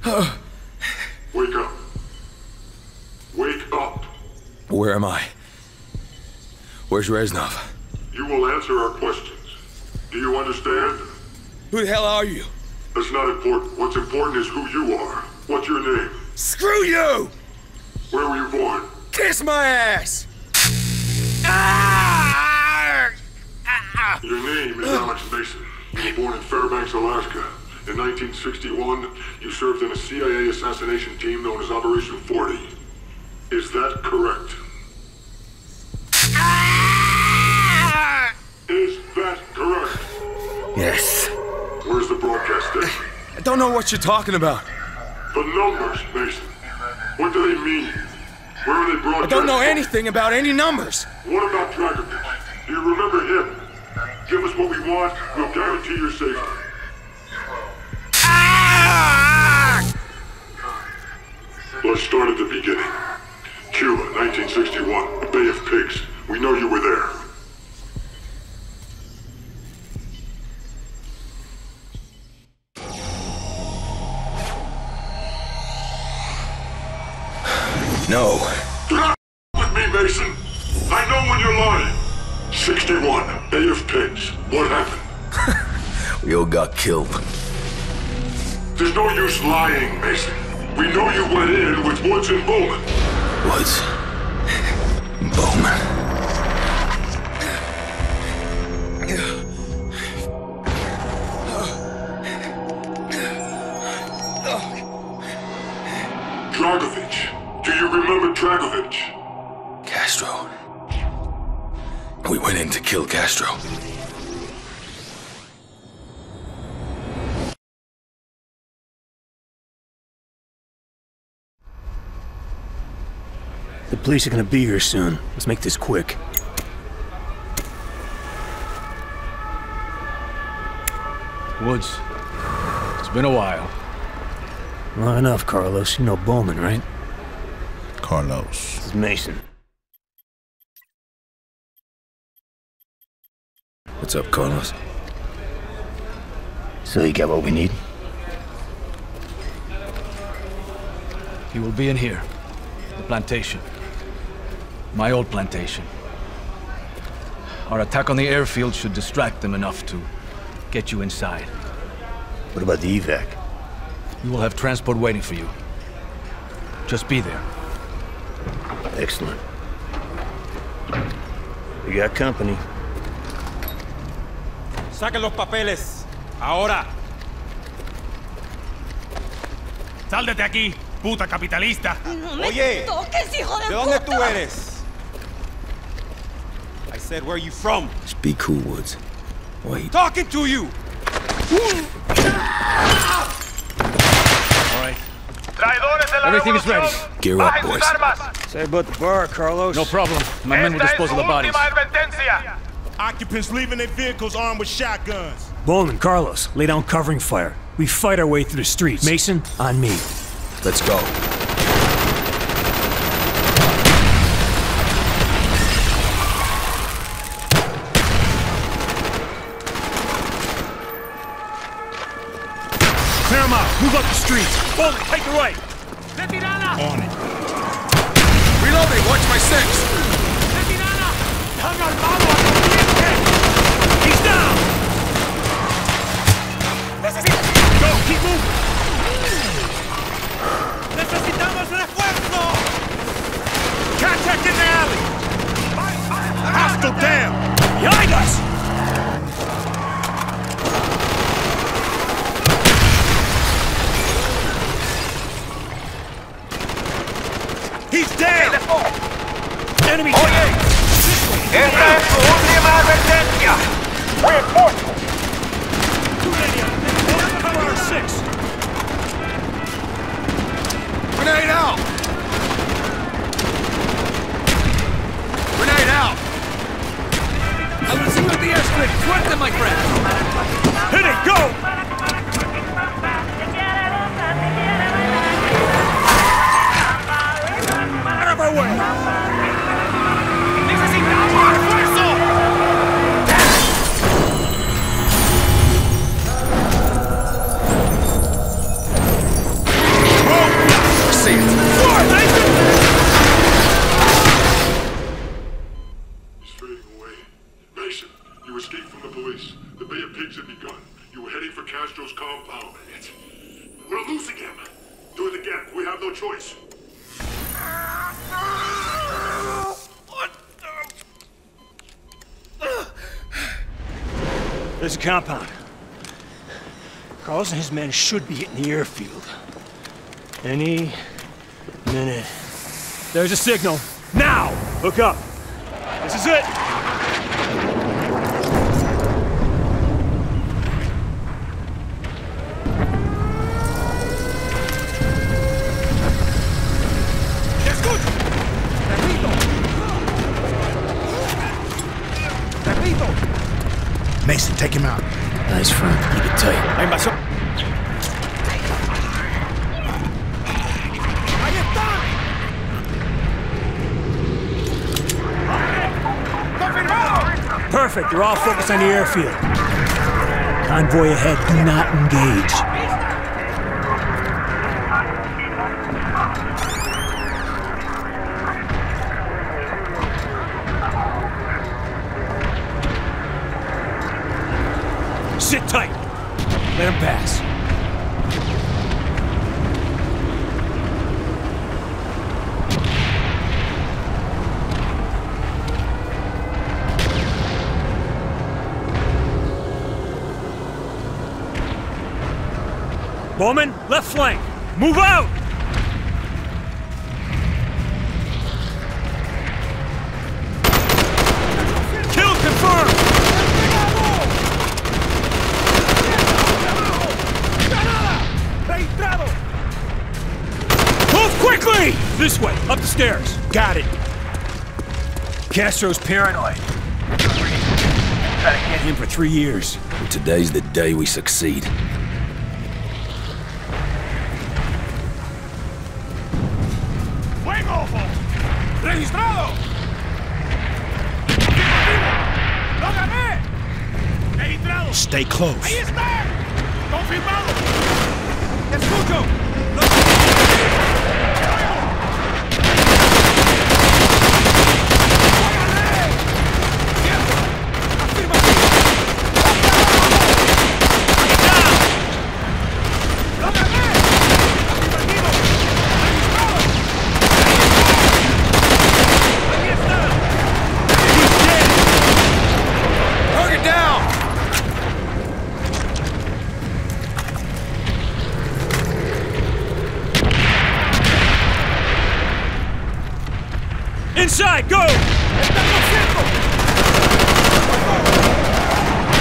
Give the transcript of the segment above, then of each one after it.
Wake up. Wake up. Where am I? Where's Reznov? You will answer our questions. Do you understand? Who the hell are you? That's not important. What's important is who you are. What's your name? Screw you! Where were you born? Kiss my ass! Your name is Alex Mason. You were born in Fairbanks, Alaska. In 1961, you served in a CIA assassination team known as Operation 40. Is that correct? Ah! Is that correct? Yes. Where's the broadcast station? I don't know what you're talking about. The numbers, Mason. What do they mean? Where are they I don't know anything about any numbers. What about Dragovich? Do you remember him? Give us what we want, we'll guarantee your safety. Let's start at the beginning. Cuba, 1961, the Bay of Pigs. We know you were there. No. Do not with me, Mason. I know when you're lying. 61, Bay of Pigs. What happened? We all got killed. There's no use lying, Mason. We know you went in with Woods and Bowman. Woods. Bowman. Dragovich. Do you remember Dragovich? Castro. We went in to kill Castro. Police are gonna be here soon. Let's make this quick. Woods. It's been a while. Long enough, Carlos. You know Bowman, right? Carlos. This is Mason. What's up, Carlos? So you got what we need? He will be in here. The plantation. My old plantation. Our attack on the airfield should distract them enough to get you inside. What about the evac? You will have transport waiting for you. Just be there. Excellent. We got company. Saquen los papeles. Ahora. ¡Sal de aquí, puta capitalista! No me Oye. toques, hijo de ¿De dónde puta. tú eres? I said, where are you from? Just be cool, Woods. Wait. Talking to you! All right. ¡Traidores de la Everything is ready. Gear up, boys. Say about the bar, Carlos. No problem. My men will dispose of the bodies. Occupants leaving their vehicles armed with shotguns. Bowman, Carlos, lay down covering fire. We fight our way through the streets. Mason, on me. Let's go. Streets. Bowman, take the right. On it. Reloading, watch my six! He's down. Go, keep moving. ¡Necesitamos refuerzo! Contact in the alley. Hostile down. Behind us. He's down. Enemy Oye, esta es su última advertencia. Cover six. Grenade out! Grenade out! I will see you at the airstrip. Suerte, my friend! Hit it, go. Out compound. Carlos and his men should be hitting the airfield. Any minute. There's a signal. Now! Look up. This is it! Mason, take him out. Nice front. Keep it tight. Hay más. Perfect. You're all focused on the airfield. Convoy ahead. Do not engage. Move! This way, up the stairs. Got it. Castro's paranoid. Trying to get him for three years. Today's the day we succeed. ¡Fuego! ¡Registrado! ¡Lo gané! ¡Registrado! Stay close. ¡Ahí está! ¡Confirmado! ¡Te escucho! Target down! Inside, go!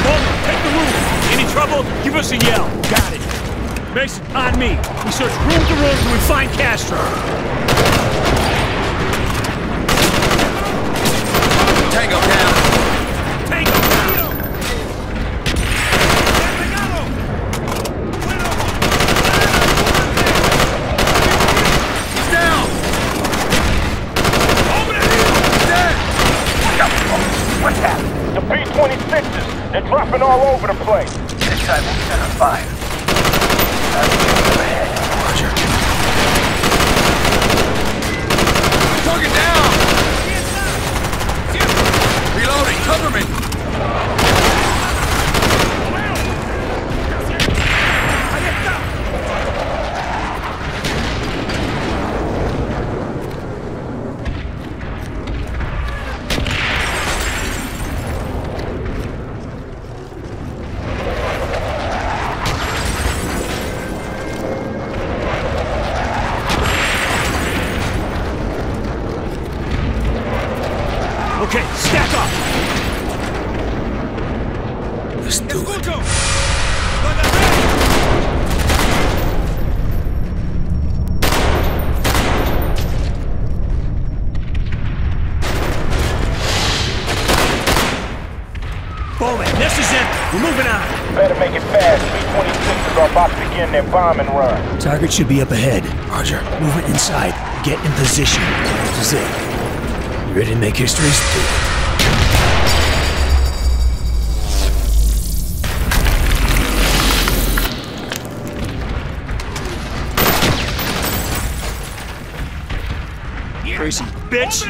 Bowman, take the roof. Any trouble, give us a yell. Got it. Mason, on me. We search room to room till we find Castro. Tango down! Tango down! He's down! Dead! The B-26s, they're dropping all over the place. This time we'll set a fire. Roger. Target down! Reloading, cover me! Okay, stack up. Let's do it. Bowman, this is it. We're moving on. Better make it fast. B-26s are about to begin their bombing run. Target should be up ahead. Roger. Moving inside. Get in position. This is it. You ready to make history? Do. Crazy bitch!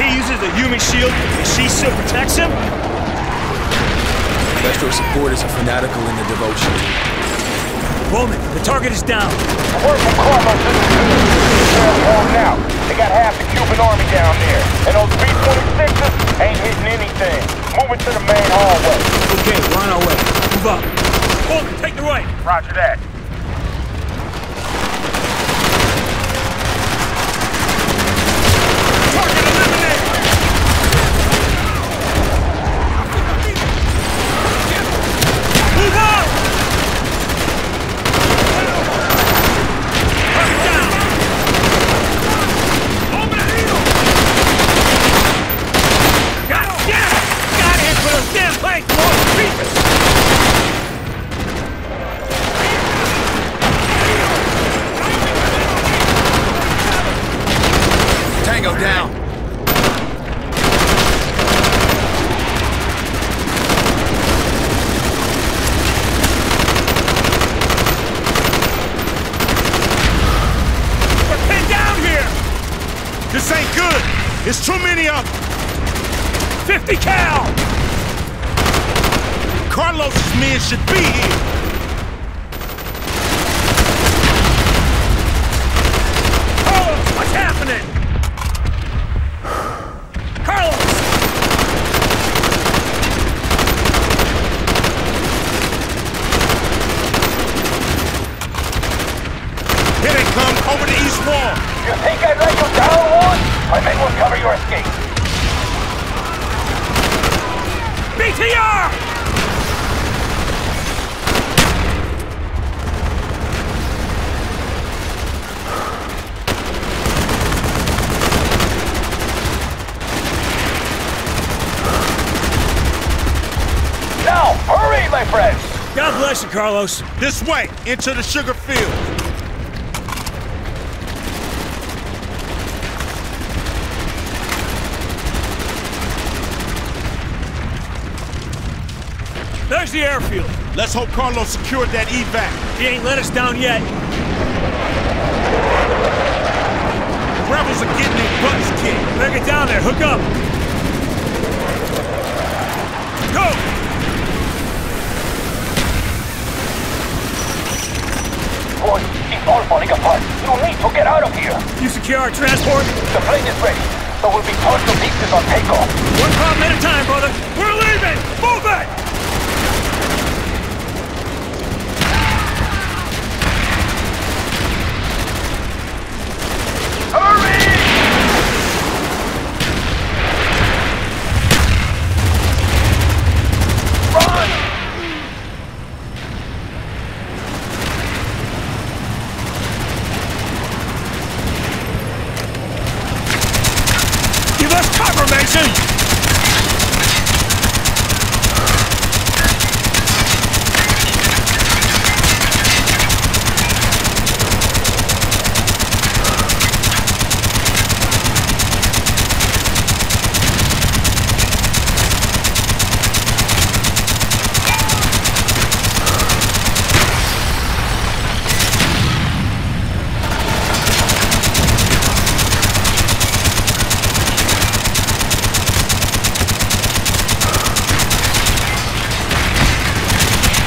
He uses the human shield and she still protects him? Castro supporters are fanatical in their devotion. Bowman, the target is down. Word from Carlos isn't good. They're out. They got half the Cuban army down there. And those B-26s ain't hitting anything. Moving to the main hallway. Okay, we're on our way. Move up. Bowman, take the right. Roger that. Target eliminated! Move on! Target down! God damn it! Got him for those damn planks! More pieces! Tango down! We're pinned down here! This ain't good. It's too many of them. 50 cal! Carlos's men should be here. Carlos, what's happening? Carlos! Here they come over the east wall. You think I'd let you down, Ward? My men will cover your escape. BTR! Now, hurry, my friends! God bless you, Carlos. This way, into the sugar field. There's the airfield. Let's hope Carlos secured that evac. He ain't let us down yet. The rebels are getting their butts kicked. Better get down there. Hook up. Go! Boys, it's all falling apart. You need to get out of here. You secure our transport? The plane is ready, so we'll be torn to pieces on takeoff. One problem at a time, brother. We're leaving! Move it! Run! Give us cover, Mason!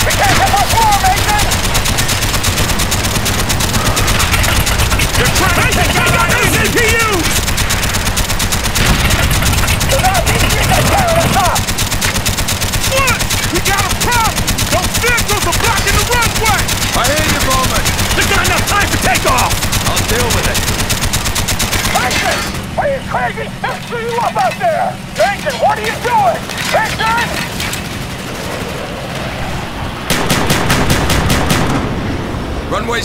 We can't have much more, Mason! They're trying to take out those ZPUs! The Nazis think I carry the top! What? We got a problem. Those vehicles are blocking the runway. I hear you, Bowman! There's not enough time for takeoff! I'll deal with it. Mason! Are you crazy? They'll screw you up out there! Mason, what are you doing? Mason!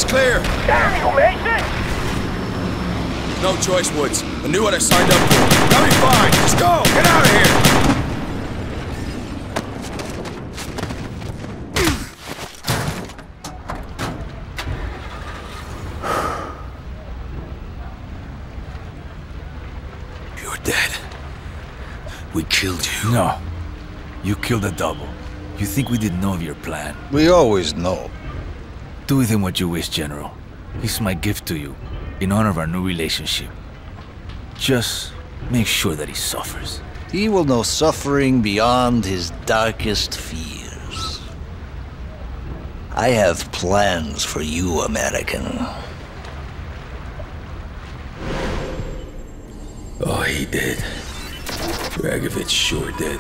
Runway's clear. Damn you, Mason! No choice, Woods. I knew what I signed up for. I'll be fine. Just go. Get out of here. You're dead. We killed you. No. You killed a double. You think we didn't know of your plan? We always know. Do with him what you wish, General. He's my gift to you, in honor of our new relationship. Just make sure that he suffers. He will know suffering beyond his darkest fears. I have plans for you, American. Oh, he did. Dragovich sure did.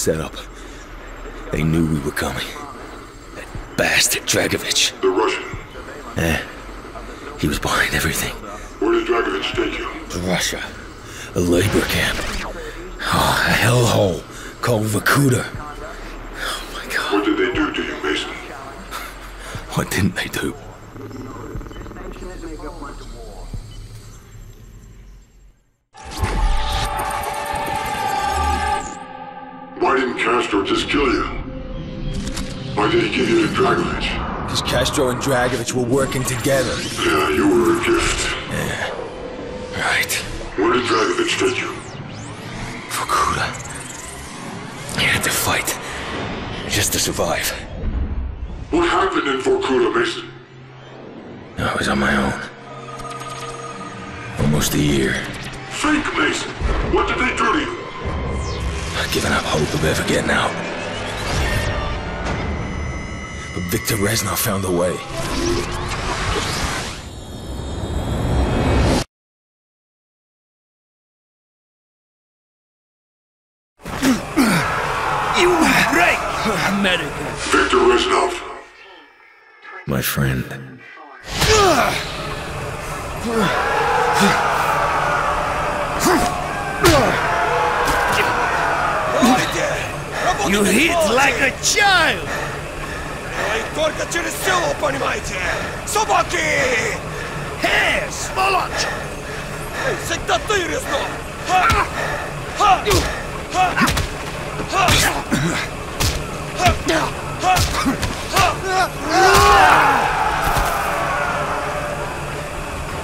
Setup. They knew we were coming. That bastard Dragovich. The Russian. Eh. He was behind everything. Where did Dragovich take you? To Russia. A labor camp. Oh, a hellhole called Vorkuta. Oh my god. What did they do to you, Mason? What didn't they do? Why didn't Castro just kill you? Why did he give you to Dragovich? Because Castro and Dragovich were working together. Yeah, you were a gift. Yeah. Right. Where did Dragovich take you? Vorkuta. He had to fight. Just to survive. What happened in Vorkuta, Mason? I was on my own. Almost a year. Fake Mason! What did they do to you? I'd given up hope of ever getting out. But Victor Reznov found a way. You break, American. Victor Reznov. My friend. You hit like a child. Только через силу, понимаете? Собаки! Hey, сволочь! Всегда ты, Резнов! Ха! Ха! Ха! Ха!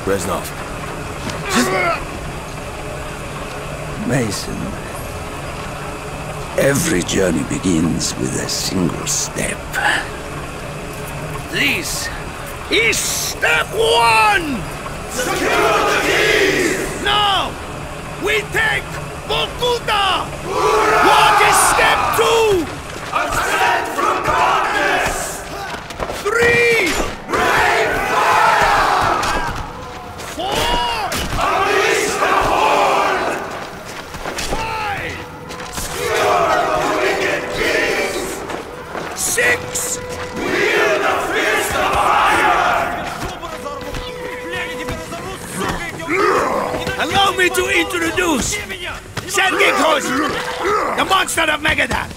Reznov. Mason. Every journey begins with a single step. This is step one! Secure the keys! Now, we take Vorkuta! What is step Sergei Kozin, the monster of Megadon!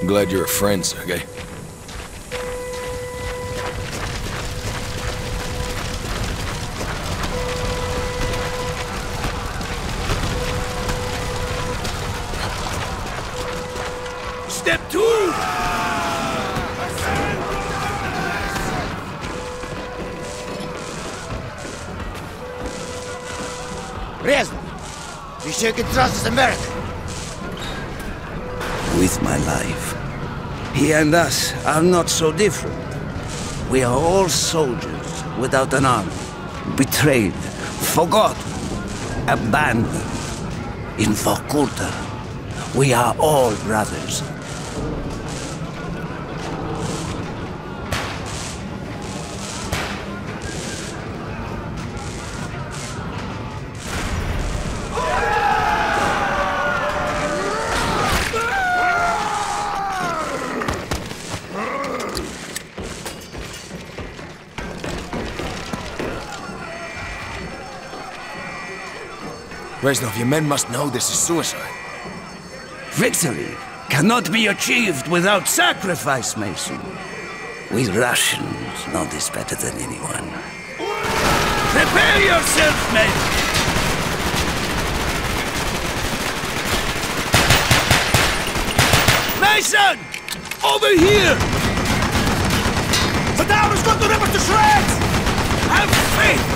I'm glad you're a friend, Sergey. Step two! You sure can trust America? With my life. He and us are not so different. We are all soldiers without an army. Betrayed, forgotten, abandoned. In Vorkuta, we are all brothers, Reznov, your men must know this is suicide. Victory cannot be achieved without sacrifice, Mason. We Russians know this better than anyone. Prepare yourself, men! Mason! Over here! The town is going to rip to shreds! Have faith,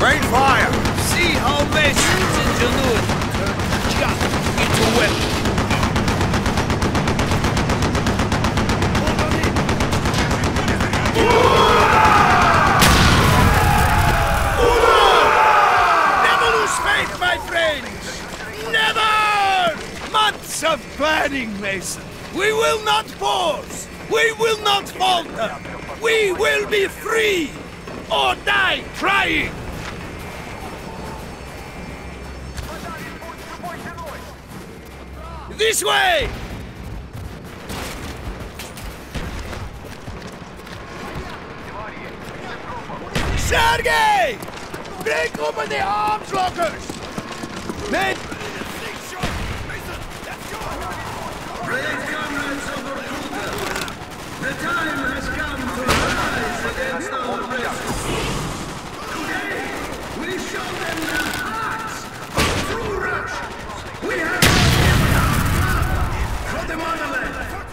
Rain fire! See how Mason's ingenuity turned junk into weapon. Never lose faith, my friends! Never! Months of planning, Mason. We will not pause. We will not falter. We will be free or die trying. This way! Sergei! Break open the arms lockers! Men! The time has come to rise against the oppressors.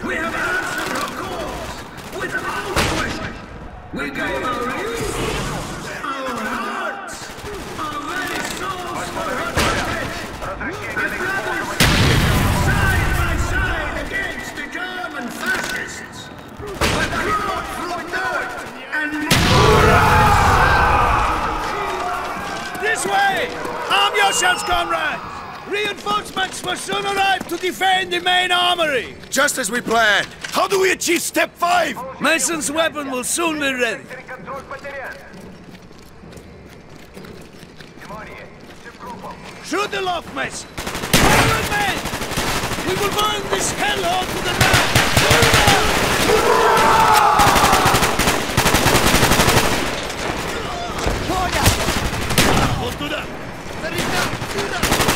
We have answered her calls without question. We gave our youth, our hearts, our very souls for her protection. And brothers, side by side against the German fascists. But not from north and This way! Arm yourselves, comrades! Reinforcements will soon arrive to defend the main armory! Just as we planned. How do we achieve step five? Mason's weapon will soon be ready. Shoot the lock, Mason! Forward, men! We will burn this hellhole to the ground! The chopper is here! Good!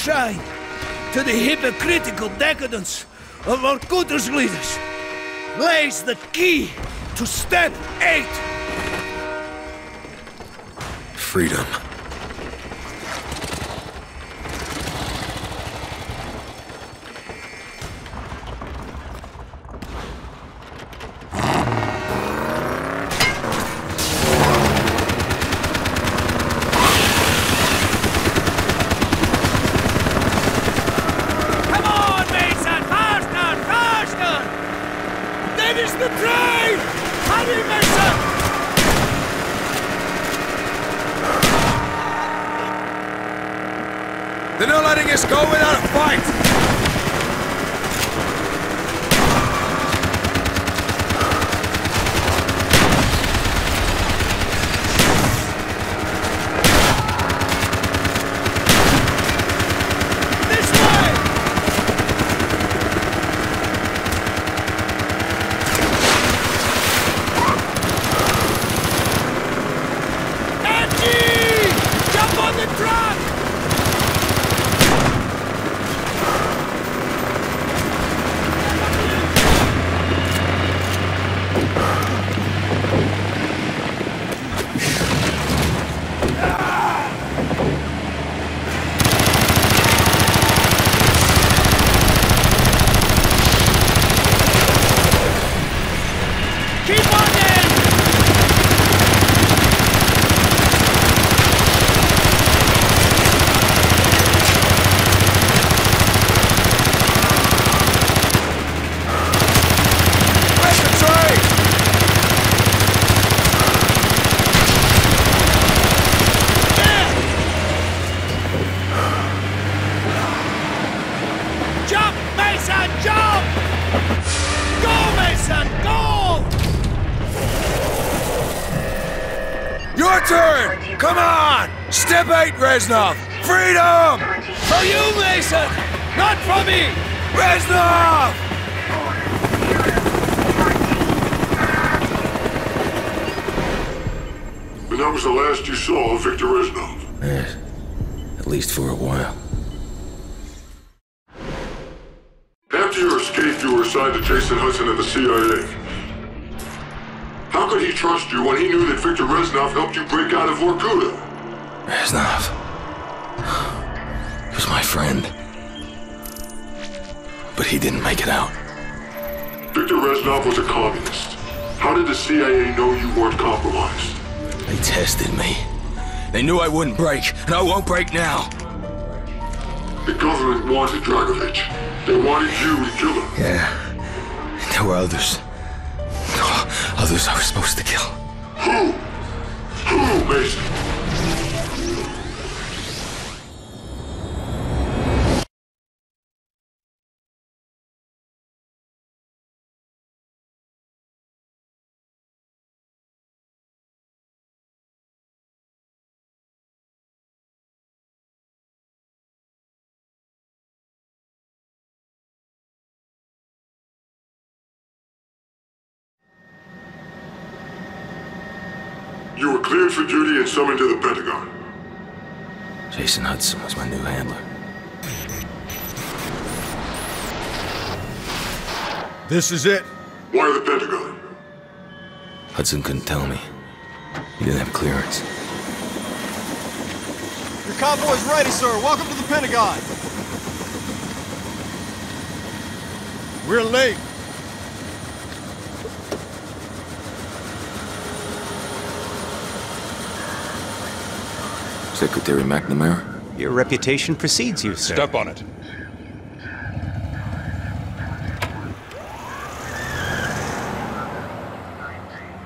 shine to the hypocritical decadence of our country's leaders lays the key to step eight. Freedom. Reznov! Freedom! For you, Mason! Not for me! Reznov! And that was the last you saw of Victor Reznov. Yes. At least for a while. After your escape, you were assigned to Jason Hudson at the CIA. How could he trust you when he knew that Victor Reznov helped you break out of Vorkuta? Reznov. Weren't compromised? They tested me. They knew I wouldn't break, and I won't break now. The government wanted Dragovich. They wanted you to kill him. Yeah. There were others. Others I was supposed to summoned to the Pentagon. Jason Hudson was my new handler. This is it. Why the Pentagon? Hudson couldn't tell me. He didn't have clearance. Your convoy's ready, sir. Welcome to the Pentagon. We're late. Secretary McNamara? Your reputation precedes you, sir. Step on it.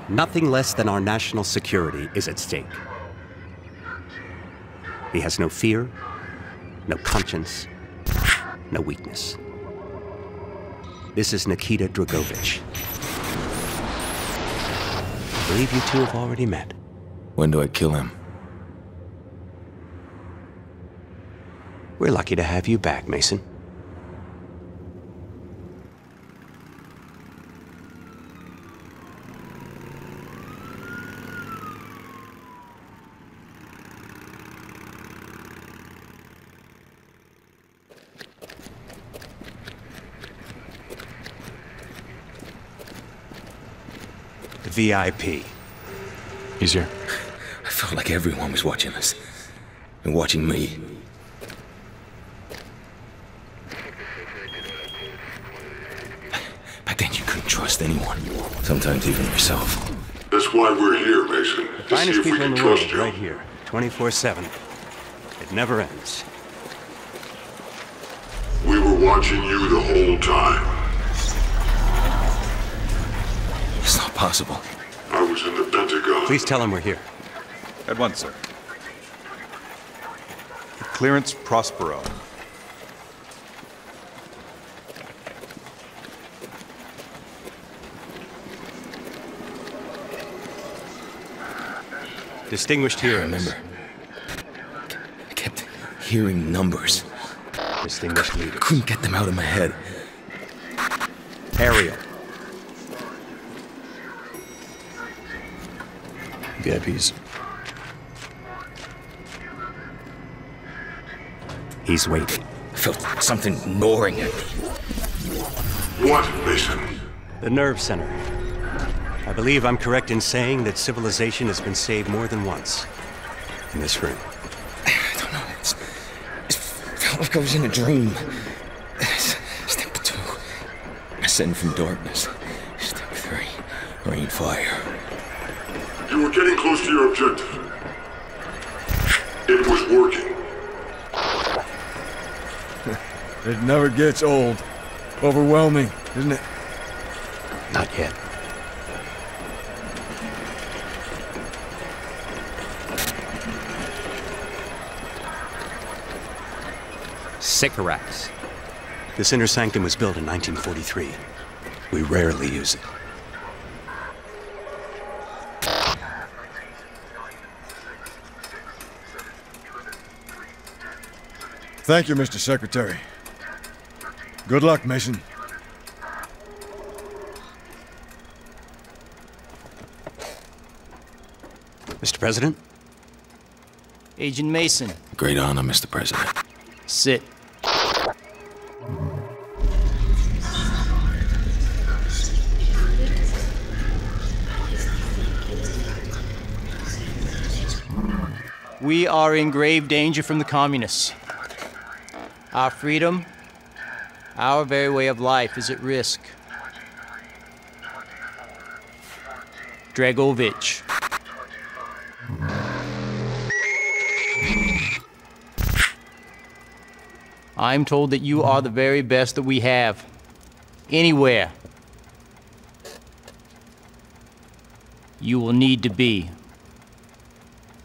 Nothing less than our national security is at stake. He has no fear, no conscience, no weakness. This is Nikita Dragovich. I believe you two have already met. When do I kill him? We're lucky to have you back, Mason. The VIP. He's here. I felt like everyone was watching us. And watching me. Back then you couldn't trust anyone. Sometimes even yourself. That's why we're here, Mason. To see Finest if we people in can the world, you. right here, 24-7. It never ends. We were watching you the whole time. It's not possible. I was in the Pentagon. Please tell him we're here. At once, sir. Clearance Prospero. Distinguished heroes. remember. I kept hearing numbers. Distinguished leaders. Couldn't get them out of my head. Ariel. VIPs. He's waiting. I felt something gnawing at me. What, Mason? The nerve center. I believe I'm correct in saying that civilization has been saved more than once. In this room. I don't know. It's, it felt like I was in a dream. Step two. Ascend from darkness. Step three. Rain fire. You were getting close to your objective. It was working. It never gets old. Overwhelming, isn't it? Not yet. Sycorax. This inner sanctum was built in 1943. We rarely use it. Thank you, Mr. Secretary. Good luck, Mason. Mr. President? Agent Mason. Great honor, Mr. President. Sit. We are in grave danger from the communists. Our freedom, our very way of life is at risk. Dragovich. I'm told that you are the very best that we have. Anywhere. You will need to be.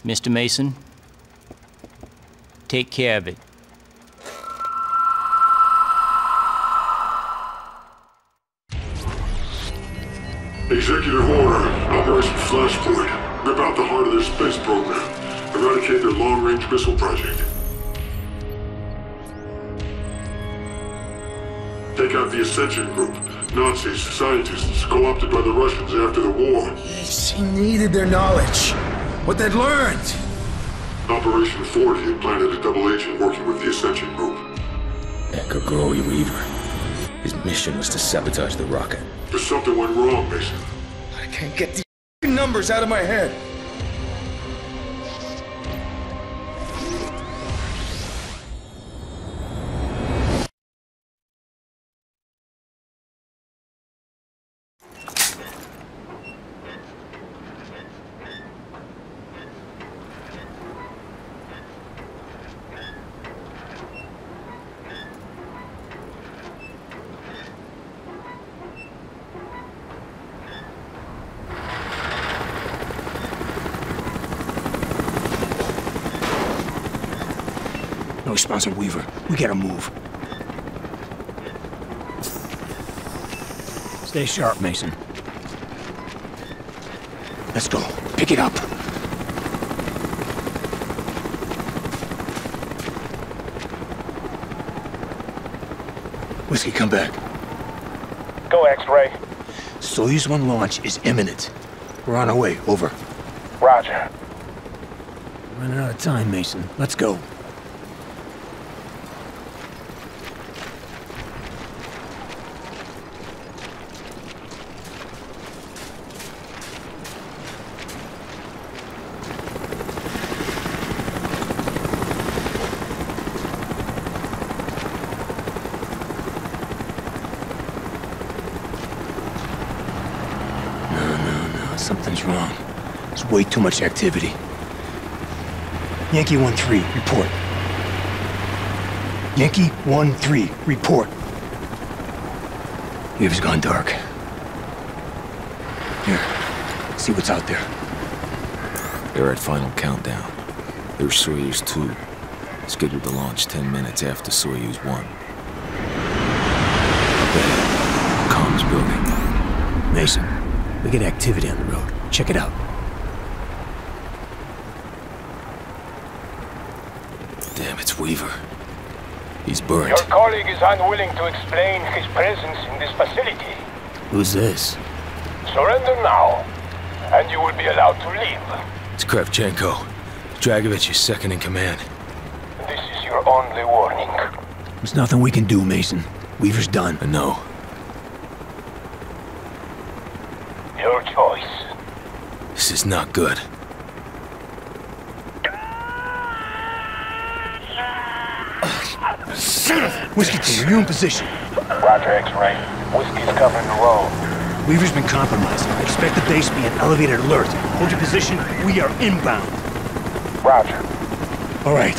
Mr. Mason, take care of it. Executive order. Operation Flashpoint. Rip out the heart of their space program. Eradicate their long-range missile project. Take out the Ascension Group. Nazis, scientists, co-opted by the Russians after the war. She needed their knowledge. What they'd learned. Operation 40 had planted a double agent working with the Ascension Group. Grigori Weaver. His mission was to sabotage the rocket. But something went wrong, Mason. I can't get these numbers out of my head. Weaver. We gotta move. Stay sharp, Mason. Let's go. Pick it up. Whiskey, come back. Go, X-Ray. Soyuz 1 launch is imminent. We're on our way. Over. Roger. Running out of time, Mason. Let's go. No, no, no. Something's wrong. There's way too much activity. Yankee 1-3, report. Yankee 1-3, report. Weaver's gone dark. Here, see what's out there. They're at final countdown. There's Soyuz 2, scheduled to launch 10 minutes after Soyuz 1. Up comms building. Mason, we get activity on the road. Check it out. Damn, it's Weaver. He's. Your colleague is unwilling to explain his presence in this facility. Who's this? Surrender now, and you will be allowed to leave. It's Kravchenko. Dragovich is second in command. This is your only warning. There's nothing we can do, Mason. Weaver's done. I know. Your choice. This is not good. Whiskey team, are you in position? Roger, X-Ray. Whiskey's covering the road. Weaver's been compromised. Expect the base to be an elevated alert. Hold your position. We are inbound. Roger. All right.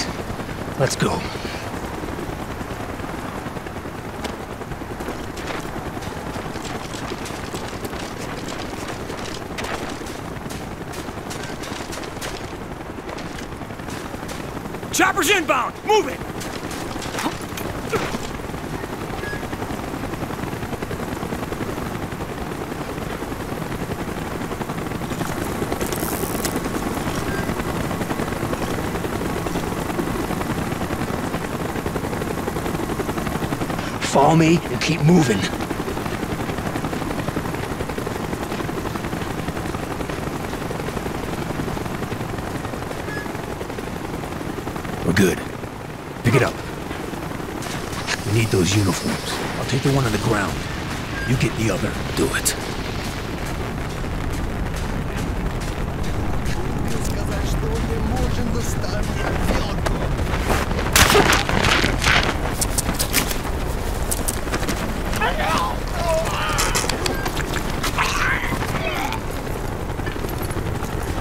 Let's go. Chopper's inbound! Move it! Follow me and keep moving. We're good. Pick it up. We need those uniforms. I'll take the one on the ground. You get the other. Do it.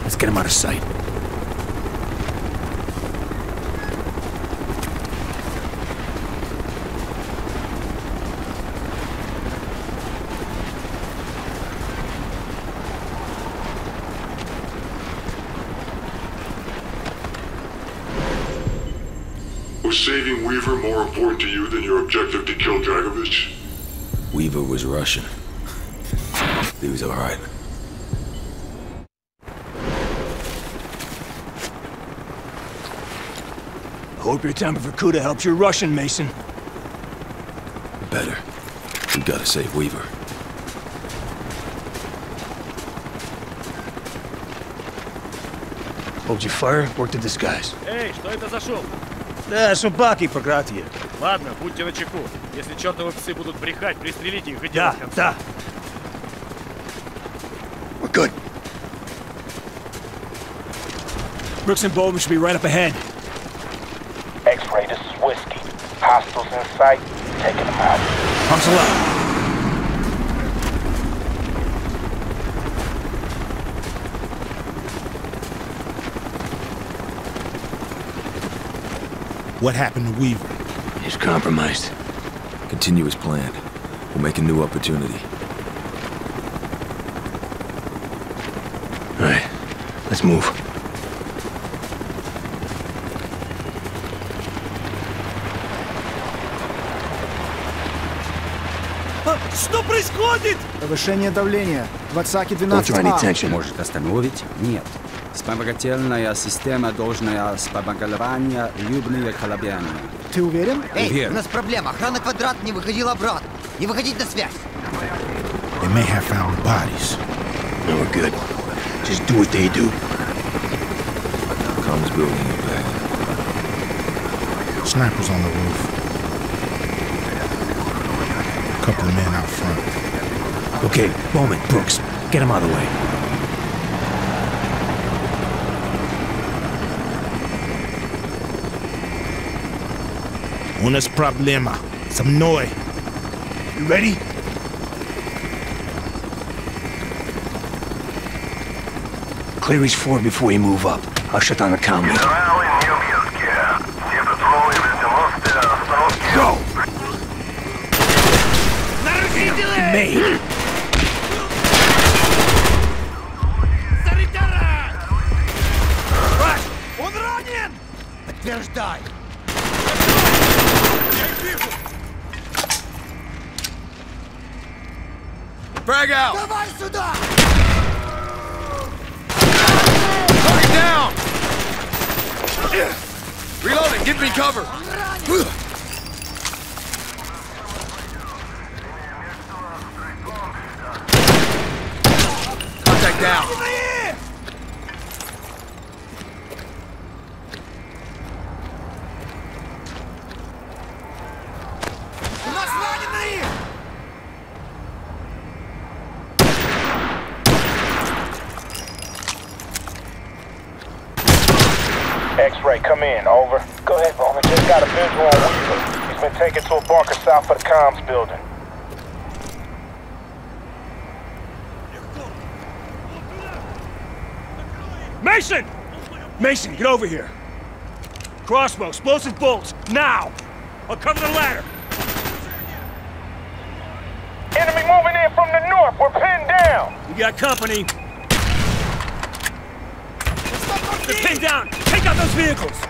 Let's get him out of sight. Was saving Weaver more important to you than your objective to kill Dragovich? Weaver was Russian. he was alright. I hope your time of Vorkuta helps your Russian, Mason. Better. We gotta save Weaver. Hold your fire, work the disguise. Hey, что это за шум? Да, собаки прократили. Ладно, будьте начеку. Если чертовы псы будут брехать, пристрелите их и Да, да. We're good. Brooks and Bowman should be right up ahead. X-ray, this is Whiskey. Hostiles in sight. Taking them out. Pumps a lot. What happened to Weaver? He's compromised. Continue as planned. We'll make a new opportunity. All right, let's move. Что происходит? Повышение давления. В any 12А. attention. Может остановить? Нет. Вспомогательная система должна вспомогательная любые колебания. Ты уверен? Эй, Уверен. у нас Проблема. Охрана квадрат не выходила обратно. Не выходить на связь. They may have found bodies. No, we're good. Just do what they do. Comms building in back. Snipers on the roof. Couple of men out front. Okay, Bowman, Brooks, get him out of the way. Unos problema. Some noi. You ready? Clear his floor before you move up. I'll shut down the comms. Mason, get over here. Crossbow, explosive bolts, now! I'll cover the ladder. Enemy moving in from the north. We're pinned down. We got company. They're pinned down. Take out those vehicles.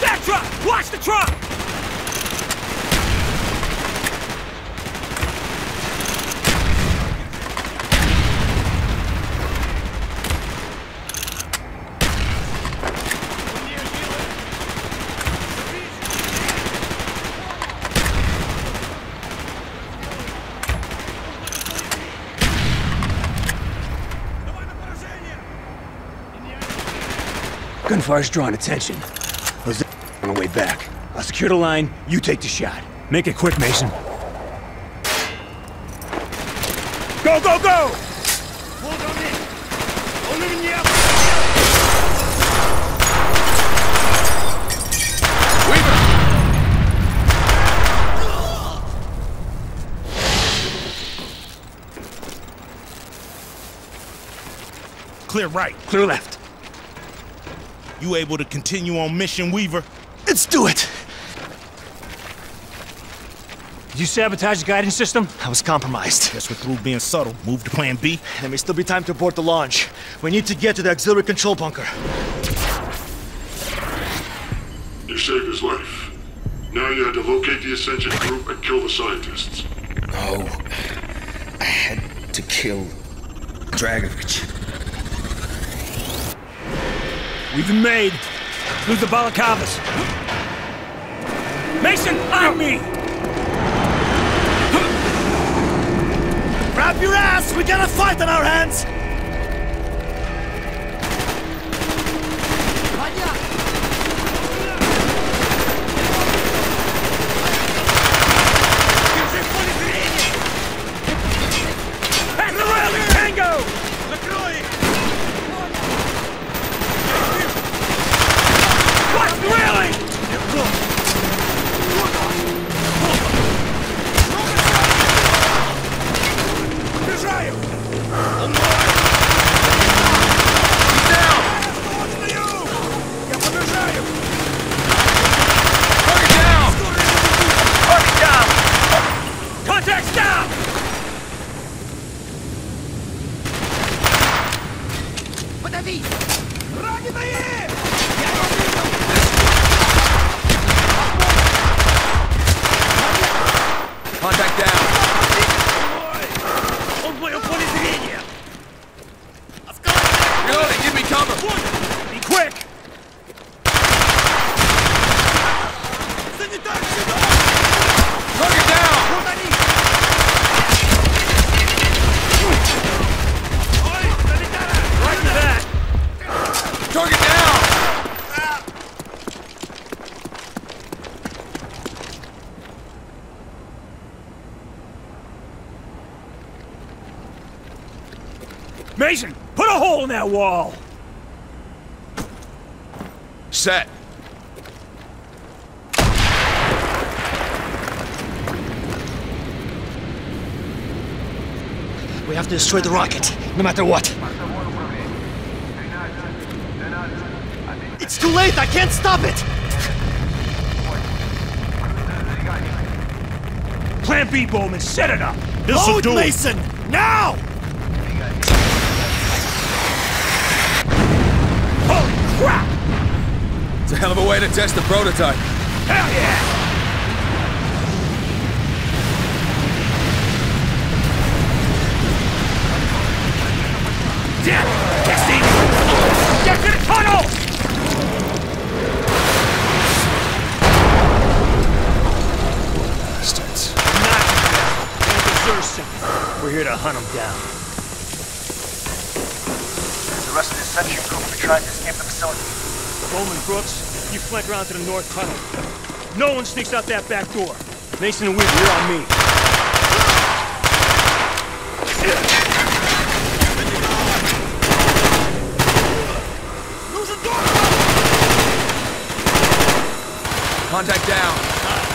That truck! Watch the truck! Gunfire's drawing attention. Those on the way back. I'll secure the line, you take the shot. Make it quick, Mason. Go, go, go! Clear right. Clear left. You able to continue on mission, Weaver? Let's do it! Did you sabotage the guidance system? I was compromised. Guess we're through being subtle. Move to plan B. There may still be time to abort the launch. We need to get to the auxiliary control bunker. You saved his life. Now you had to locate the Ascension group and kill the scientists. No. I had to kill Dragovich. We've been made. Lose the Balaclavas. Mason, on me! Grab your ass! We got a fight on our hands! Destroy the rocket, no matter what. It's too late! I can't stop it! Plan B, Bowman, set it up! This'll Load do it. Mason! Now! Holy crap! It's a hell of a way to test the prototype. Hell yeah! hunt them down. The rest of the Ascension will be trying to escape the facility. Bowman Brooks, you fled round to the north tunnel. No one sneaks out that back door. Mason and Weaver, you're on me. Contact down. Ah,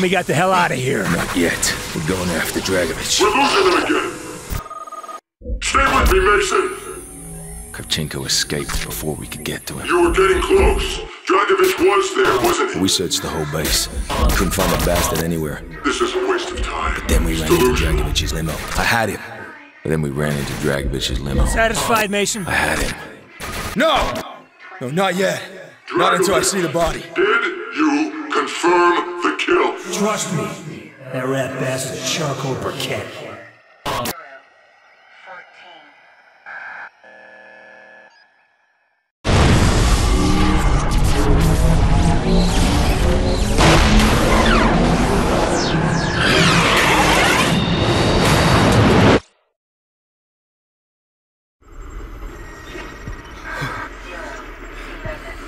Tell me got the hell out of here. Not yet. We're going after Dragovich. We're losing them again. Stay with me, Mason. Kravchenko escaped before we could get to him. You were getting close. Dragovich was there, wasn't he? We searched the whole base. Couldn't find the bastard anywhere. This is a waste of time. But then we ran into Dragovich's limo. I had him. But then we ran into Dragovich's limo. Satisfied, Mason? I had him. No! No, not yet. Not until I see the body. Trust me. That rat bastard charcoal briquette.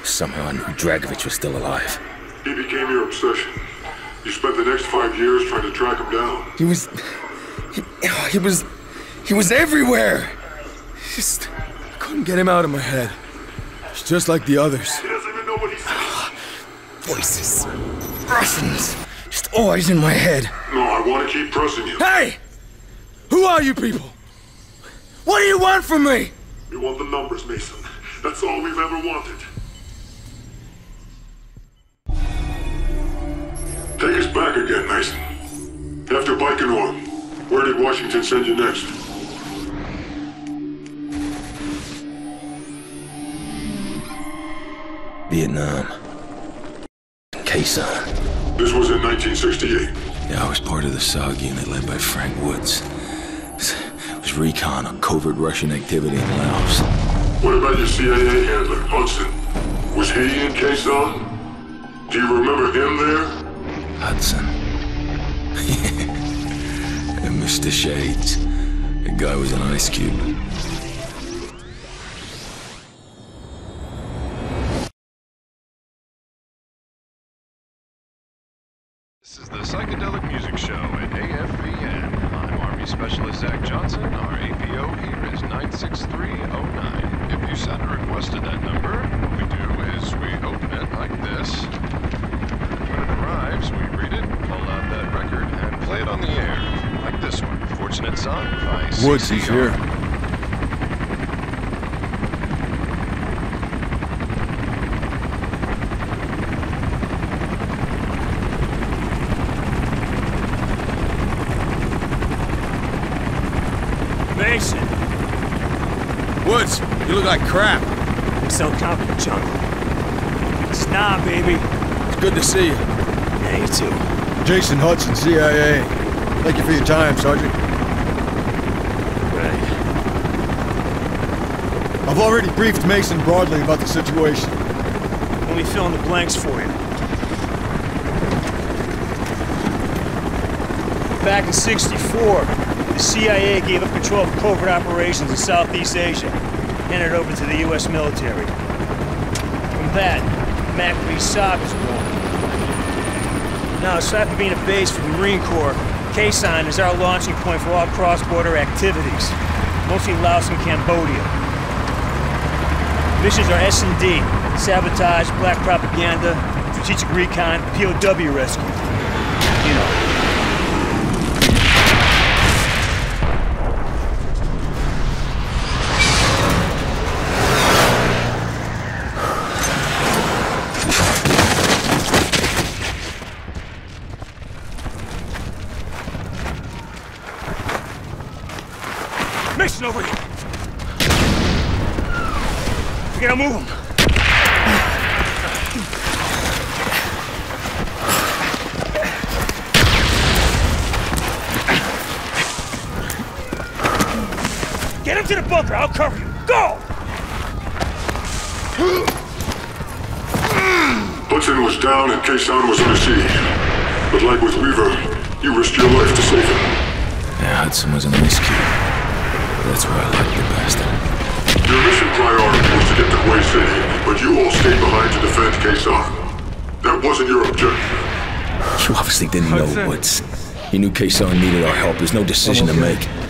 Somehow I knew Dragovich was still alive. He became your obsession. Down. He was. He, oh, he was. He was everywhere! Just. I couldn't get him out of my head. It's just like the others. He doesn't even know what he's saying. Voices. Russians. Just always in my head. No, I want to keep pressing you. Hey! Who are you people? What do you want from me? Activity Woods, he's here. Mason! Woods, you look like crap. I'm so confident, jungle. It's not, baby. It's good to see you. Yeah, you too. Jason Hudson, CIA. Thank you for your time, Sergeant. I've already briefed Mason broadly about the situation. Let me fill in the blanks for you. Back in 64, the CIA gave up control of covert operations in Southeast Asia, handed over to the U.S. military. From that, MACV-SOG was born. Now, aside from being a base for the Marine Corps, Khe-Sanh is our launching point for all cross-border activities, mostly Laos and Cambodia. Missions are S&D, sabotage, black propaganda, strategic recon, POW rescue. You know. Leipzig didn't know Woods. He knew Kason needed our help. There's no decision to make.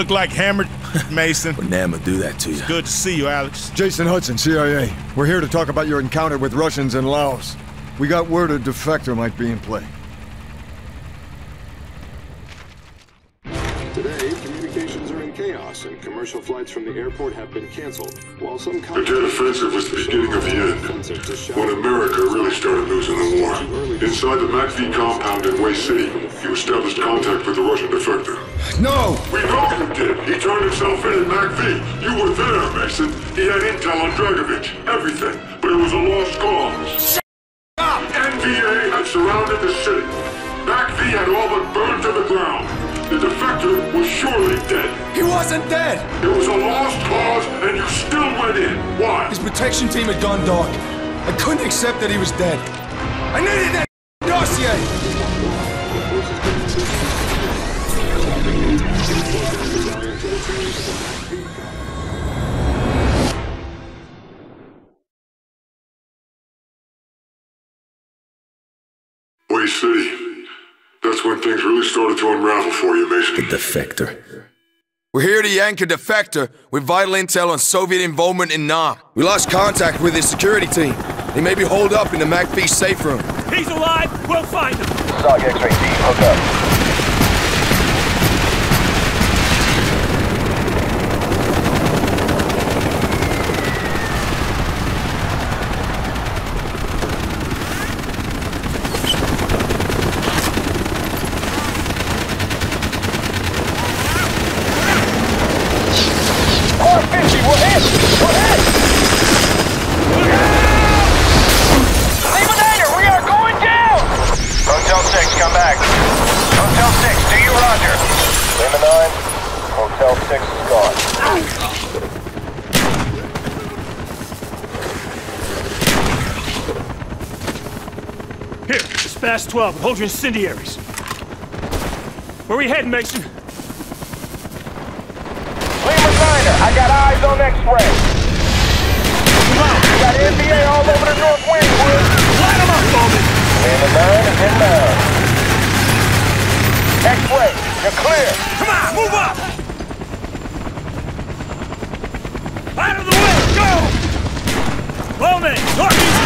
look like hammered Mason. But Nam do that to you. It's good to see you, Alex. Jason Hudson, CIA. We're here to talk about your encounter with Russians in Laos. We got word a defector might be in play. Today, communications are in chaos, and commercial flights from the airport have been canceled. While some the Tet offensive was the beginning of the end, when America really started losing the war. Inside the MACV compound in Hue City, you established contact with the Russian defector. No! We in at MACV. You were there, Mason. He had intel on Dragovich. Everything. But it was a lost cause. Shut up! NVA had surrounded the city. MACV had all but burned to the ground. The defector was surely dead. He wasn't dead! It was a lost cause, and you still went in. Why? His protection team had gone dark. I couldn't accept that he was dead. A defector with vital intel on Soviet involvement in Nam. We lost contact with his security team. He may be holed up in the MACV safe room. He's alive. We'll find him. SOG X-ray team, hook up. 12 and hold your incendiaries. Where we heading, Mason? Lima Diner, I got eyes on X-ray. We got NVA all over the north wing, Wood. Light them up, Bowman. Lima Diner, inbound. X-ray, you're clear. Come on, move up. Out of the way, go! Bowman, northeast.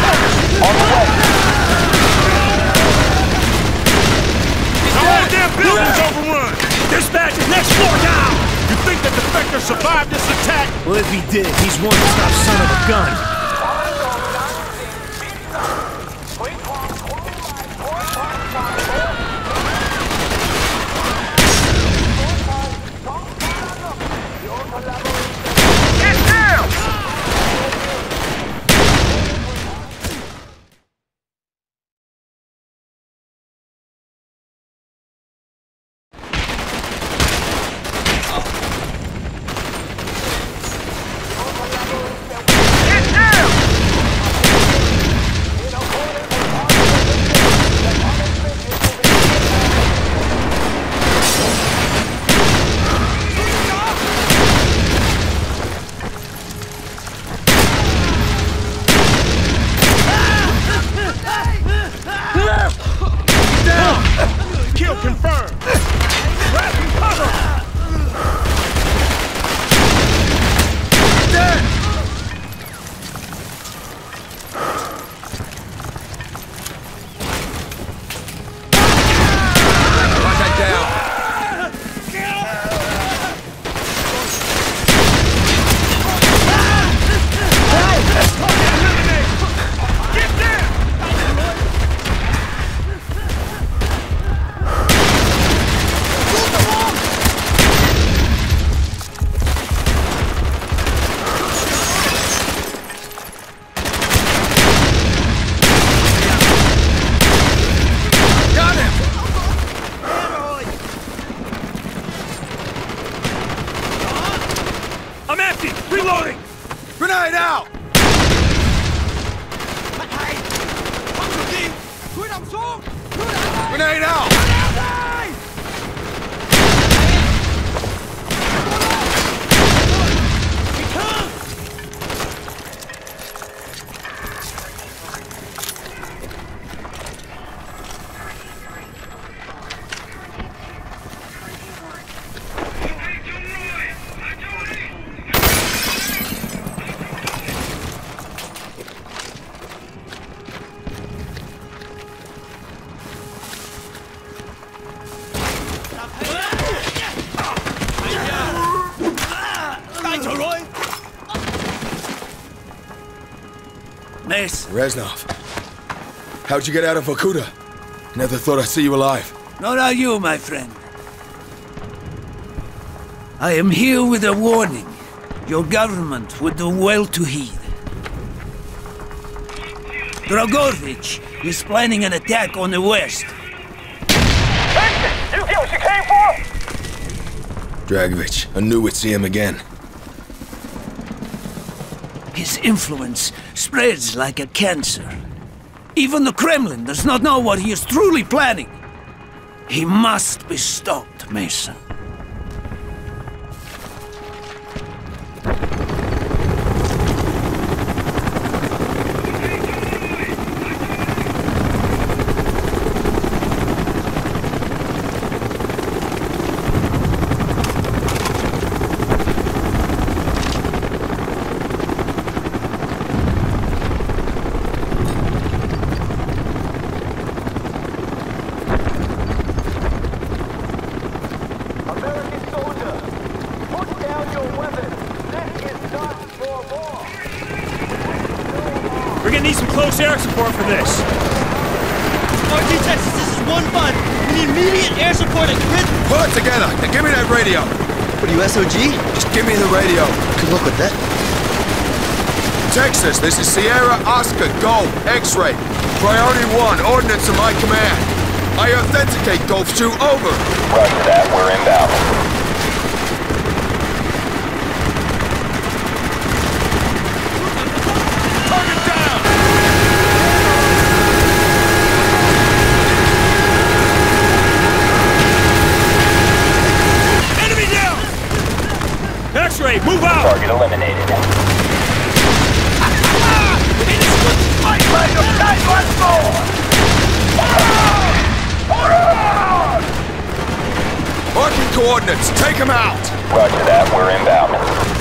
On the way. Whole damn building's overrun! Dispatch, next floor down! You think the defector survived this attack? Well, if he did, he's one stop son of a gun. Reznov. How'd you get out of Vorkuta? Never thought I'd see you alive. Nor are you, my friend. I am here with a warning. Your government would do well to heed. Dragovich is planning an attack on the west. You get what you came for? Dragovich, I knew we'd see him again. His influence spreads like a cancer. Even the Kremlin does not know what he is truly planning. He must be stopped, Mason. American soldier, put down your weapon. This is not for war. We're gonna need some close air support for this. RT Texas, this is one bud. We need immediate air support at grid. Pull it together and give me that radio. What are you, SOG? Just give me the radio. Good luck with that. Texas, this is Sierra Oscar Golf X-ray. Priority one, ordnance in my command. I authenticate Golf 2, over. Roger that, we're inbound. Enemy down! X-ray, move out! Target eliminated. Marking coordinates, take him out. Roger that, we're inbound. I'm.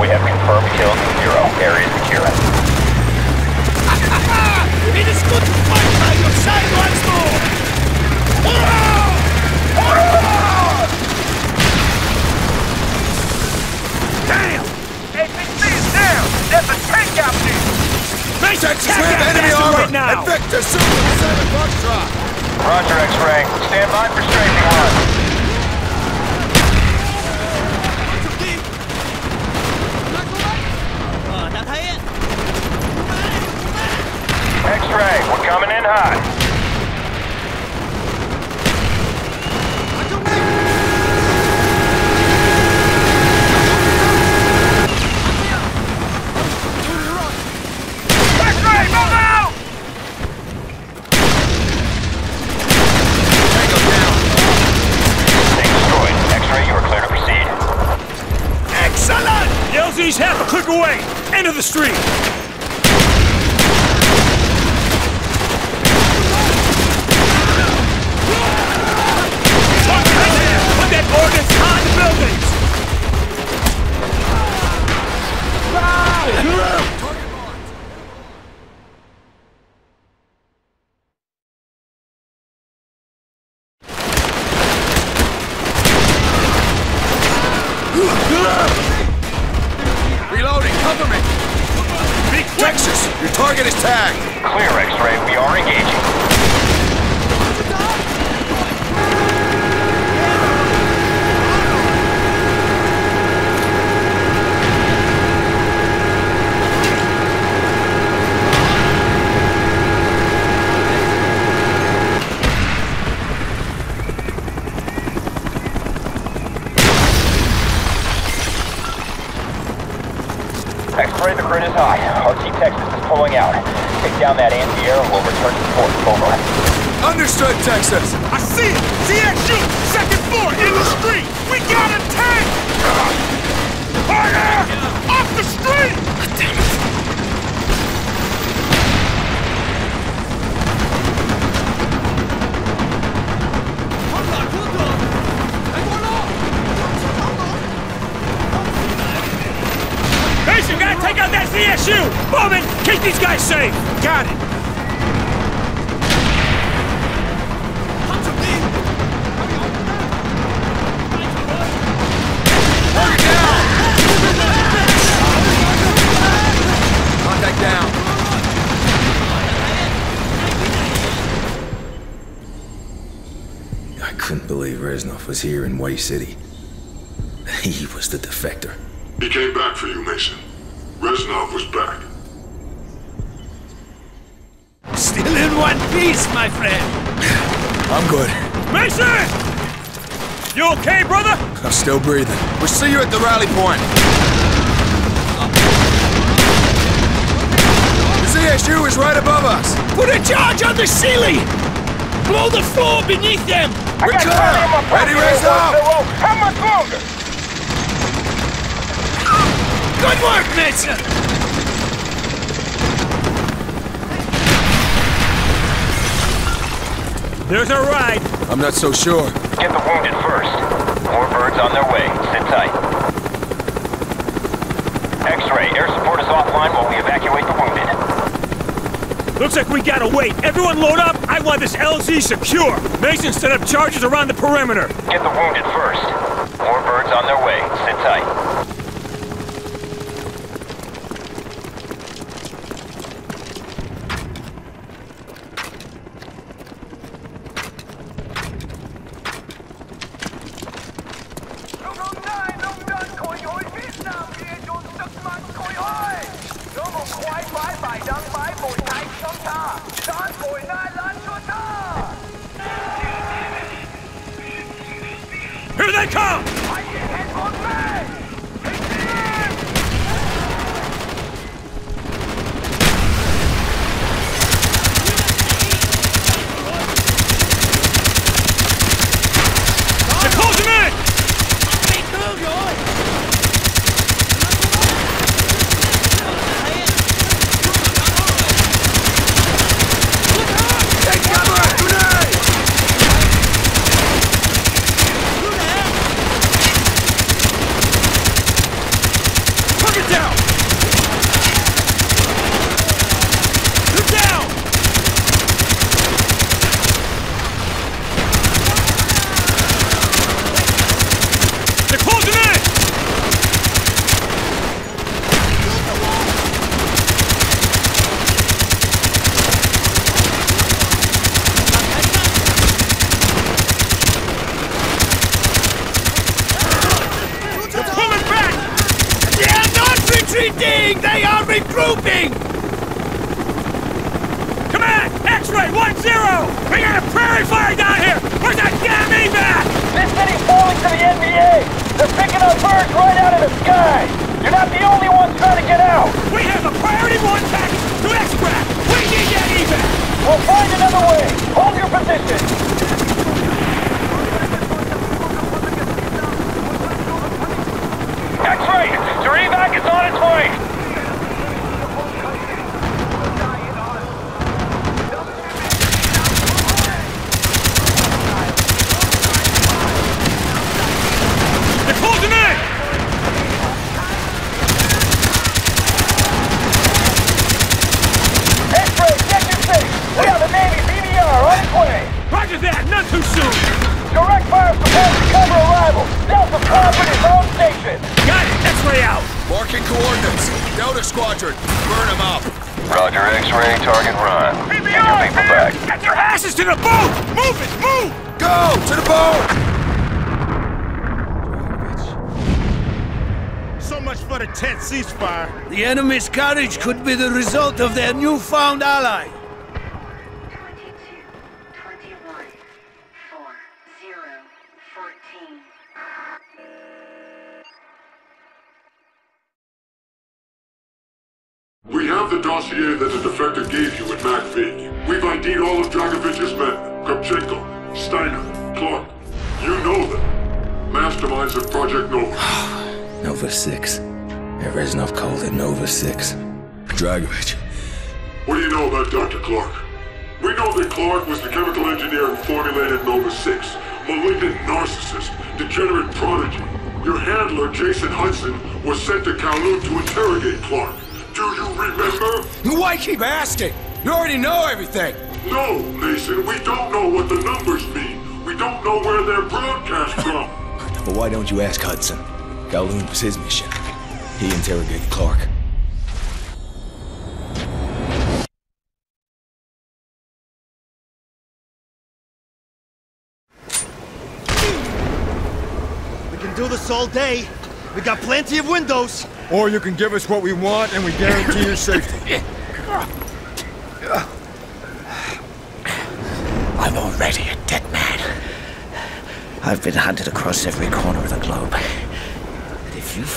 We have confirmed kills at zero. Area secure. It is good to fight by your side once more! Damn! APC is down! There's a tank out there! Texas, we have enemy armor. right now. and Victor, Super 7 Foxtrot. Roger, X-Ray. Stand by for strafing run. Yes! Bowman, keep these guys safe! Got it! I couldn't believe Reznov was here in Hue City. He was the defector. He came back for you, Mason. Reznov was back. Still in one piece, my friend! I'm good. Mason! You okay, brother? I'm still breathing. We'll see you at the rally point. The ZSU is right above us. Put a charge on the Sealy! Blow the floor beneath them! We're clear! Ready, Reznov! How much longer? Good work, Mason! There's a ride. I'm not so sure. Get the wounded first. More birds on their way. Sit tight. X-ray, air support is offline while we evacuate the wounded. Looks like we gotta wait. Everyone load up. I want this LZ secure. Mason set up charges around the perimeter. Get the wounded first. More birds on their way. Sit tight. be the result of their newfound ally. was his mission. He interrogated Clarke. We can do this all day. We got plenty of windows. Or you can give us what we want and we guarantee your safety. I'm already a dead man. I've been hunted across every corner of the globe.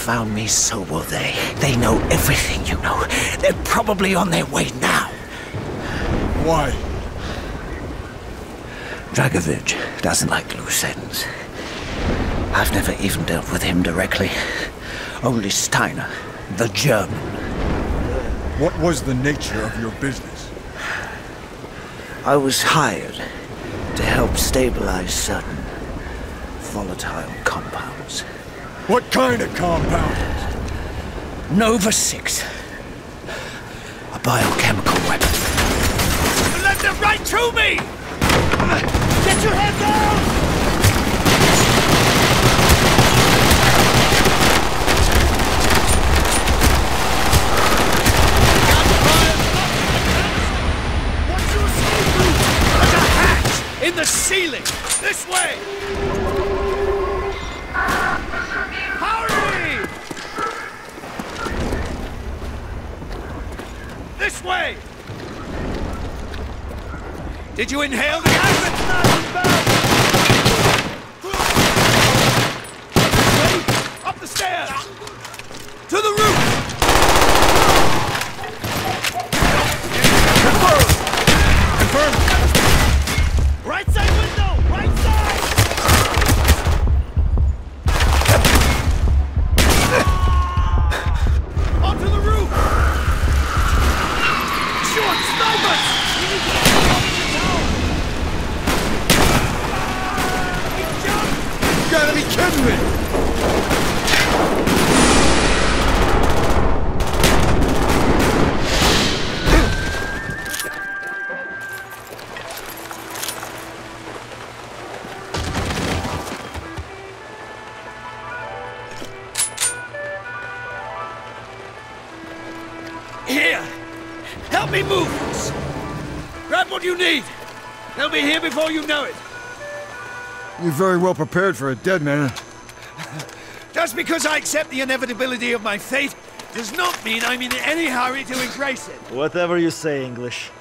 Found me, so will they. They know everything you know. They're probably on their way now. Why? Dragovich doesn't like loose ends. I've never even dealt with him directly. Only Steiner, the German. What was the nature of your business? I was hired to help stabilize certain volatile. What kind of compound? Nova 6. A biochemical weapon. You led them right to me! You the very well prepared for a dead man. Just because I accept the inevitability of my fate does not mean I'm in any hurry to embrace it. Whatever you say, English.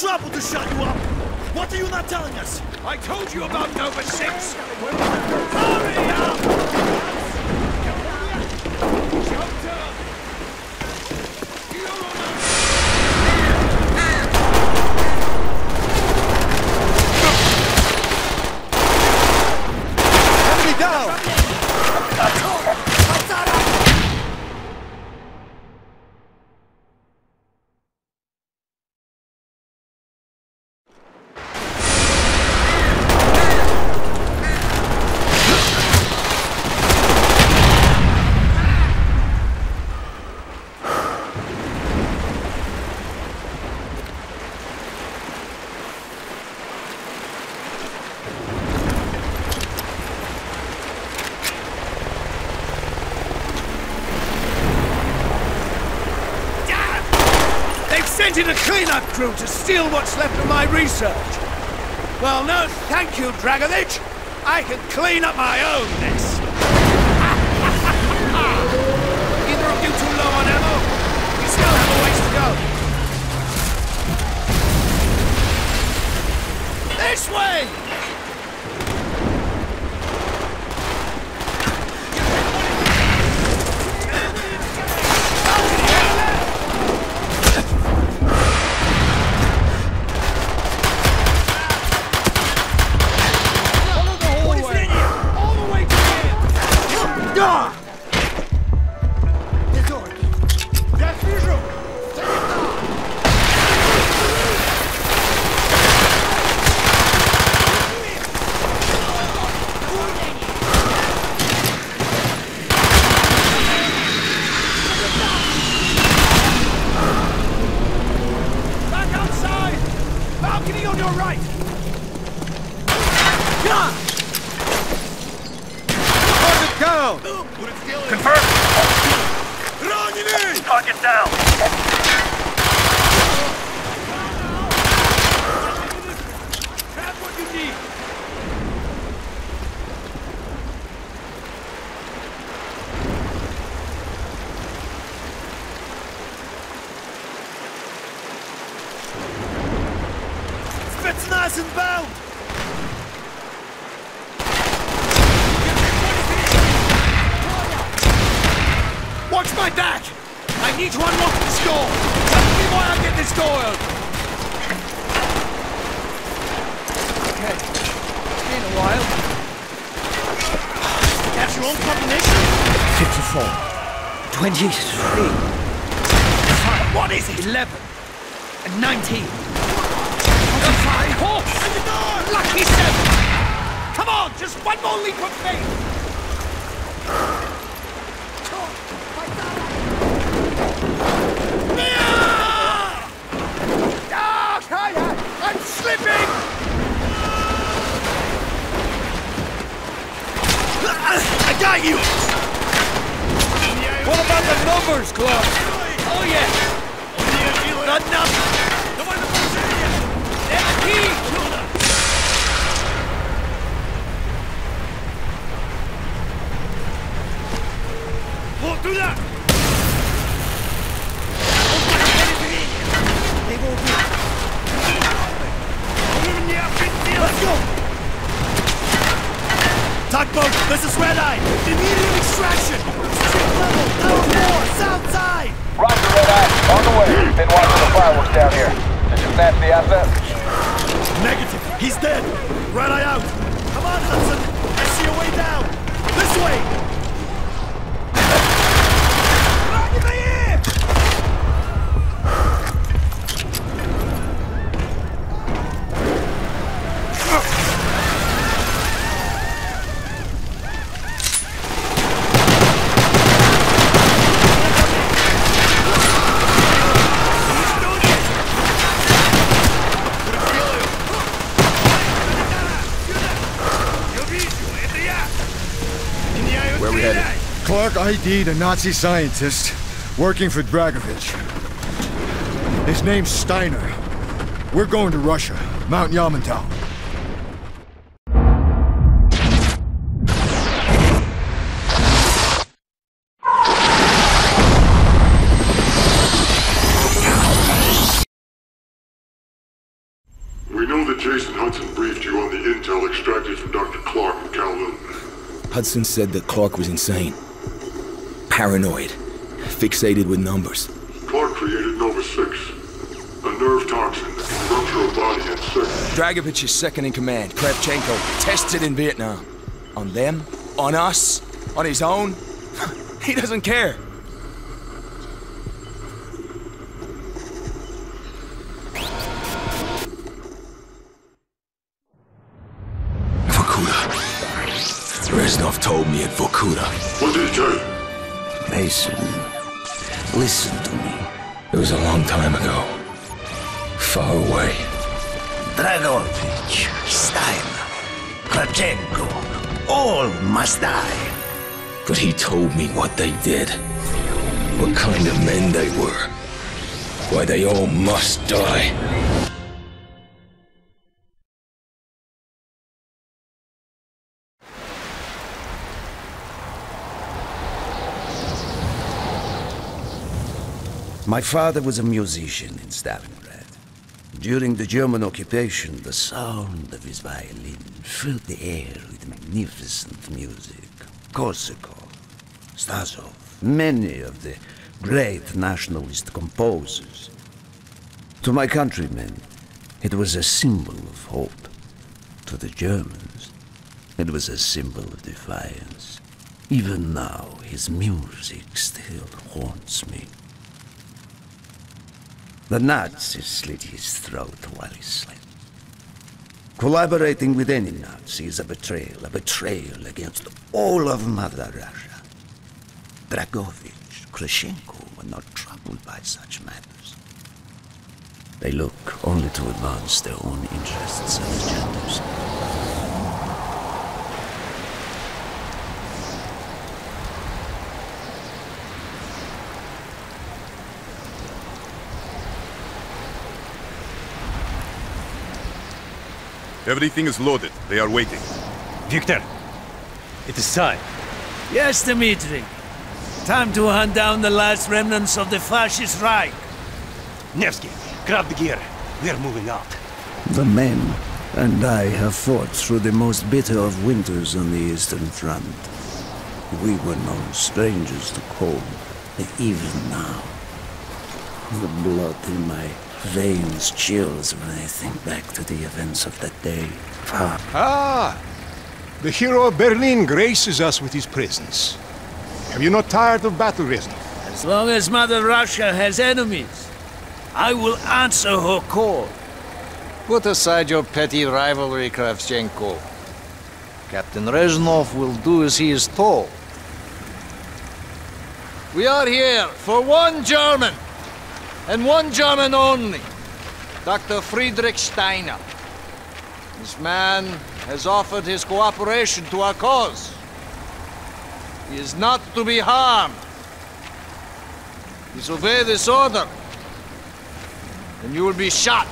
Trouble to shut you up. What are you not telling us? I told you about Nova 6! Hurry up! Enemy down! sent in a cleanup crew to steal what's left of my research. Well, no, thank you, Dragovich. I can clean up my own mess. ID'd a Nazi scientist working for Dragovich. His name's Steiner. We're going to Russia, Mount Yamantau. We know that Jason Hudson briefed you on the intel extracted from Dr. Clarke in Kowloon. Hudson said that Clarke was insane paranoid, fixated with numbers. Clarke created Nova 6, a nerve toxin that can rupture a body in seconds. Dragovich is second in command, Kravchenko, tested in Vietnam. On them? On us? On his own? he doesn't care. Vorkuta. Reznov told me at Vorkuta. What did he tell you? Listen to me. It was a long time ago. Far away. Dragovich, Steiner, Kravchenko, all must die. But he told me what they did. What kind of men they were. Why they all must die. My father was a musician in Stalingrad. During the German occupation, the sound of his violin filled the air with magnificent music. Korsakov, Stasov, many of the great nationalist composers. To my countrymen, it was a symbol of hope. To the Germans, it was a symbol of defiance. Even now, his music still haunts me. The Nazis slit his throat while he slept. Collaborating with any Nazi is a betrayal, a betrayal against all of Mother Russia. Dragovich, Kravchenko were not troubled by such matters. They look only to advance their own interests and agendas. Everything is loaded. They are waiting. Victor, it is time. Yes, Dmitri. Time to hunt down the last remnants of the fascist Reich. Nevsky, grab the gear. We are moving out. The men and I have fought through the most bitter of winters on the Eastern Front. We were no strangers to cold, but even now, the blood in my veins chills when I think back to the events of that day. Ah, Ah! The hero of Berlin graces us with his presence. Have you not tired of battle, Reznov? As long as Mother Russia has enemies, I will answer her call. Put aside your petty rivalry, Kravchenko. Captain Reznov will do as he is told. We are here for one German, and one German only. Dr. Friedrich Steiner. This man has offered his cooperation to our cause. He is not to be harmed. Disobey this order, and you will be shot.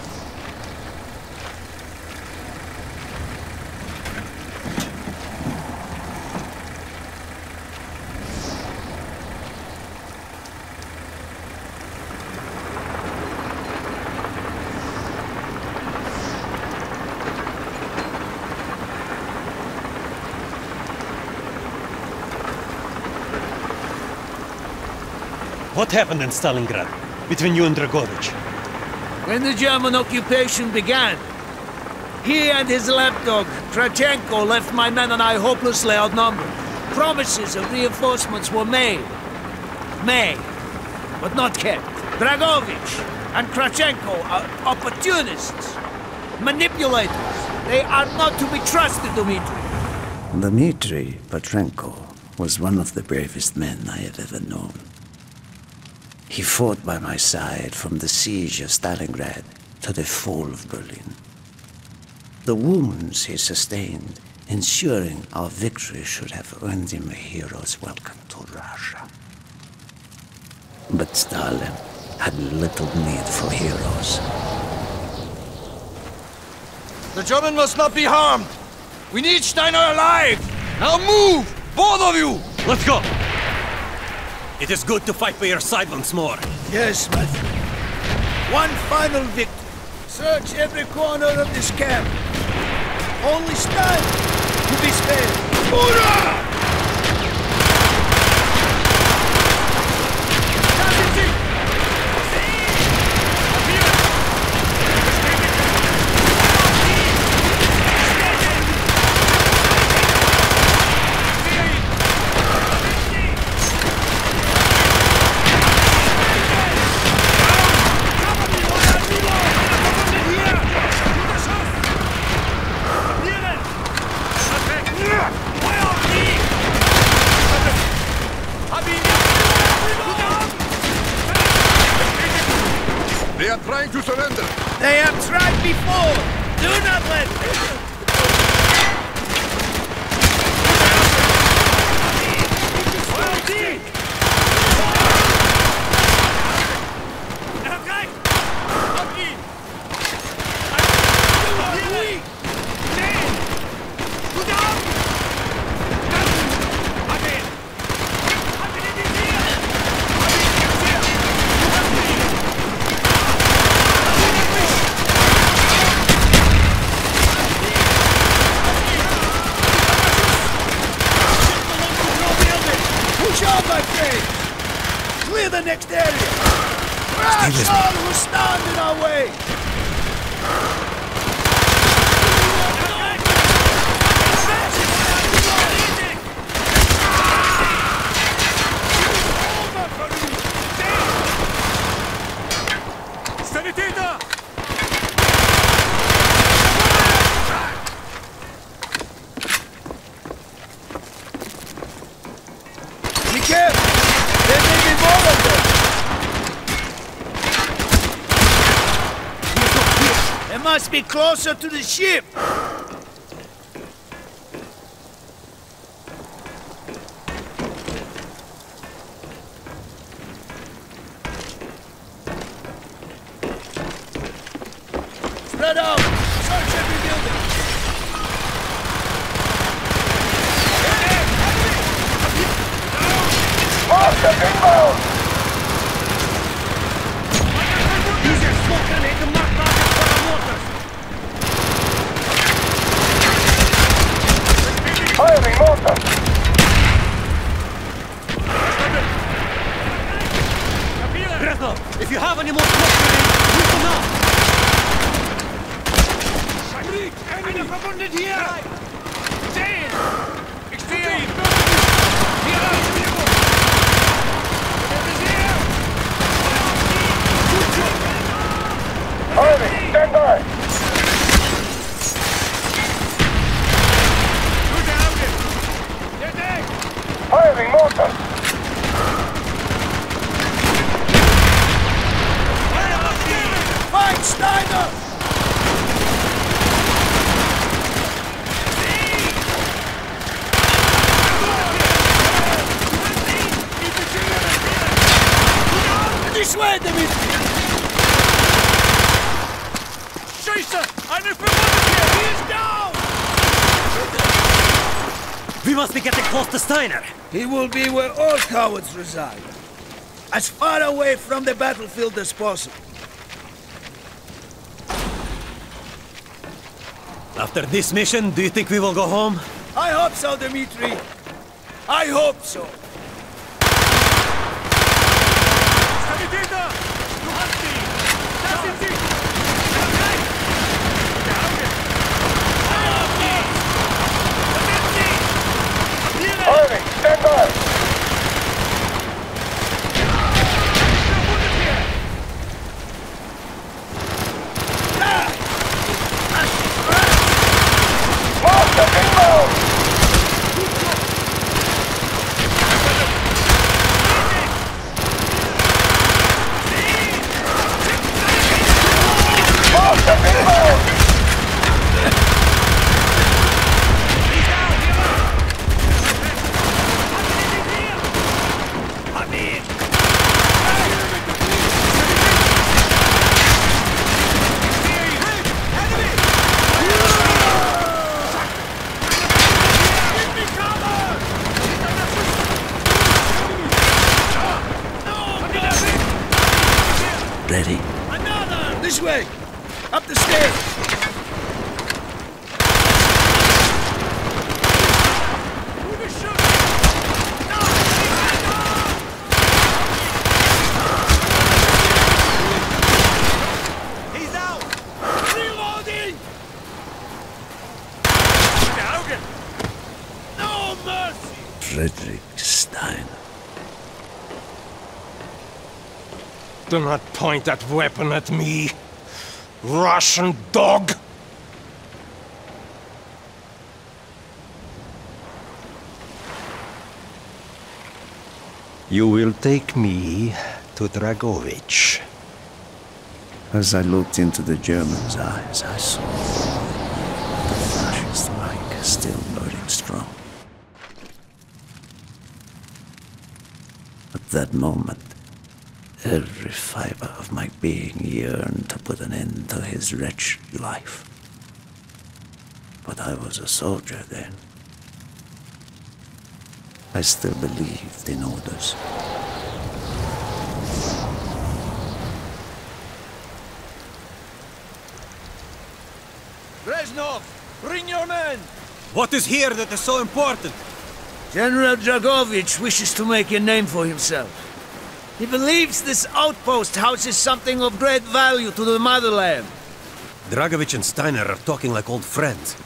What happened in Stalingrad between you and Dragovich? When the German occupation began, he and his lapdog, Kravchenko, left my men and I hopelessly outnumbered. Promises of reinforcements were made. Made, but not kept. Dragovich and Kravchenko are opportunists, manipulators. They are not to be trusted, Dmitri. Dmitri Petrenko was one of the bravest men I have ever known. He fought by my side from the siege of Stalingrad to the fall of Berlin. The wounds he sustained, ensuring our victory should have earned him a hero's welcome to Russia. But Stalin had little need for heroes. The German must not be harmed. We need Steiner alive. Now move, both of you. Let's go. It is good to fight by your side once more. Yes, friend. One final victory. Search every corner of this camp. Only Stein to be spared. Hoorah! They are trying to surrender. They have tried before. Do not let them. Well, deep. Clear the next area! Crash all who stand in our way! Sanitäter! Be careful! There may be more of them! They must be closer to the ship! Spread out! Search every building! Monster inbound! Firing mortar! Breath If you have any more smoke grenades, use them now! Einer verwundet hier! Sehen! Ich sehe ihn! Harvey, stand by! Firing mortar! Fight Steiner! This way, Dimitri! Scheiße! Eine verwundet hier! He is down! We must be getting close to Steiner! He will be where all cowards reside. As far away from the battlefield as possible. After this mission, do you think we will go home? I hope so, Dimitri. I hope so. Sanitäter! Du hast sie! Da sind sie! Harvey, stand by! Monster inbound! Monster inbound! Ready? Another! This way! Up the stairs! He's out! Reloading! Augen! No mercy! Friedrich Steiner. Do not point that weapon at me, Russian dog! You will take me to Dragovich. As I looked into the German's eyes, I saw the fascist Reich still burning strong. At that moment, every fiber of my being yearned to put an end to his wretched life. But I was a soldier then. I still believed in orders. Reznov! Bring your men! What is here that is so important? General Dragovich wishes to make a name for himself. He believes this outpost houses something of great value to the motherland. Dragovich and Steiner are talking like old friends.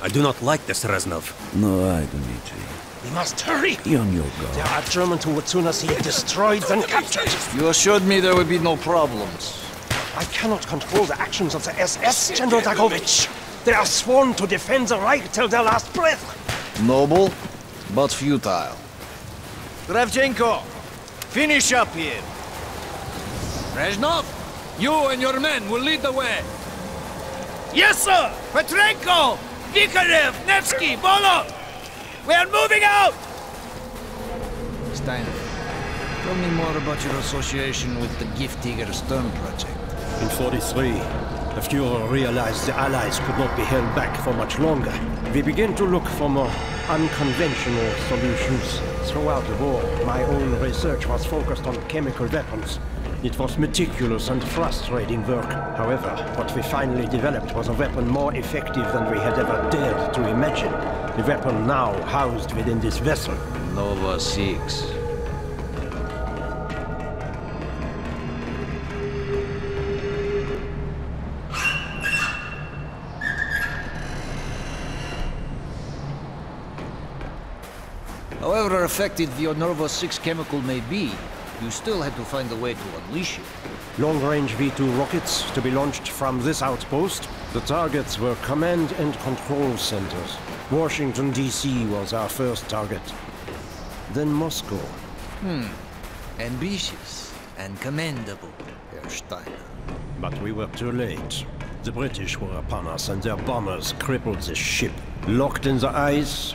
I do not like this, Reznov. No, I, Dmitri. We must hurry. Be on your guard. There are Germans who would sooner see it destroyed than captured. You assured me there would be no problems. I cannot control the actions of the SS, General Dragovich. They are sworn to defend the Reich till their last breath. Noble, but futile. Kravchenko, finish up here. Reznov, you and your men will lead the way. Yes, sir! Petrenko, Vikarev, Nevsky, Bolo! We are moving out! Steiner, tell me more about your association with the Giftiger Stern project. In 43, the Fuhrer realized the Allies could not be held back for much longer. We began to look for more unconventional solutions. Throughout the war, my own research was focused on chemical weapons. It was meticulous and frustrating work. However, what we finally developed was a weapon more effective than we had ever dared to imagine. The weapon now housed within this vessel. Nova 6. Effective the Nova 6 chemical may be, you still had to find a way to unleash it. Long-range V-2 rockets to be launched from this outpost. The targets were command and control centers. Washington, D.C. was our first target. Then Moscow. Hmm. Ambitious and commendable, Herr Steiner. But we were too late. The British were upon us and their bombers crippled the ship. Locked in the ice,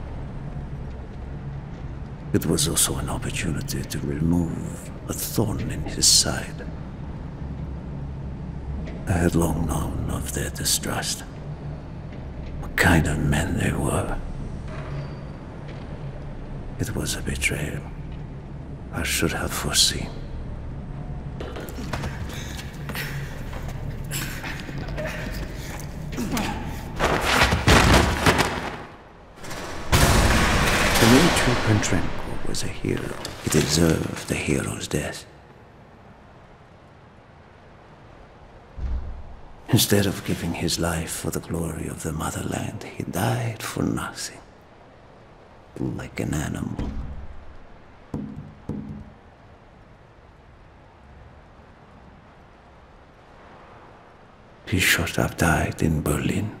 It was also an opportunity to remove a thorn in his side. I had long known of their distrust. What kind of men they were. It was a betrayal. I should have foreseen. Petrenko was a hero. He deserved a hero's death. Instead of giving his life for the glory of the motherland, he died for nothing. Like an animal. He should have died in Berlin.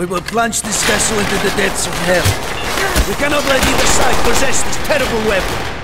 We will plunge this vessel into the depths of hell. We cannot let either side possess this terrible weapon.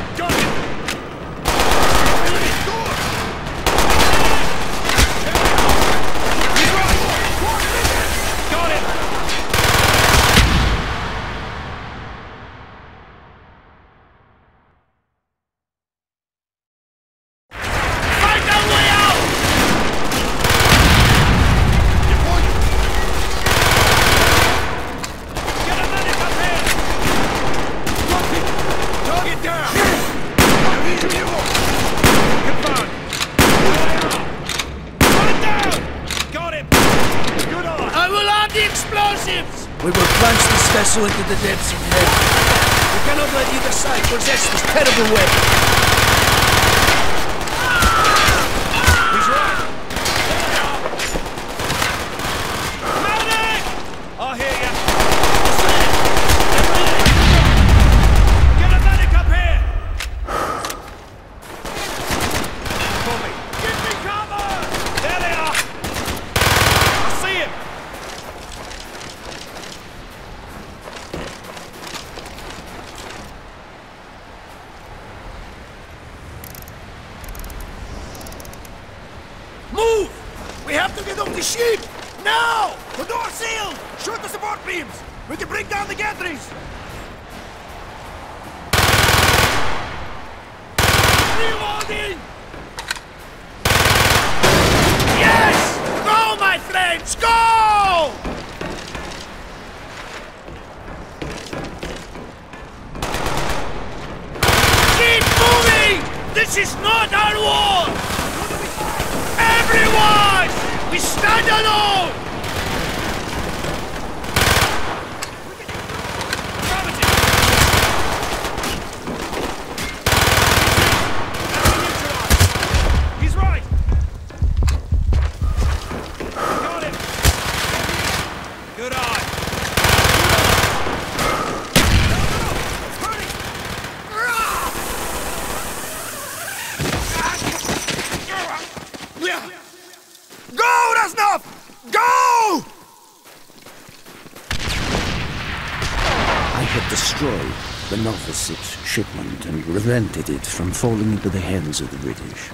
Prevented it from falling into the hands of the British.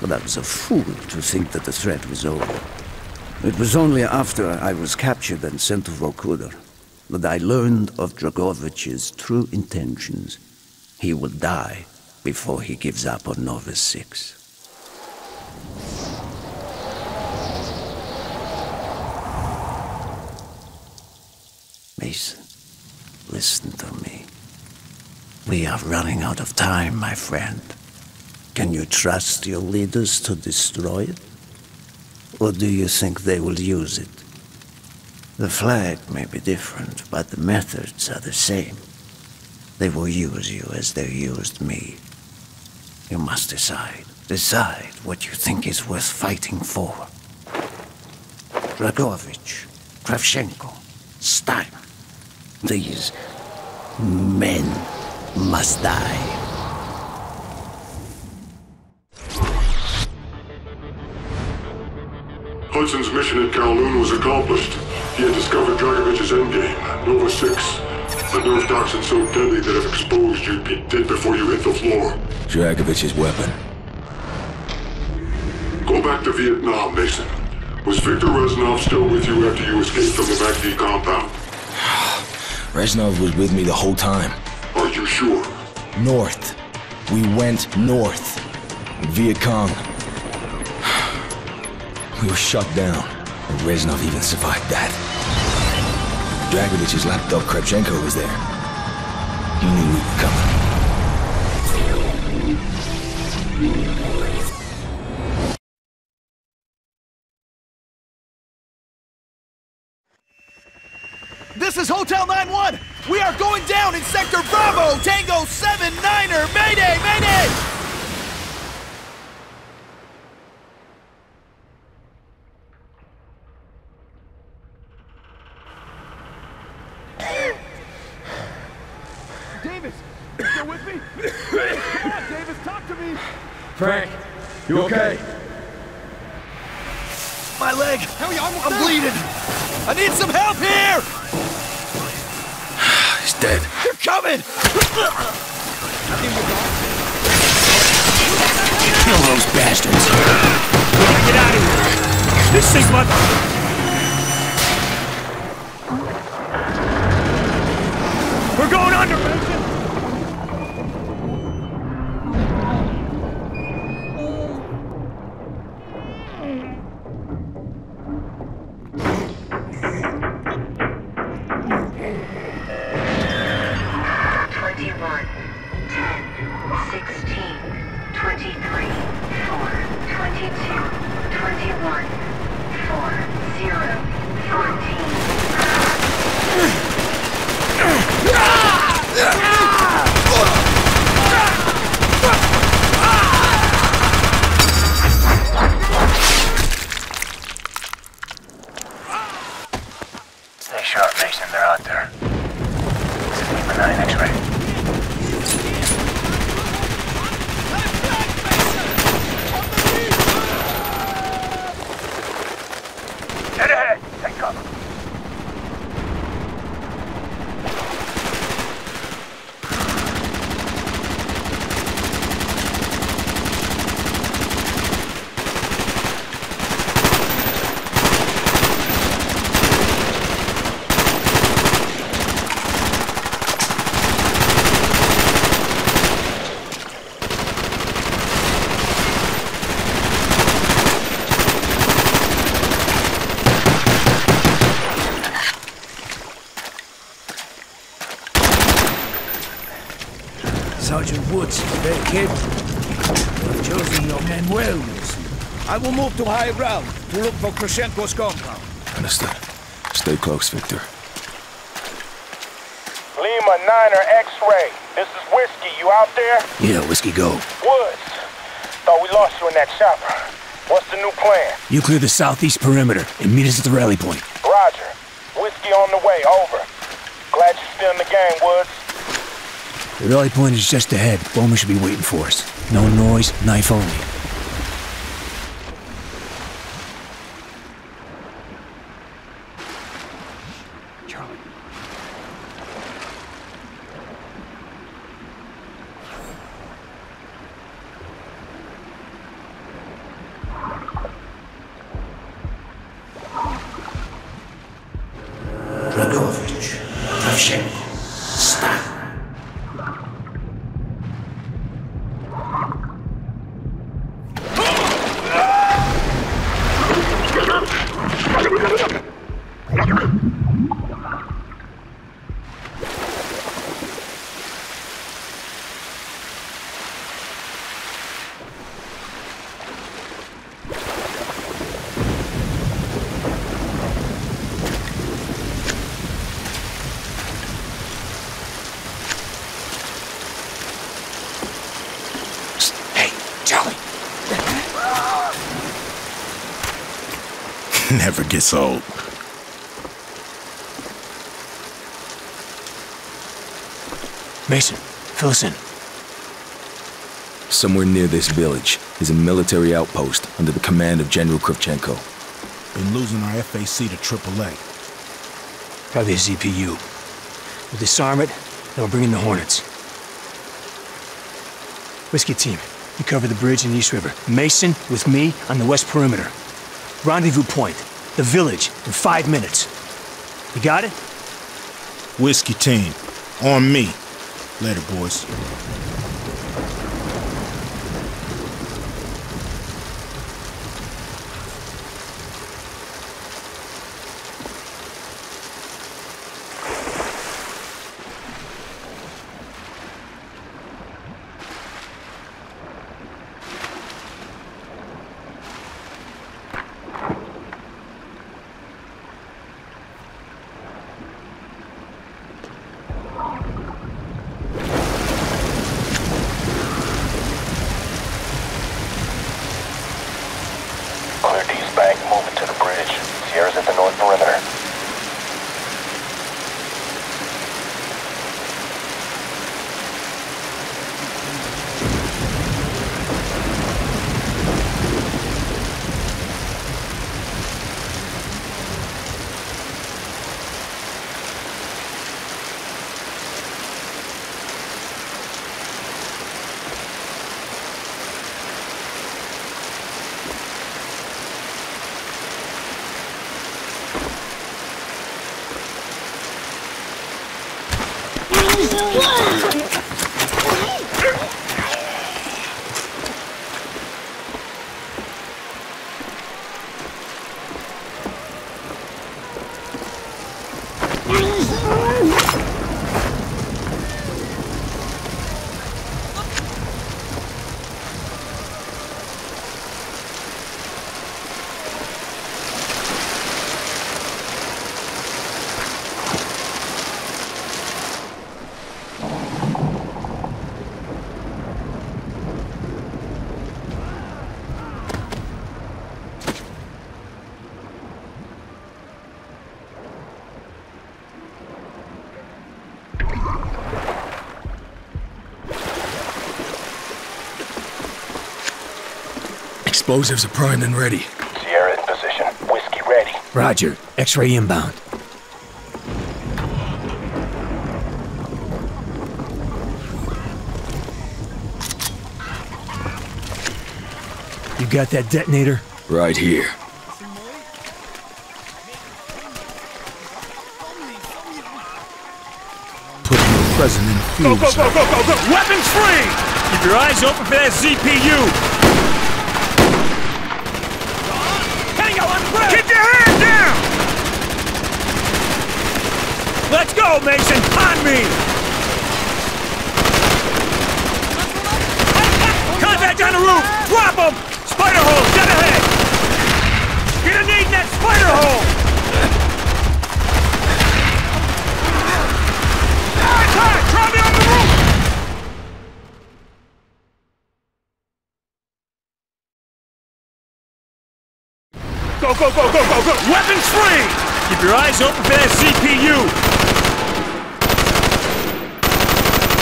But I was a fool to think that the threat was over. It was only after I was captured and sent to Vorkuta that I learned of Dragovich's true intentions. He will die before he gives up on Nova 6. Mason, listen. We are running out of time, my friend. Can you trust your leaders to destroy it? Or do you think they will use it? The flag may be different, but the methods are the same. They will use you as they used me. You must decide. Decide what you think is worth fighting for. Dragovich, Kravchenko, Steiner. These men must die. Hudson's mission at Kowloon was accomplished. He had discovered Dragovich's endgame, Nova 6. A nerve toxin so deadly that if exposed, you'd be dead before you hit the floor. Dragovich's weapon. Go back to Vietnam, Mason. Was Victor Reznov still with you after you escaped from the MACV compound? Reznov was with me the whole time. Are you sure? North. We went north. Viet Cong. We were shut down. And Reznov even survived that. Dragovich's lapdog Kravchenko was there. He knew we move to high ground to look for Kravchenko's compound. Understood. Stay close, Victor. Lima 9er X-ray. This is Whiskey. You out there? Yeah, whiskey go. Woods. Thought we lost you in that chopper. What's the new plan? You clear the southeast perimeter and meet us at the rally point. Roger. Whiskey on the way. Over. Glad you're still in the game, Woods. The rally point is just ahead. Bowman should be waiting for us. No noise, knife only. Dragovich, Kravchenko, Stan. Hey, Charlie. Never gets old. Mason, fill us in. Somewhere near this village is a military outpost under the command of General Kravchenko. Been losing our FAC to AAA. Probably a ZPU. We'll disarm it, then we'll bring in the Hornets. Whiskey team, you cover the bridge in the East River. Mason with me on the west perimeter. Rendezvous point, the village, in five minutes. You got it? Whiskey team. On me. Later, boys. Explosives are primed and ready. Sierra in position. Whiskey ready. Roger. X-ray inbound. You got that detonator? Right here. Put your present in a Go, go, go, go, go, go! Weapons free! Keep your eyes open for that ZPU! Tango, I'm ready! Keep your hand down! Let's Mason! On me! Contact on the roof! Drop him! Spider hole, dead ahead! Get a need in that spider hole! Me on the roof! Go, go, go, go, go, go! Weapons free! Keep your eyes open for that ZPU!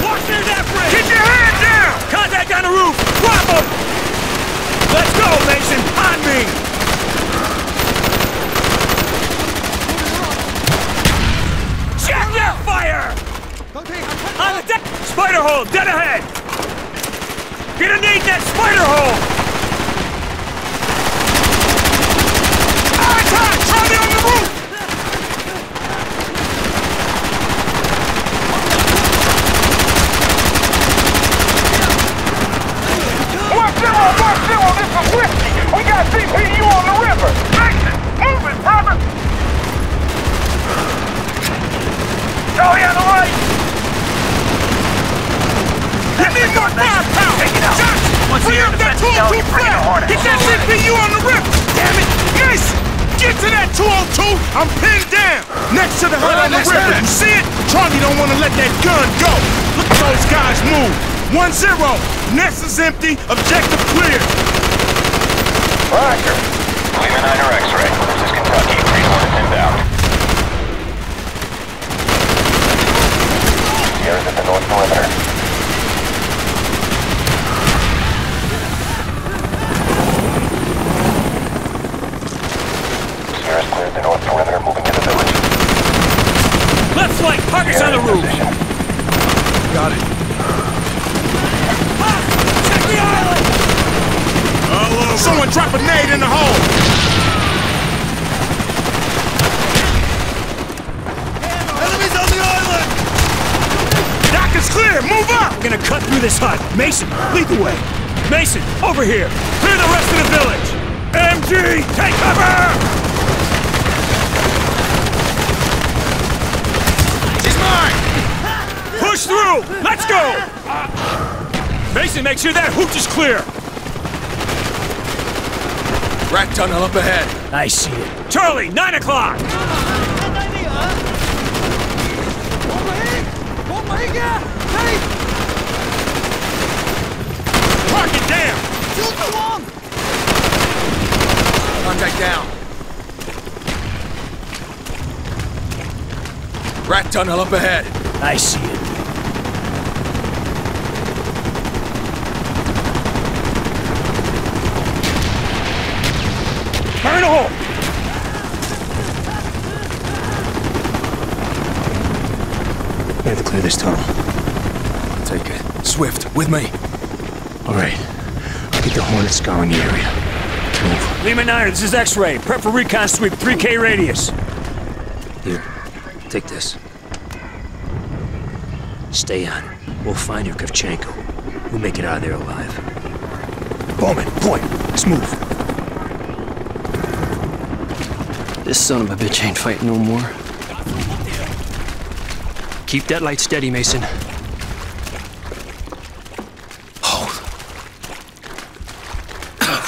Watch near that bridge! Keep your hand down! Contact on the Let's go, Mason! On me! Check your fire! On deck! Spider hole, dead ahead! Get a need that spider hole! Attack! Try me on the roof! One zero, one zero, this is Whiskey. We got ZPU on the river. Mason, move it, brother. Charlie on the right. Let me more firepower! Take it out. Josh, Once free up that defensive zone, 202 you bring in a flag! Get that ZPU on the river! Damn it! Yes! Get to that 202! I'm pinned down! Next to the hut on the river, you see it? Charlie don't want to let that gun go! Look at those guys move! 1-0! Nest is empty, objective clear! Roger. Lima 9 or X-ray. This is Kentucky. Green Hornets inbound. Sierra's at the north perimeter. Sierra's cleared north perimeter, moving to the village. Left flank, target's on the roof! Got it. Check the island! Someone drop a nade in the hole! Enemies on the island! Dock is clear! Move up! We're gonna cut through this hut. Mason, lead the way. Mason, over here. Clear the rest of the village. MG, take cover! Push through! Let's go! Mason, make sure that hooch is clear. Rat tunnel up ahead. I see it. Charlie, nine o'clock! Target down! Contact down. Rat tunnel up ahead. I see it. Burn a hole! We have to clear this tunnel. I'll take it. Swift, with me. All right. I'll get the Hornets scouring the area. Move. Lima 9, this is X-Ray. Prep for recon sweep, 3K radius. Here. Take this. Stay on. We'll find your Kravchenko. We'll make it out of there alive. Bowman, point. Let's move. This son of a bitch ain't fighting no more. Keep that light steady, Mason. Oh,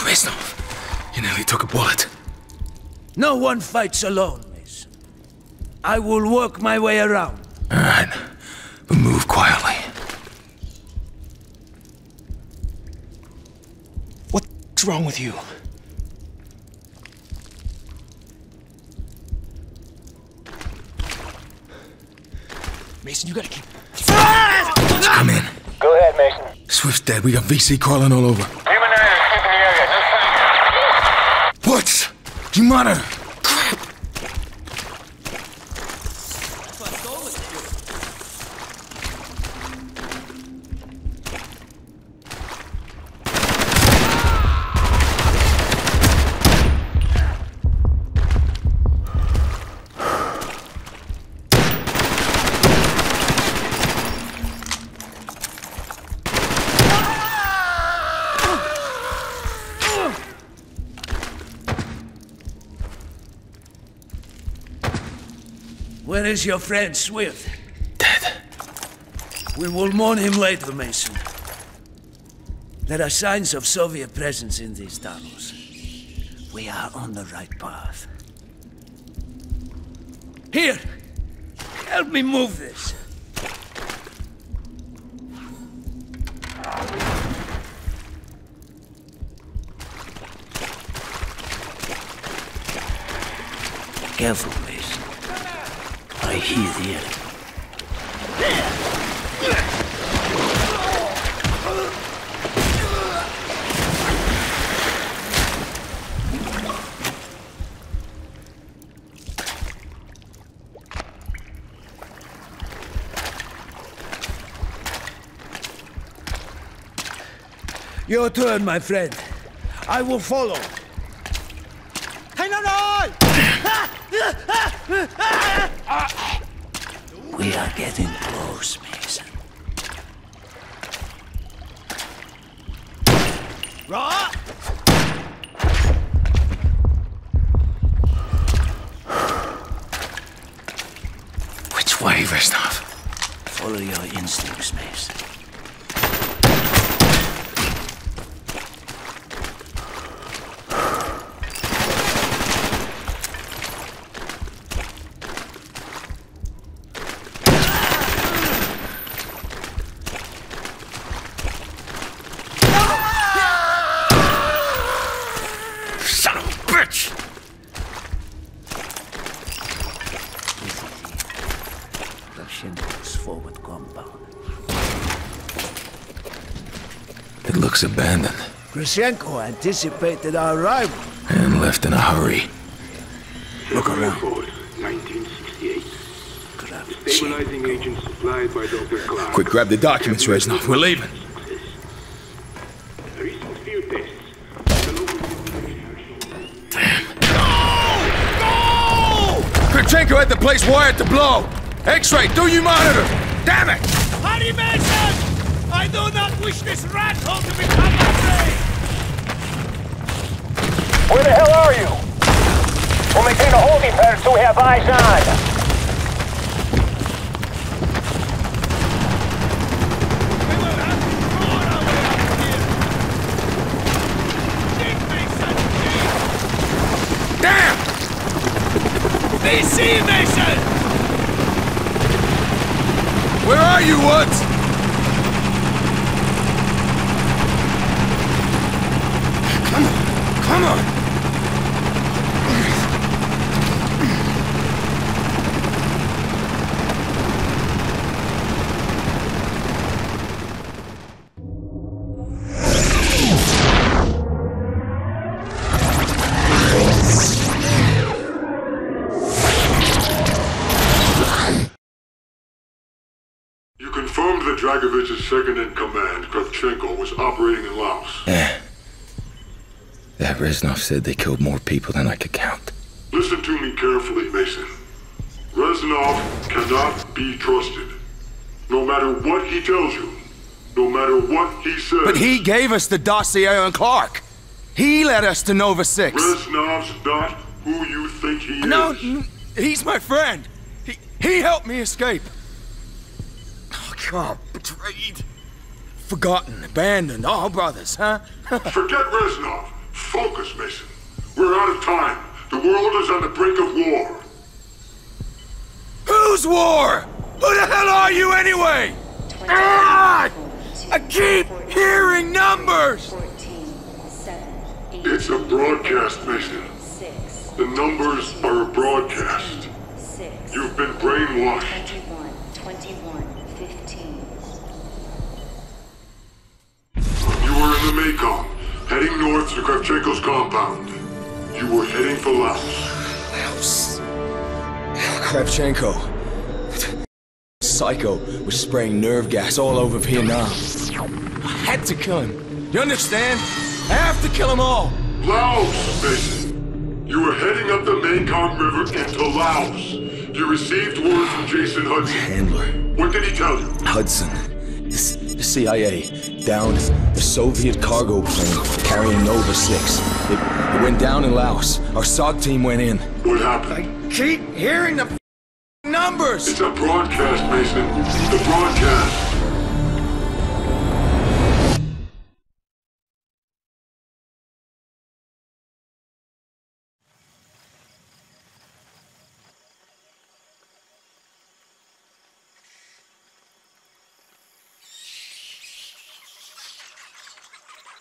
Reznov. You nearly took a bullet. No one fights alone, Mason. I will work my way around. All right. But move quietly. What's wrong with you gotta keep... Let's come in. Go ahead, Mason. Swift's dead. We got VC crawling all over. What? You monitor. Is your friend, Swift? Dead. We will mourn him later, Mason. There are signs of Soviet presence in these tunnels. We are on the right path. Here! Help me move this. Your turn, my friend. I will follow. We are getting close, Mason. Raw! Which way, Reznov? Follow your instincts, Mason. Son of a bitch! Kravchenko's forward compound. It looks abandoned Kravchenko anticipated our arrival. and left in a hurry. Look around. 1968. Stabilizing agent supplied by Dr. Clarke. Quick, grab the documents, Reznov. We're leaving. Recent field tests. Had the place wired to blow. X-ray, do you monitor? Damn it! Harry Mason! I do not wish this rat hole to become a grave! Where the hell are you? We'll maintain a holding pattern so we have eyes on. Damn! VC Mason! Where are you, Woods? Said they killed more people than I could count. Listen to me carefully, Mason. Reznov cannot be trusted. No matter what he tells you, no matter what he says. But he gave us the dossier on Clarke. He led us to Nova 6. Reznov's not who you think he No, is. No, he's my friend. He, he helped me escape. Oh, God, betrayed. Forgotten, abandoned, all brothers, huh? Forget Reznov. Focus, Mason. We're out of time. The world is on the brink of war. Whose war? Who the hell are you anyway? Ah! I keep hearing numbers! It's a broadcast, Mason. The numbers are a broadcast. You've been brainwashed. 21, 15. You were in the Mekong, heading north to Kravchenko's compound. You were heading for Laos. Laos. Kravchenko. Psycho was spraying nerve gas all over Vietnam. I had to kill him. You understand? I have to kill them all. Laos, Mason. You were heading up the Mekong River into Laos. You received word from Jason Hudson. Handler. What did he tell you? Hudson. This, the CIA downed the Soviet cargo plane carrying Nova 6. It, it went down in Laos. Our SOG team went in. What happened? I keep hearing the numbers! It's a broadcast, Mason. The broadcast.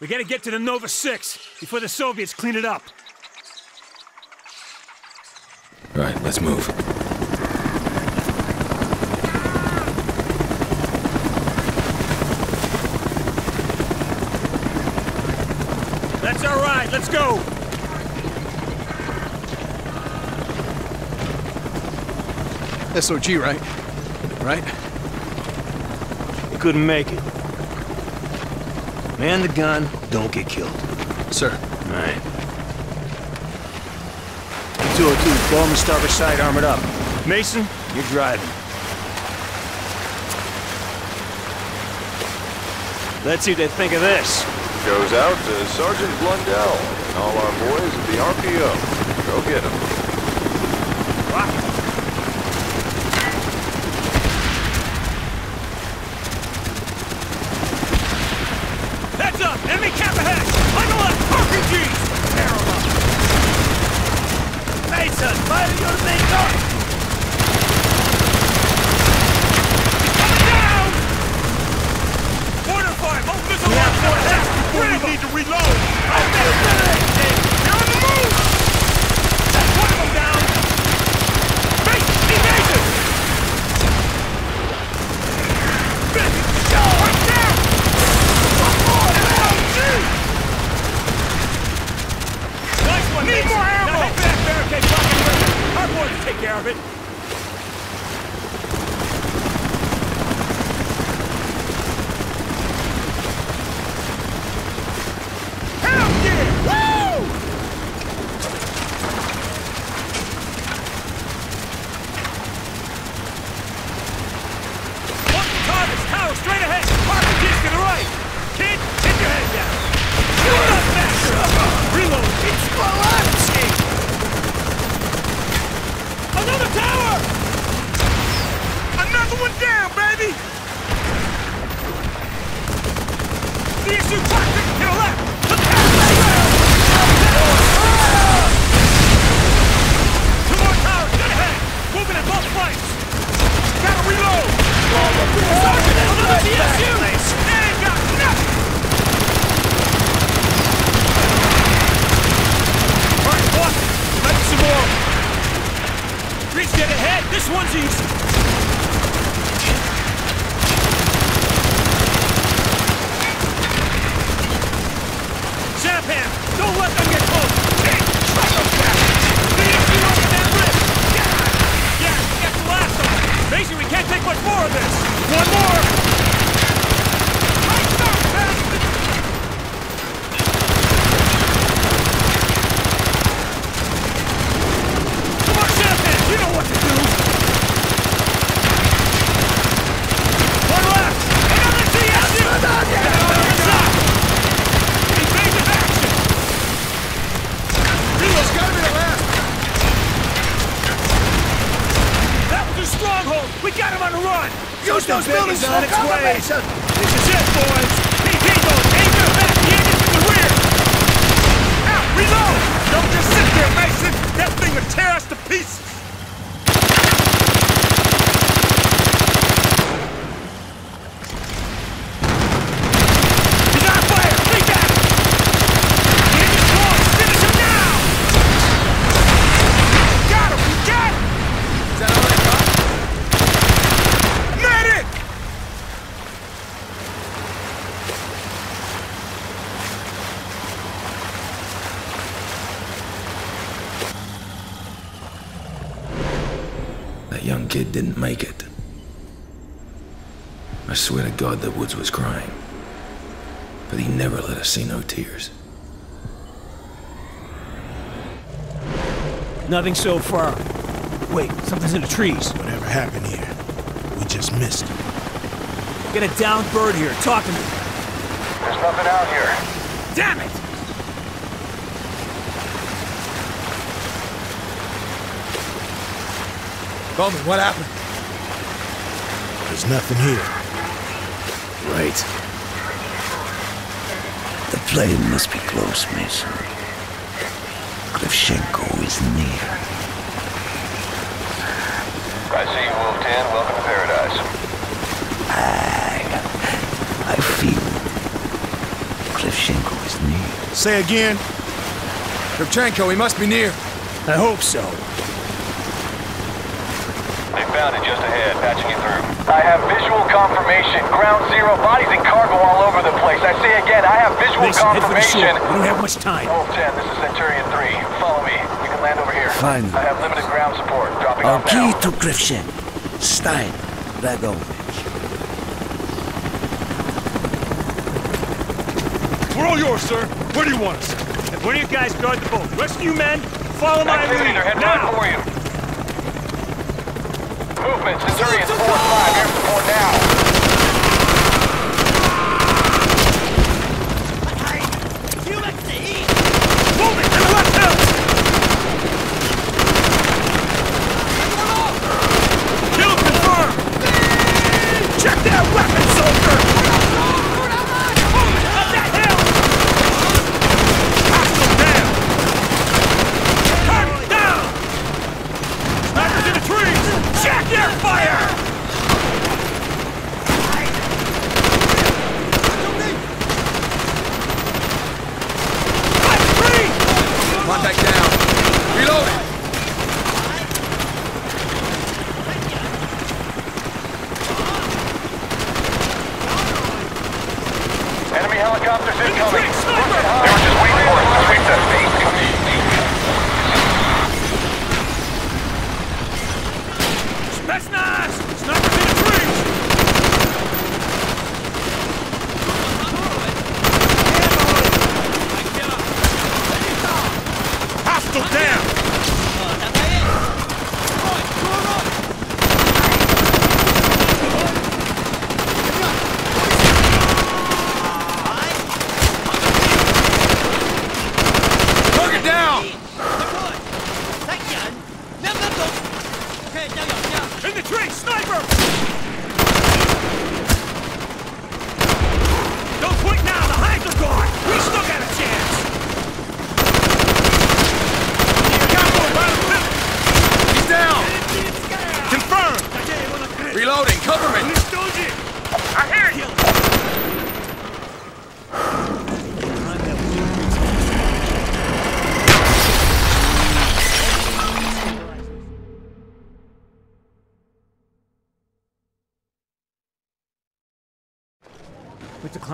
We gotta get to the Nova 6 before the Soviets clean it up. All right, let's move. That's all right, let's go! SOG, right? Right? You couldn't make it. Man the gun, don't get killed. Sir. All right. 202, blow on the starboard side, armored up. Mason, you're driving. Let's see what they think of this. Goes out to Sergeant Blundell and all our boys at the RPO. Go get them. Deixa! Swear to God that Woods was crying. But he never let us see no tears. Nothing so far. Wait, something's in the trees. Whatever happened here, we just missed it. Get a downed bird here. Talk to me. There's nothing out here. Damn it! Bowman, what happened? There's nothing here. Right. The plane must be close, Mason. Kravchenko is near. I see you, Wolf 10. Welcome to paradise. I... I feel it. Kravchenko is near. Say again? Kravchenko, he must be near. I hope so. They found it just ahead, patching you through. I have visual confirmation. Ground zero, bodies and cargo all over the place. I say again, I have visual Mason, the shore. confirmation. We don't have much time. Wolf 10, this is Centurion 3. Follow me. You can land over here. Fine. I have limited ground support. Dropping Our off key now. to Kravchenko. Stein. Dragovich. We're all yours, sir. Where do you want us? One of you guys guard the boat. Rescue men, follow my Activity, lead. they're heading Now! right for you. Movement, Centurion 4 5, air support now.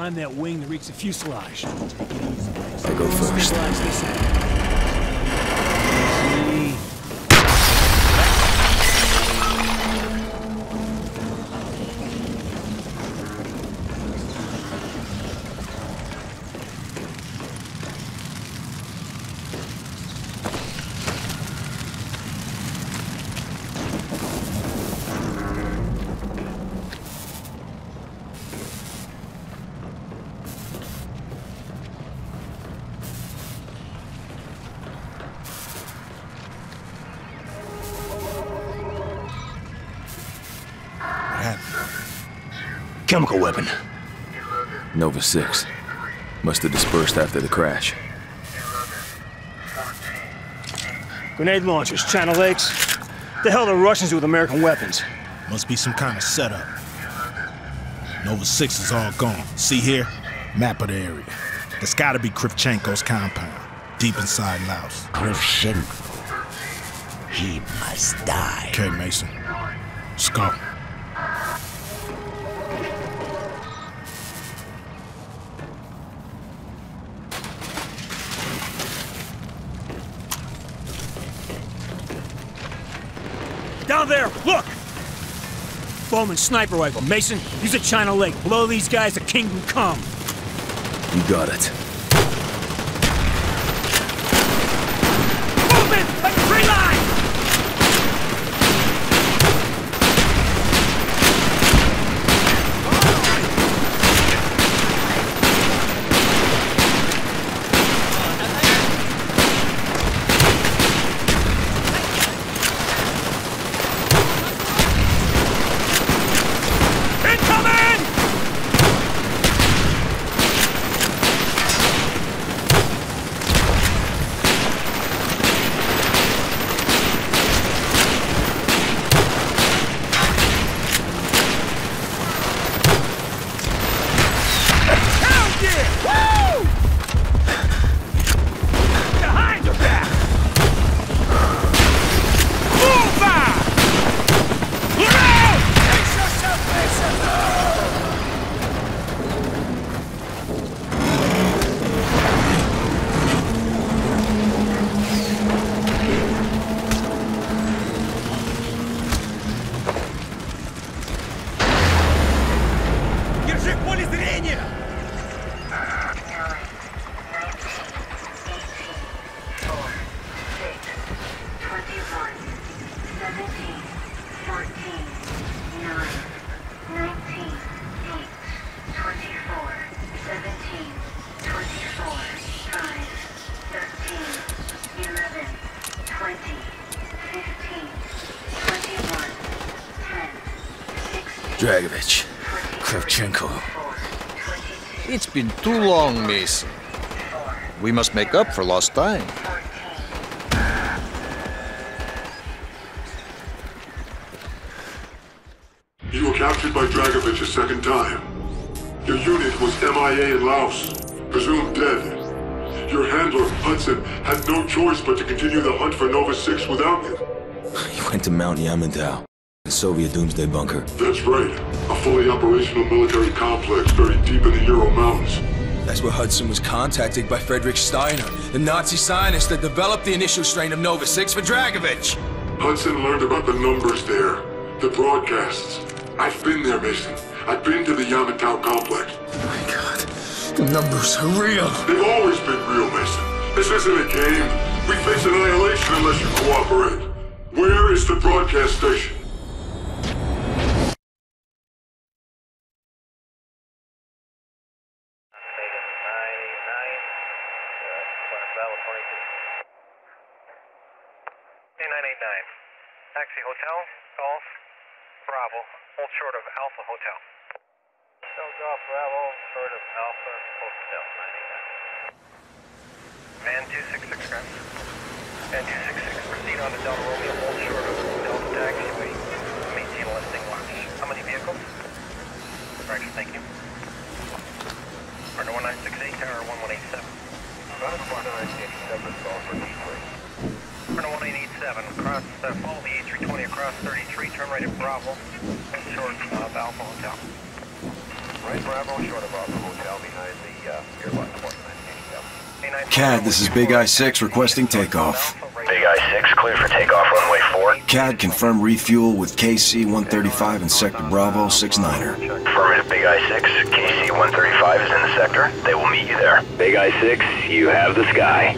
We have to climb that wing that reaches the fuselage. I go first. 11. Nova 6. Must have dispersed after the crash. Grenade launchers, China Lakes. The hell the Russians do with American weapons? Must be some kind of setup. Nova 6 is all gone. See here? Map of the area. It's gotta be Kravchenko's compound, deep inside Laos. Kravchenko? He must die. Okay, Mason. Bowman sniper rifle. Mason, use a China Lake. Blow these guys, the kingdom come. You got it. Dragovich. Kravchenko. It's been too long, Mason. We must make up for lost time. You were captured by Dragovich a second time. Your unit was MIA in Laos, presumed dead. Your handler, Hudson, had no choice but to continue the hunt for Nova 6 without you. He went to Mount Yamantau, the Soviet doomsday bunker. That's right. A fully operational military complex buried deep in the Ural Mountains. That's where Hudson was contacted by Friedrich Steiner, the Nazi scientist that developed the initial strain of Nova 6 for Dragovich. Hudson learned about the numbers there, the broadcasts. I've been there, Mason. I've been to the Yamantau complex. My God, the numbers are real. They've always been real, Mason. This isn't a game. We face annihilation unless you cooperate. Where is the broadcast station? Taxi Hotel, Golf, Bravo, hold short of Alpha Hotel. Hotel Golf, Bravo, short of Alpha Hotel, 99. Man 266, correct? Man 266, proceed on to Delta Romeo, hold short of Delta Taxiway. Maintain listing watch. How many vehicles? Roger, thank you. Partner 1968, tower 1187. Partner 1987, call for D3. Partner 1887, cross, uh, follow the A320 across 33, turn right at Bravo, and short of Alpha Hotel. Right Bravo, short of Alpha Hotel, behind the uh, airline port 1987. CAD, this is Big Eye-6 requesting takeoff. Big Eye-6, clear for takeoff, runway 4. CAD, confirm refuel with KC-135 in Sector Bravo 69er. Affirmative, Big Eye-6. KC-135 is in the sector. They will meet you there. Big Eye-6, you have the sky.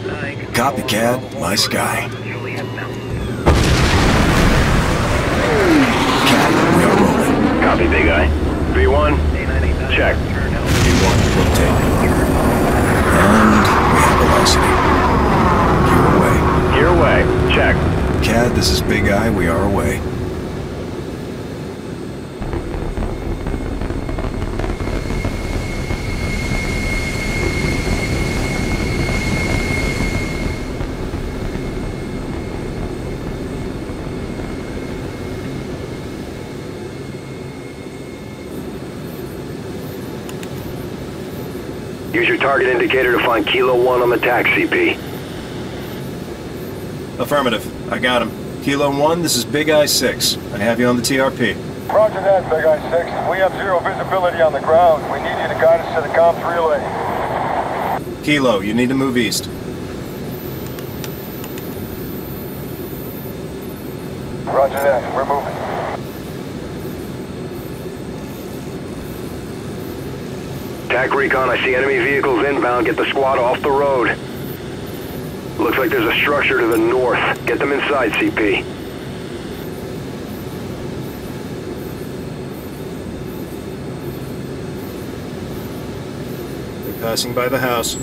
Copy, CAD, my sky. CAD, we are rolling. Copy, Big Eye. V1, check. V1, rotate. And velocity. Gear away. Gear away, check. CAD, this is Big Eye, we are away. Use your target indicator to find Kilo 1 on the tac, CP. Affirmative. I got him. Kilo 1, this is Big Eye 6. I have you on the TRP. Roger that, Big Eye 6. We have zero visibility on the ground. We need you to guide us to the comms relay. Kilo, you need to move east. Roger that. We're moving. Recon, I see enemy vehicles inbound. Get the squad off the road. Looks like there's a structure to the north. Get them inside, CP. They're passing by the house.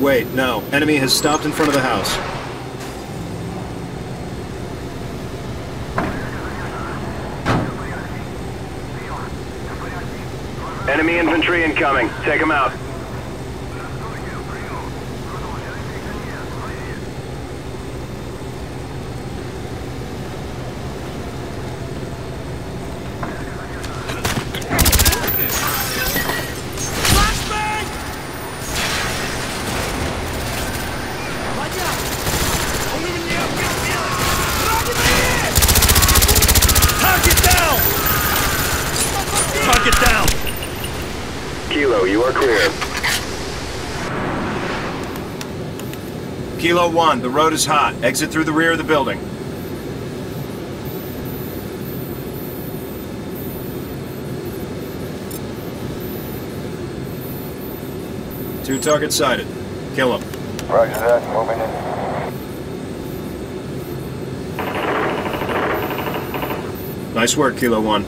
Wait, no. Enemy has stopped in front of the house. Enemy infantry incoming. Take them out. Target down! Target down! Kilo, you are clear. Kilo 1, the road is hot. Exit through the rear of the building. Two targets sighted. Kill them. Roger that. Moving in. Nice work, Kilo 1.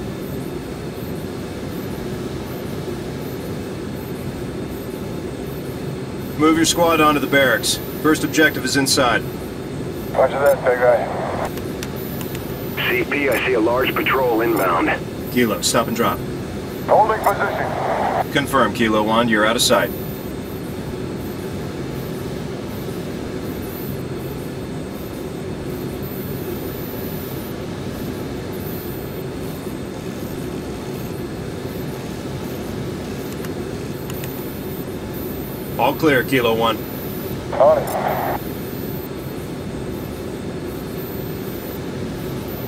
Move your squad onto the barracks. First objective is inside. Roger that, Big Eye. CP, I see a large patrol inbound. Kilo, stop and drop. Holding position. Confirm, Kilo 1, you're out of sight. All clear, Kilo 1.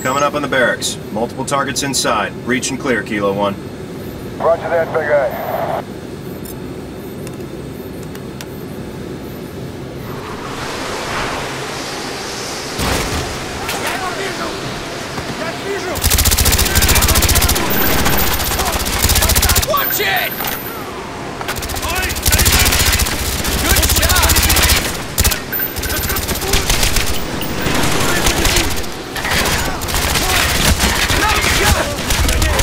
Coming up on the barracks. Multiple targets inside. Reach and clear, Kilo 1. Roger that, Big Eye. Watch it! Good shot!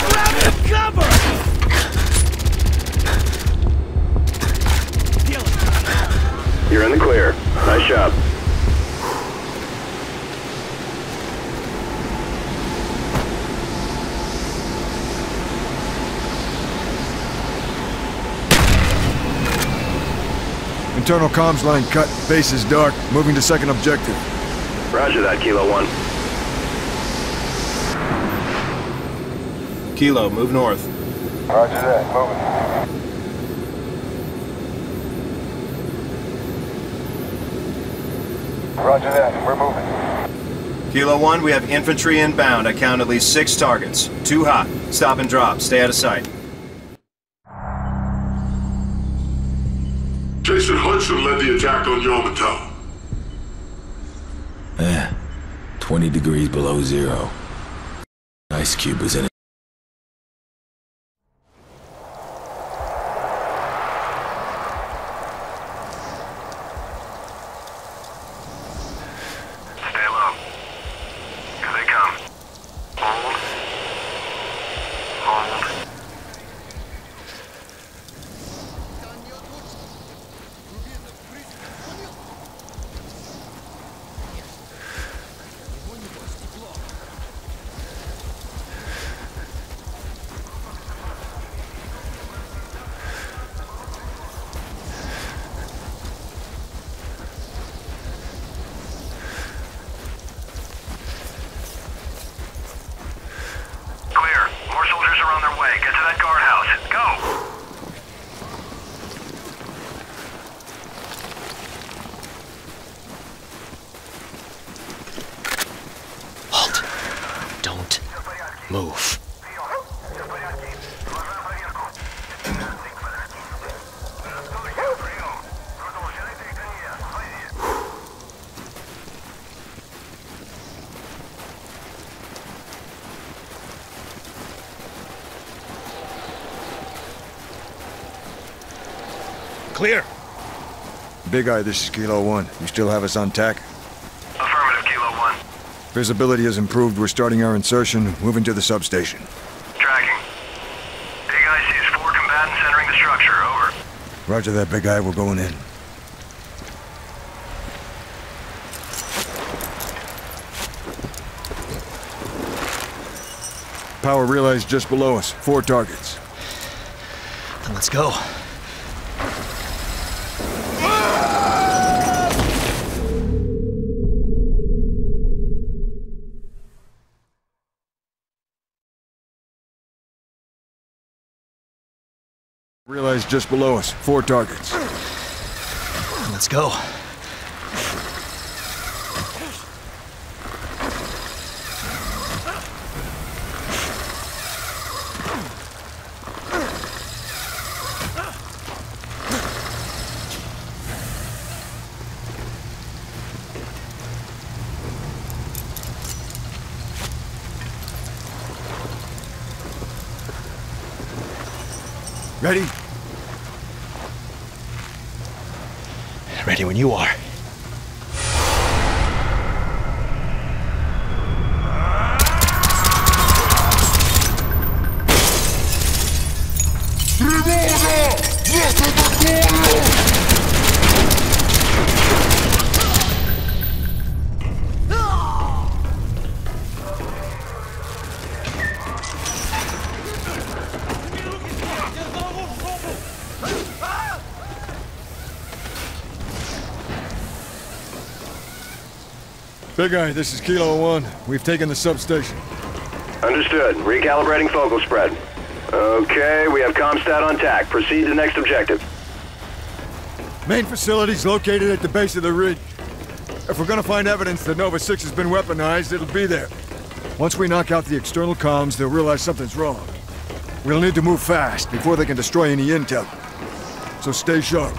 Grab the cover! You're in the clear. Nice job. Internal comms line cut. Base is dark. Moving to second objective. Roger that, Kilo 1. Kilo, move north. Roger that. Moving. Roger that. We're moving. Kilo 1, we have infantry inbound. I count at least six targets. Too hot. Stop and drop. Stay out of sight. Jason Hudson led the attack on Yamantau. Eh, 20 degrees below zero. Ice cube was in it. Stay low. Here they come. Hold. Hold. Clear. Big Eye, this is Kilo 1. You still have us on tack? Affirmative, Kilo 1. Visibility has improved. We're starting our insertion, moving to the substation. Tracking. Big Eye sees four combatants entering the structure. Over. Roger that, Big Eye. We're going in. Power realized just below us. Four targets. Then let's go. Just below us. Four targets. Let's go. Big this is Kilo 1. We've taken the substation. Understood. Recalibrating focal spread. Okay, we have Comstat on tack. Proceed to next objective. Main facility's located at the base of the ridge. If we're gonna find evidence that Nova 6 has been weaponized, it'll be there. Once we knock out the external comms, they'll realize something's wrong. We'll need to move fast before they can destroy any intel. So stay sharp.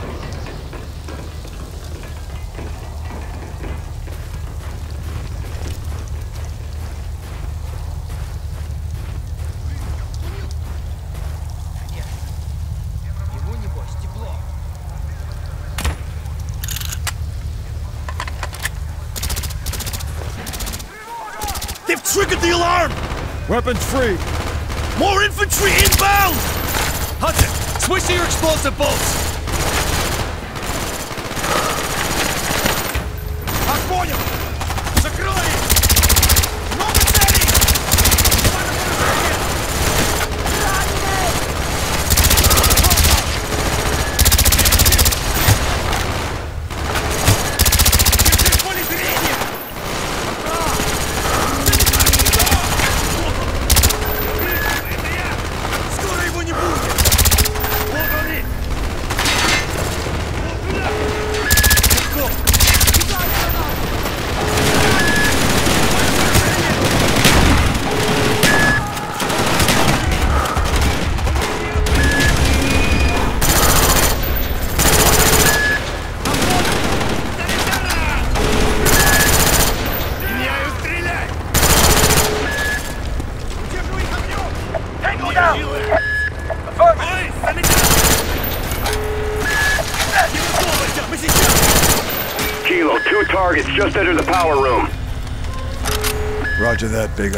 big.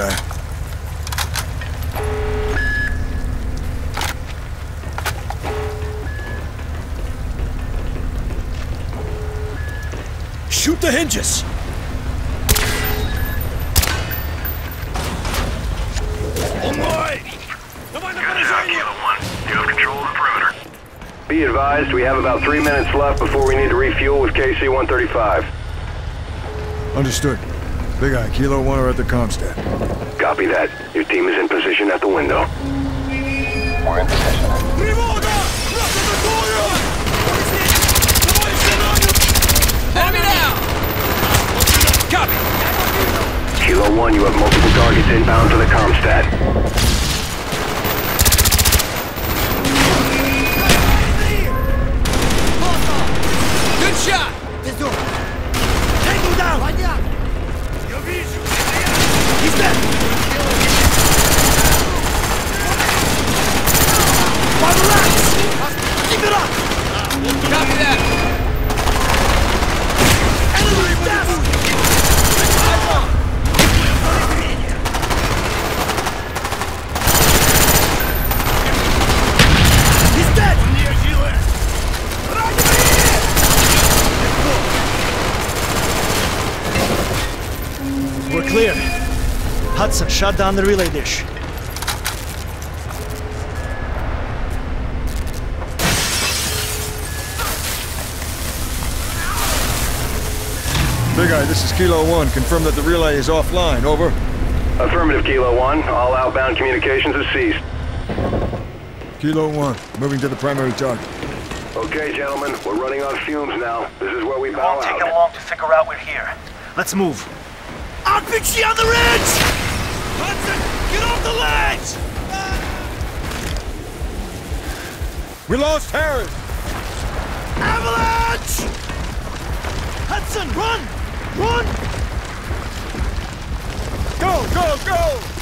Shoot the hinges! Be advised, we have about three minutes left before we need to refuel with KC-135. Understood. Big Eye, Kilo 1 are at the Comstat. Copy that. Your team is in position at the window. We're in position. Enemy down! Copy! Kilo 1, you have multiple targets inbound to the Comstat. Hudson, shut down the relay dish. Big Eye, this is Kilo 1. Confirm that the relay is offline. Over. Affirmative, Kilo 1. All outbound communications have ceased. Kilo 1, moving to the primary target. Okay, gentlemen, we're running on fumes now. This is where we It bow won't take out. them long to figure out we're here. Let's move. I'll fix you on the ridge! Hudson, get off the ledge! We lost Harris! Avalanche! Hudson, run! Run! Go, go, go!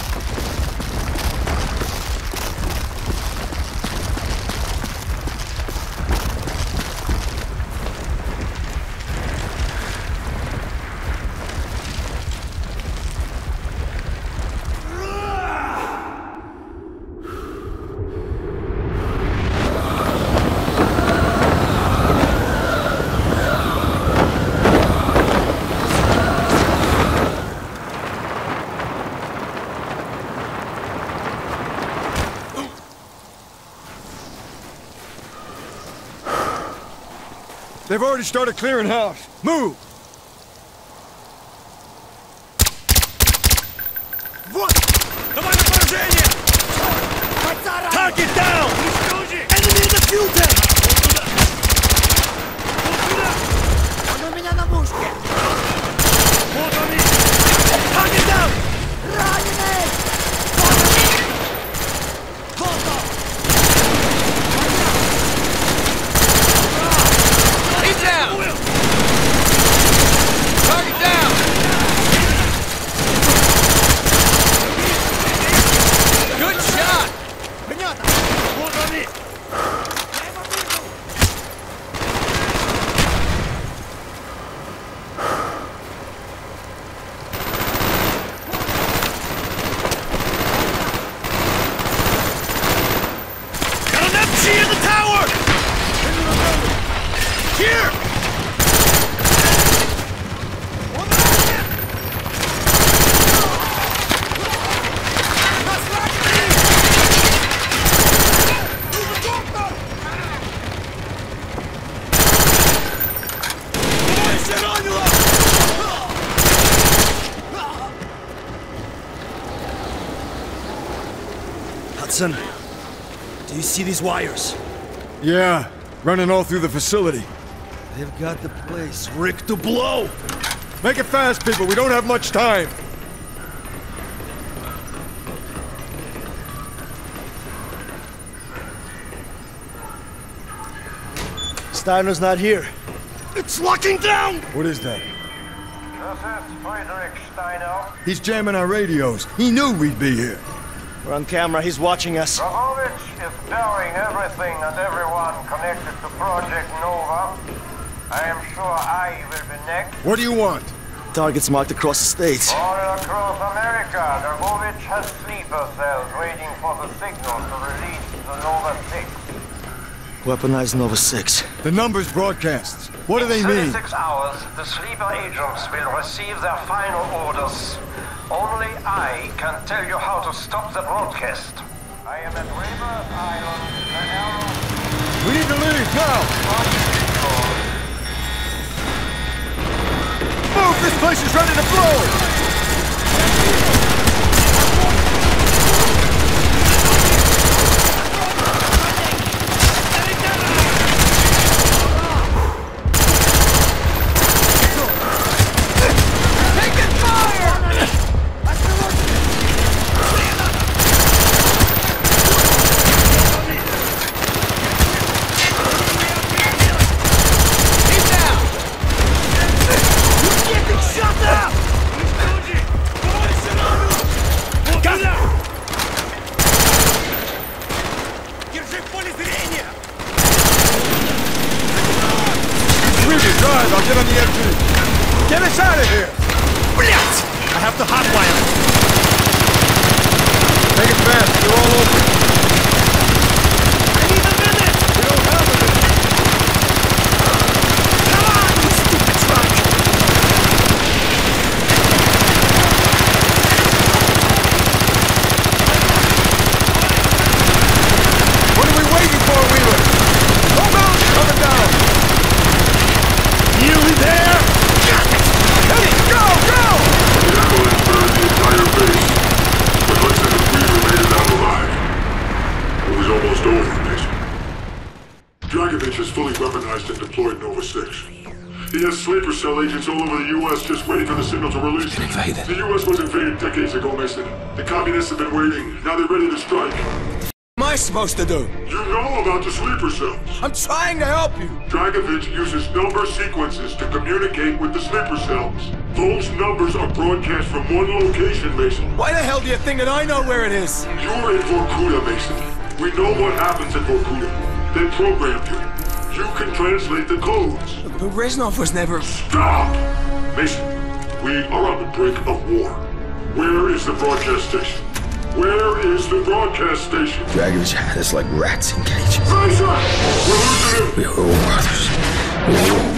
They've already started clearing house. Move! Target down! Enemy in the fuel tank! Target down! He's down! Target down! Good shot! Got an MG in the tower! Here! Hudson, do you see these wires? Yeah, running all through the facility. They've got the place rigged to blow! Make it fast, people. We don't have much time. Steiner's not here. It's locking down! What is that? This is Friedrich Steiner. He's jamming our radios. He knew we'd be here. We're on camera. He's watching us. Dragovich is burying everything and everyone connected to Project Nova. I am sure I will be next. What do you want? Targets marked across the states. All across America, Dragovich has sleeper cells waiting for the signal to release the Nova 6. Weaponized Nova 6. The numbers broadcasts. What do they In mean? 36 hours, the sleeper agents will receive their final orders. Only I can tell you how to stop the broadcast. I am at Rebirth Island, the Arrow. We need to leave now! Move! This place is ready to blow! One location, Mason. Why the hell do you think that I know where it is? You're in Vorkuta, Mason. We know what happens in Vorkuta. They programmed you. You can translate the codes. But Reznov was never... Stop! Mason, we are on the brink of war. Where is the broadcast station? Where is the broadcast station? Dragovich had us like rats in cages. Mason! We're losing him! We were all brothers. We were all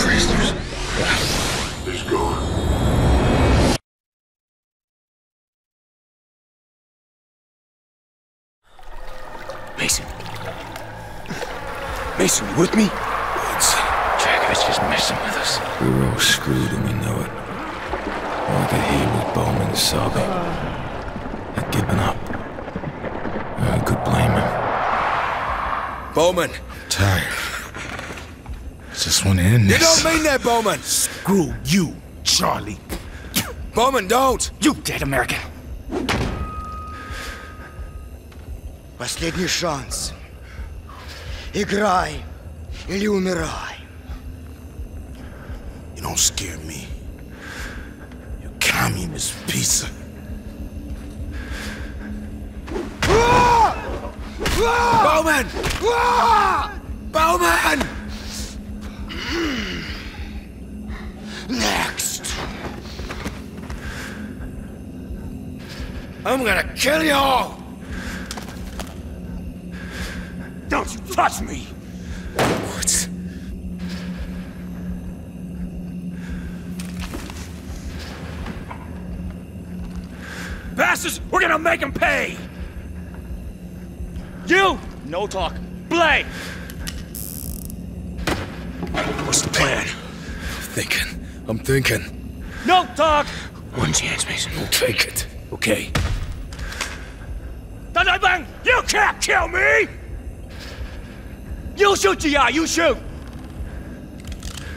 Bowman! Screw you, Charlie. Bowman, don't! You dead American! Последний шанс. Играй или умирай. You don't scare me. You communist piece of... Bowman! Bowman! Next. I'm gonna kill you all! Don't you touch me! What? Bastards, we're gonna make them pay! You! No talk. Blay! What's the plan? Thinking. I'm thinking. No talk! One chance, Mason. We'll take it. Okay. Dai Bang, you can't kill me! You shoot, GI, you shoot!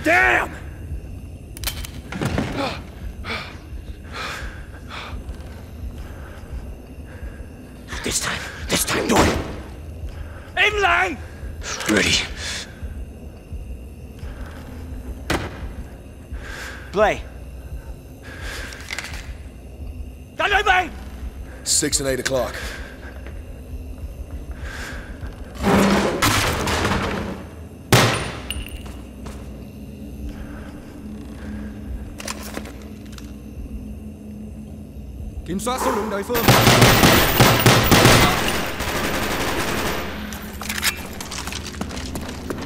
Damn! This time, this time, do it. Aim Lang! Ready. Blay. Six and eight o'clock. Kiểm soát số lượng đối phương.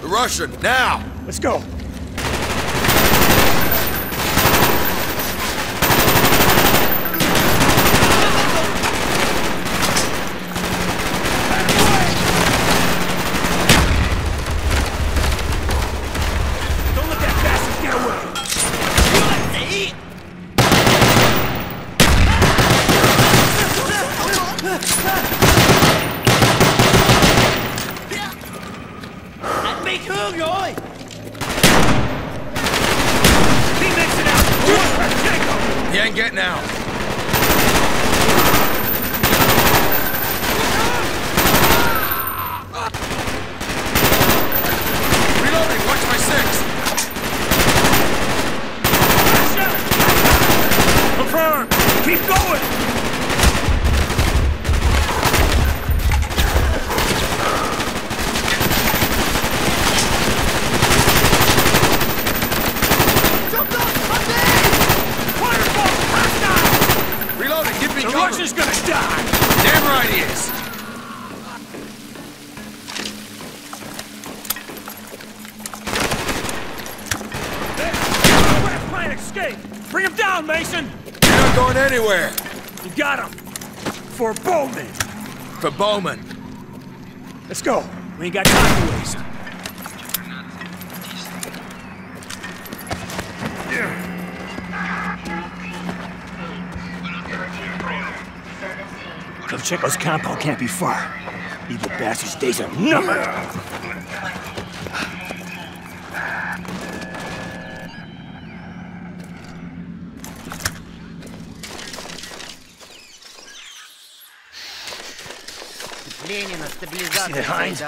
The Russian, now! Let's go. Checo's compound can't be far. Evil bastard's days are numbered! See the hinds?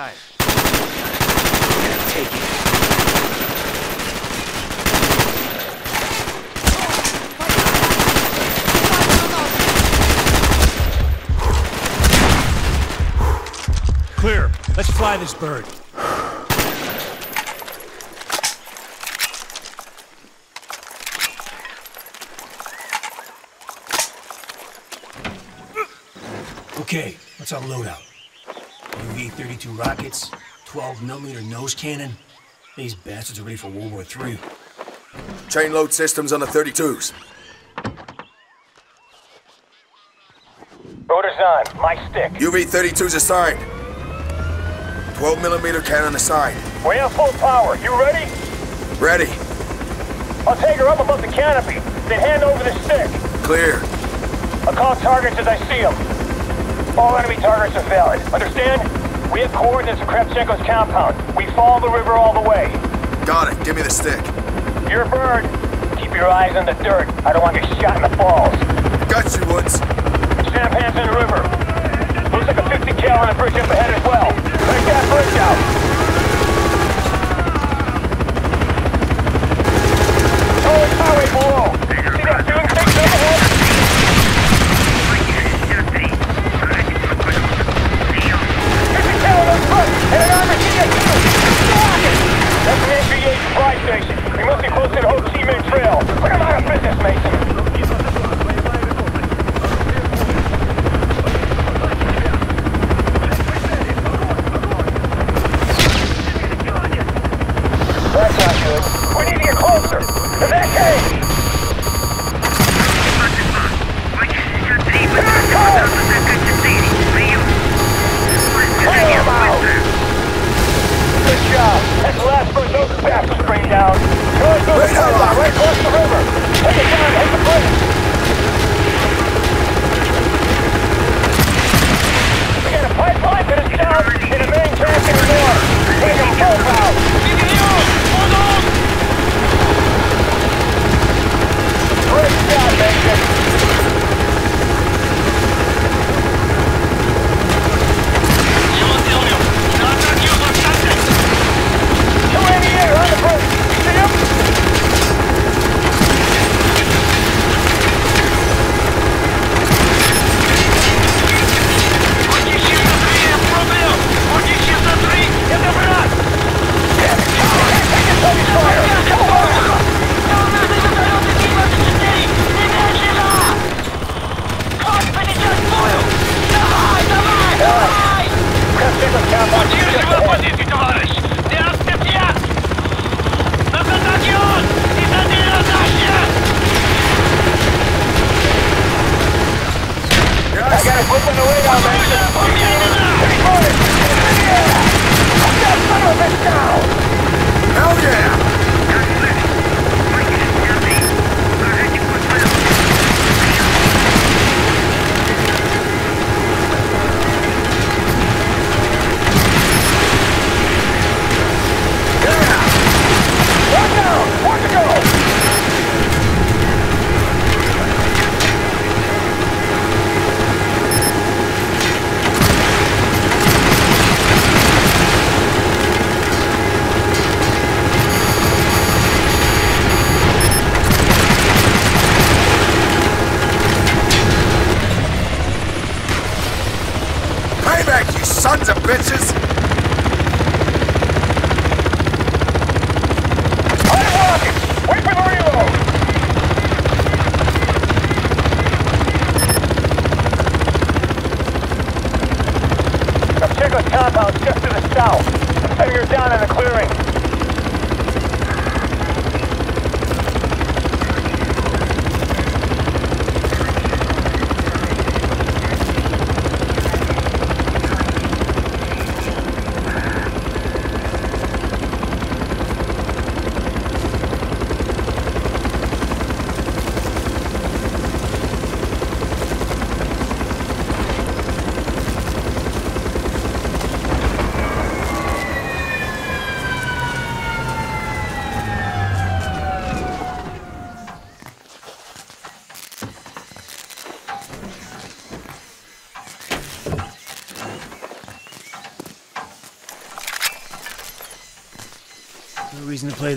Fly this bird. Okay, what's our loadout? UB-32 rockets, 12 millimeter nose cannon. These bastards are ready for World War III. Chain load systems on the 32s. Rotor's on. My stick. UB-32s assigned. 12 millimeter cannon assigned. We're in full power. You ready? Ready. I'll take her up above the canopy, then hand over the stick. Clear. I'll call targets as I see them. All enemy targets are valid. Understand? We have coordinates of Kravchenko's compound. We follow the river all the way. Got it. Give me the stick. You're a bird. Keep your eyes on the dirt. I don't want to get shot in the balls. Got you, Woods. Champagne's in the river. A 50 cal on the bridge up ahead as well. Break that bridge out. Highway below.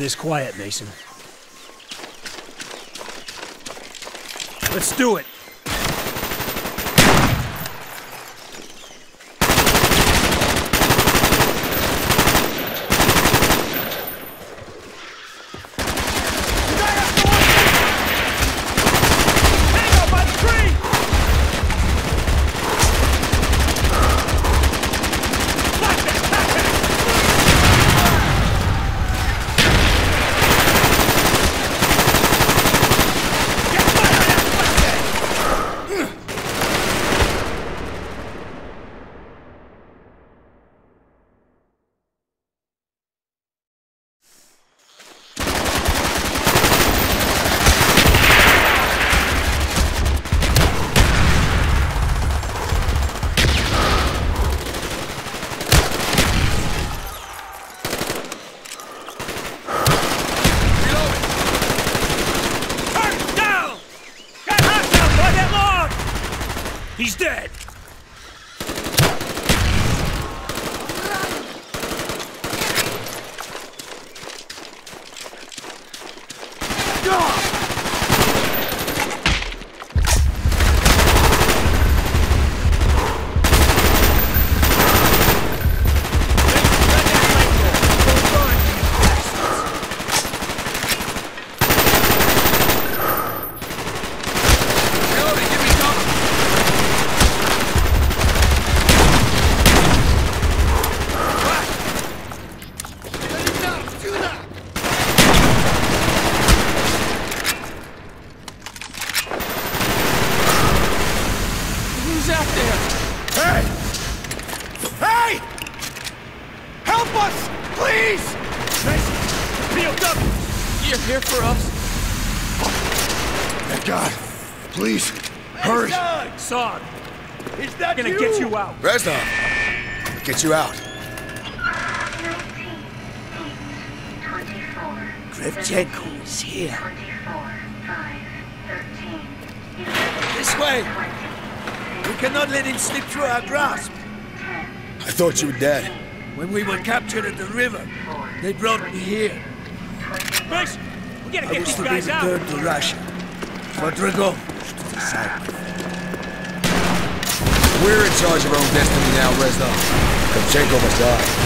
This quiet, Mason. You? get you out. Reznov, we'll get you out. Kravchenko is here. This way! We cannot let him slip through our grasp. I thought you were dead. When we were captured at the river, they brought me here. Mason, we gotta I get was these to be guys out. returned to Russia. Rodrigo to We're in charge of our own destiny now, Reznov. Kravchenko must die.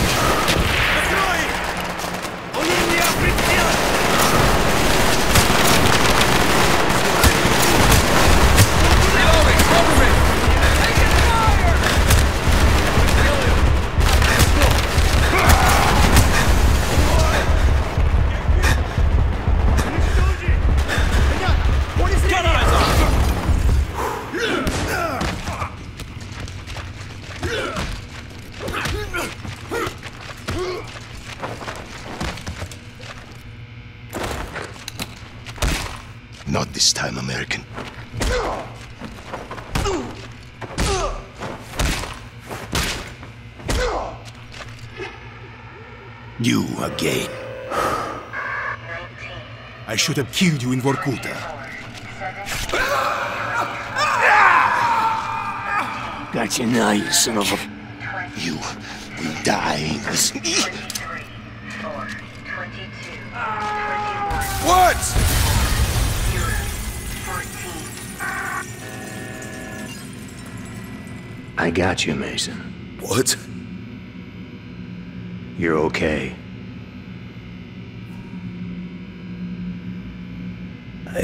Should have killed you in Vorkuta. Got you now, you son of a... You will die in this... What? I got you, Mason. What? You're okay.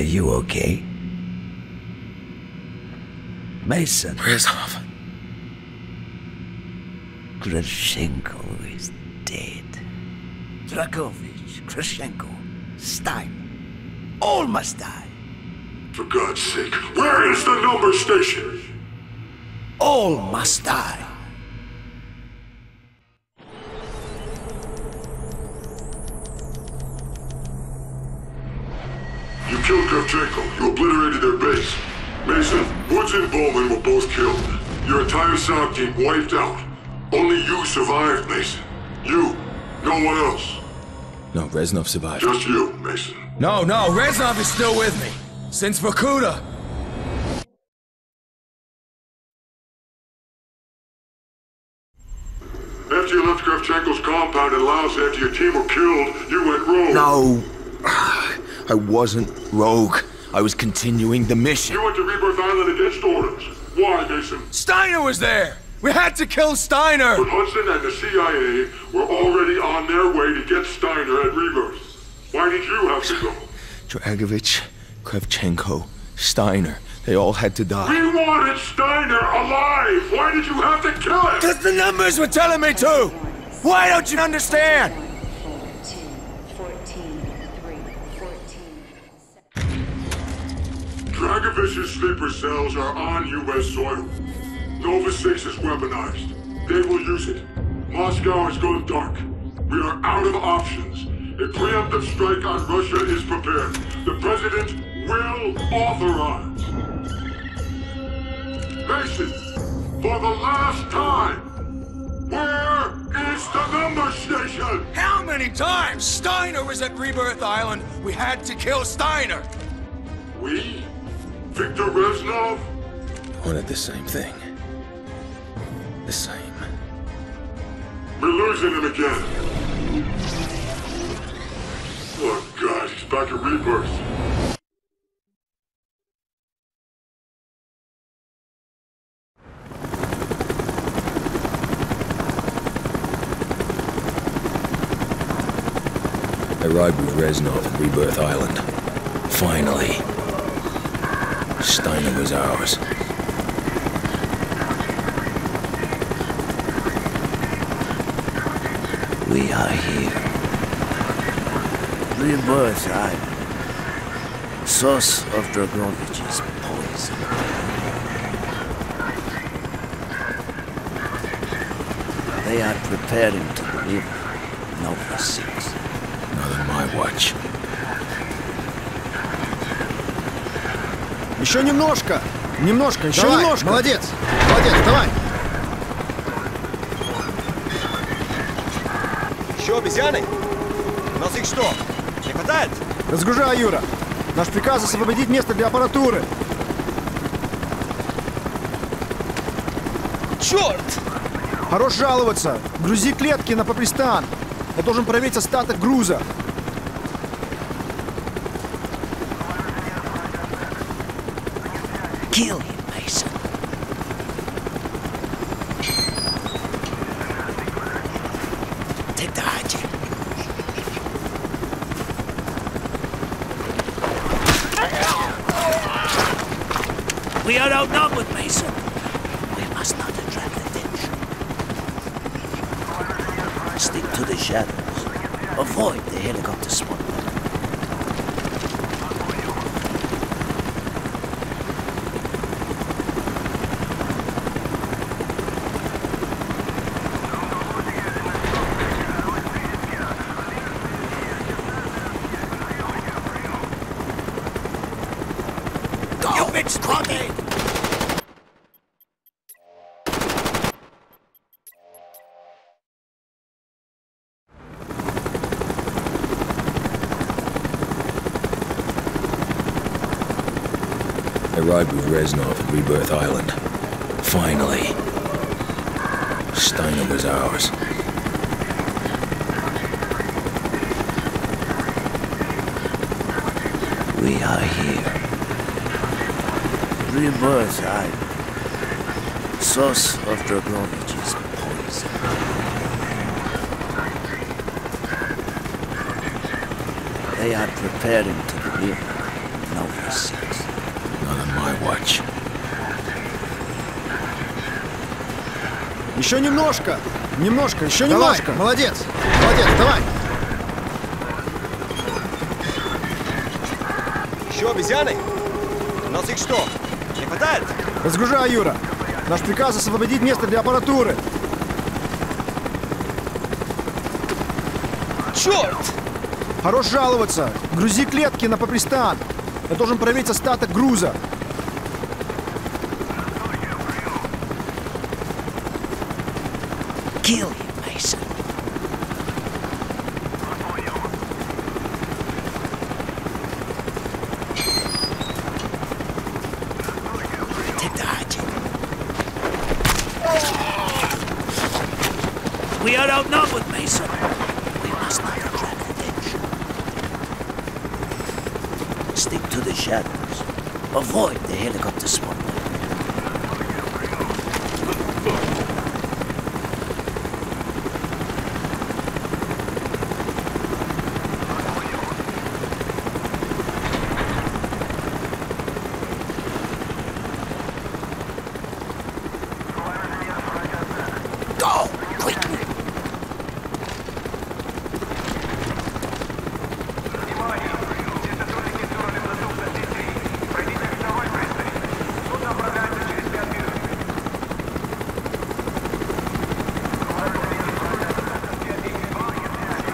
You okay? Mason. Reznov. Kravchenko is dead. Dragovich, Kravchenko, Stein. All must die. For God's sake, where is the number station? Reznov survived. Just you, Mason. No, no, Reznov is still with me. Since Vorkuta. After you left Kravchenko's compound, compound in Laos after your team were killed, you went rogue. No. I wasn't rogue. I was continuing the mission. You went to Rebirth Island against orders. Why, Mason? Steiner was there! We had to kill Steiner! But Hudson and the CIA were already on their way to get Steiner at Rebirth. Why did you have to go? Dragovich, Kravchenko, Steiner. They all had to die. We wanted Steiner alive! Why did you have to kill him? Because the numbers were telling me to! Why don't you understand? Dragovich's sleeper cells are on U.S. soil. Nova 6 is weaponized. They will use it. Moscow has gone dark. We are out of options. A preemptive strike on Russia is prepared. The President will authorize. Mason, for the last time, where is the number station? How many times Steiner was at Rebirth Island? We had to kill Steiner! We? Victor Reznov? Wanted the same thing. The same. We're losing him again. Oh god, he's back at Rebirth. Arrived with Reznov at Rebirth Island. Finally. Steiner was ours. We are here. Rebirth Island. Source of Dragovich's poison. They are preparing to deliver Nova 6. Not on my watch. Еще немножко! Немножко, еще Давай, немножко! молодец! Молодец, давай! Еще обезьяны? У нас их что, хватает? Разгружай, Юра! Наш приказ освободить место для аппаратуры! Черт! Хорош жаловаться! Грузи клетки на попристан! Я должен проверить остаток груза! Arrived with Reznov at Rebirth Island. Finally. Steiner was ours. We are here. Rebirth Island. Source of Dragovich's poison. They are preparing to deliver Nova 6. Watch. Еще немножко! Немножко, еще Давай, немножко! молодец! Молодец, давай! Еще обезьяны? У нас их что, не хватает? Разгружай, Юра! Наш приказ освободить место для аппаратуры! Черт! Хорош жаловаться! Грузи клетки на попристан! Я должен проверить остаток груза! Kill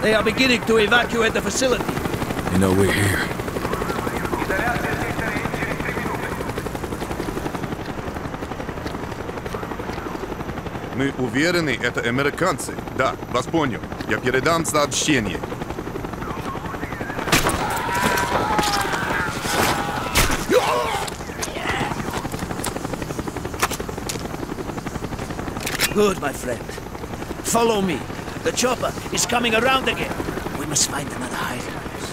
They are beginning to evacuate the facility. You know we're here. Мы уверены, это американцы. Да, вас понял. Я передам сообщение. Good, my friend. Follow me. The chopper is coming around again. We must find another hiding place.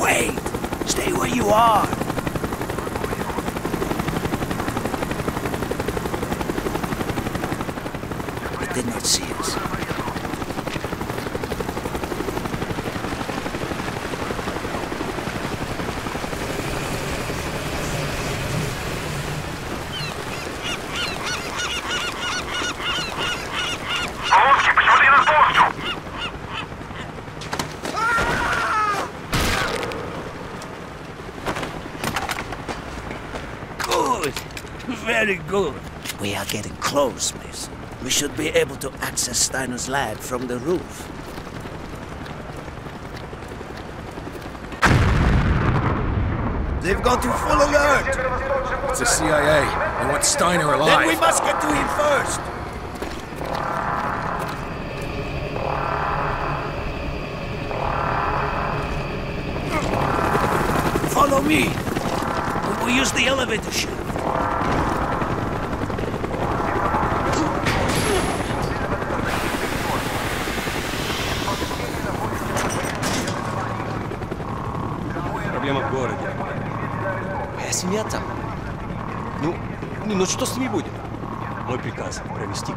Wait! Stay where you are! It did not see us. Good. Very good. We are getting close, Mason. We should be able to access Steiner's lab from the roof. They've gone to full alert. It's the CIA. They want Steiner alive. Then we must get to him first. Follow me. We will use the elevator shaft. Семья там. Ну, ну, ну что с ними будет? Мой приказ провести к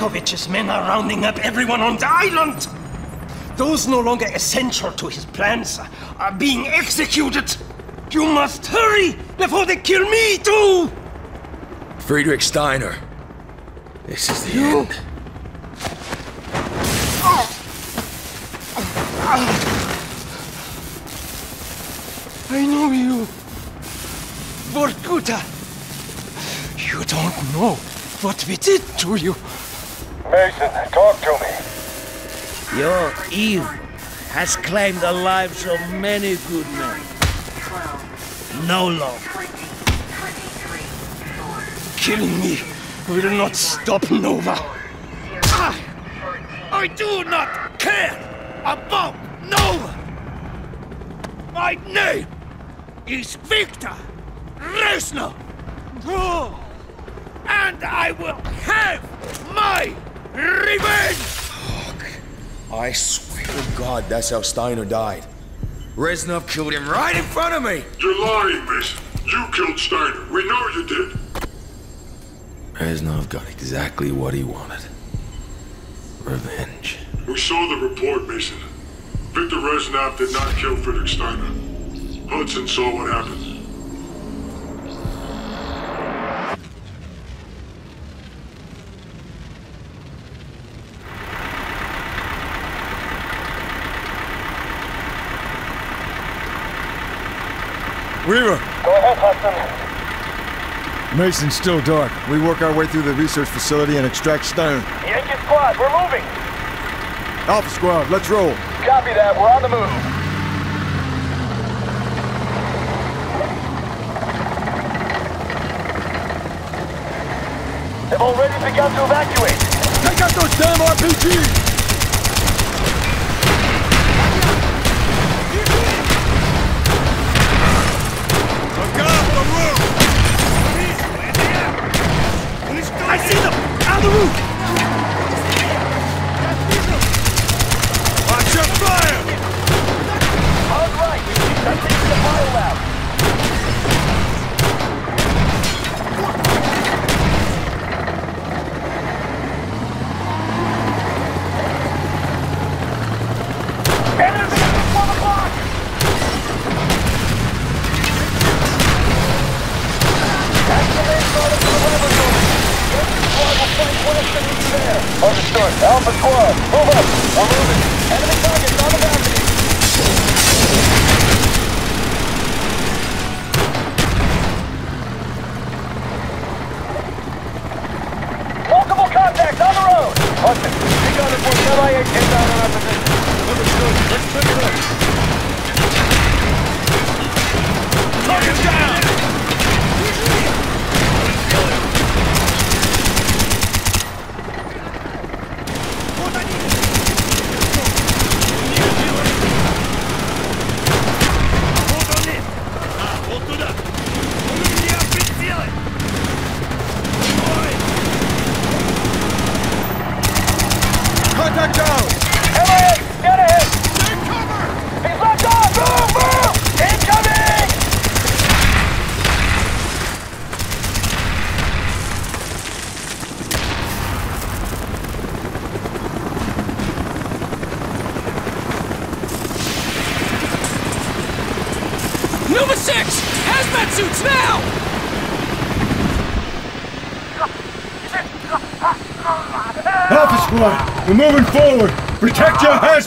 Dragovich's men are rounding up everyone on the island! Those no longer essential to his plans are being executed! You must hurry before they kill me too! Friedrich Steiner. This is the You- end. I know you. Vorkuta. You don't know what we did to you. Mason, talk to me. Your evil has claimed the lives of many good men. No longer. Killing me will not stop Nova. I, I do not care about Nova. My name is Victor that's how Steiner died. Reznov killed him right in front of me. You're lying, Mason. You killed Steiner. We know you did. Reznov got exactly what he wanted. Revenge. We saw the report, Mason. Victor Reznov did not kill Friedrich Steiner. Hudson saw what happened. Weaver, Go ahead, Hudson. Mason's still dark. We work our way through the research facility and extract Steiner. Yankee squad, we're moving. Alpha Squad, let's roll. Copy that, we're on the move. They've already begun to evacuate. Take out those damn RPGs!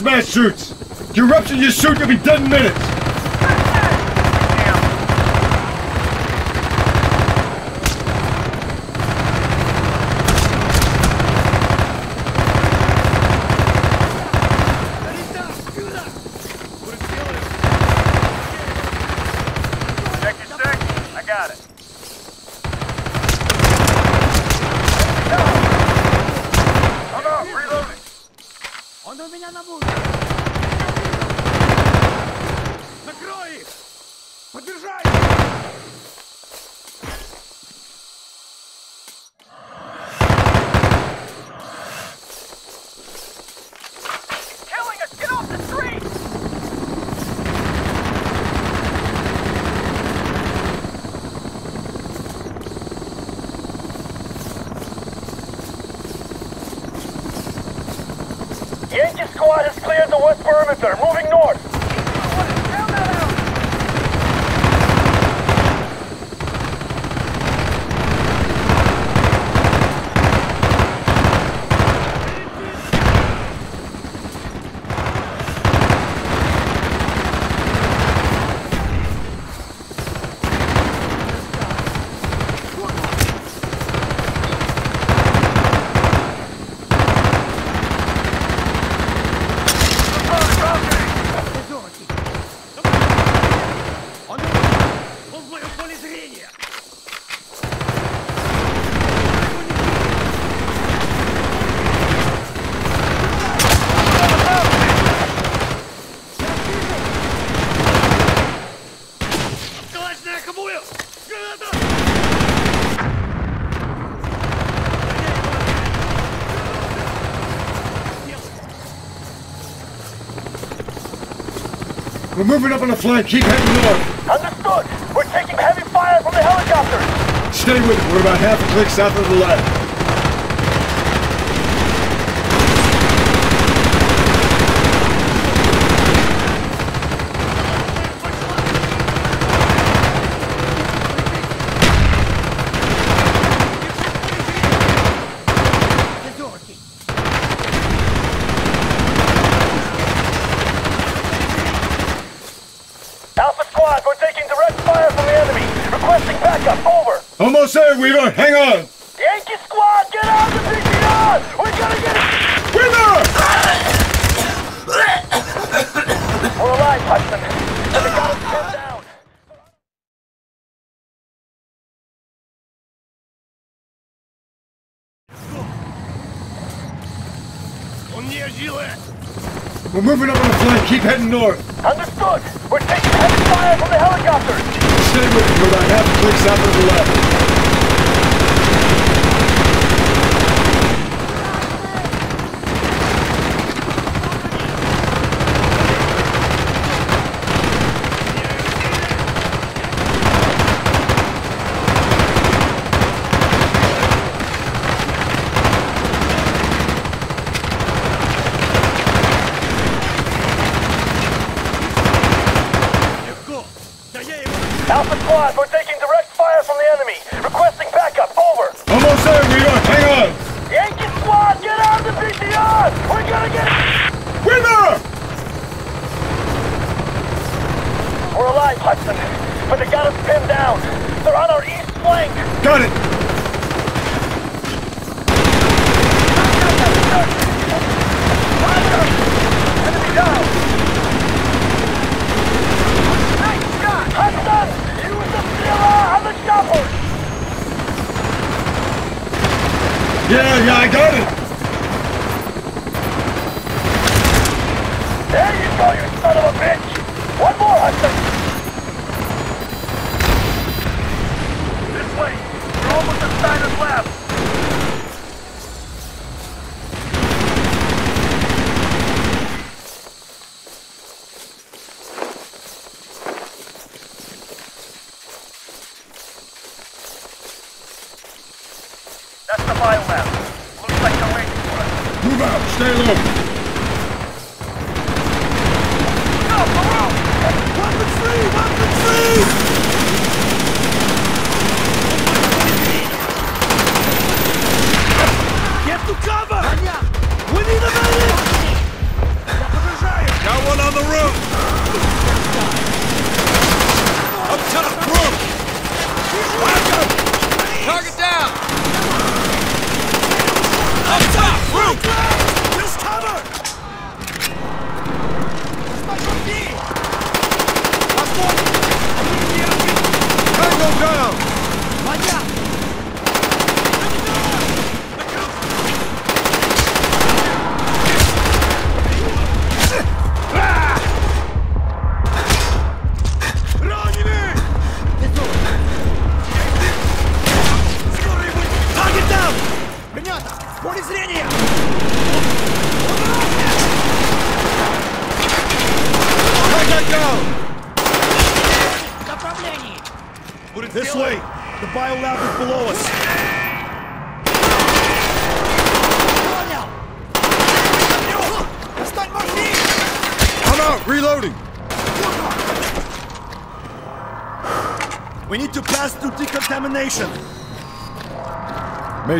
Your hazmat suits. You rupture your suit, you'll be dead in minutes. moving up on the flank. Keep heading north. Understood. We're taking heavy fire from the helicopters. Stay with it. We're about half a click south of the left. we've only,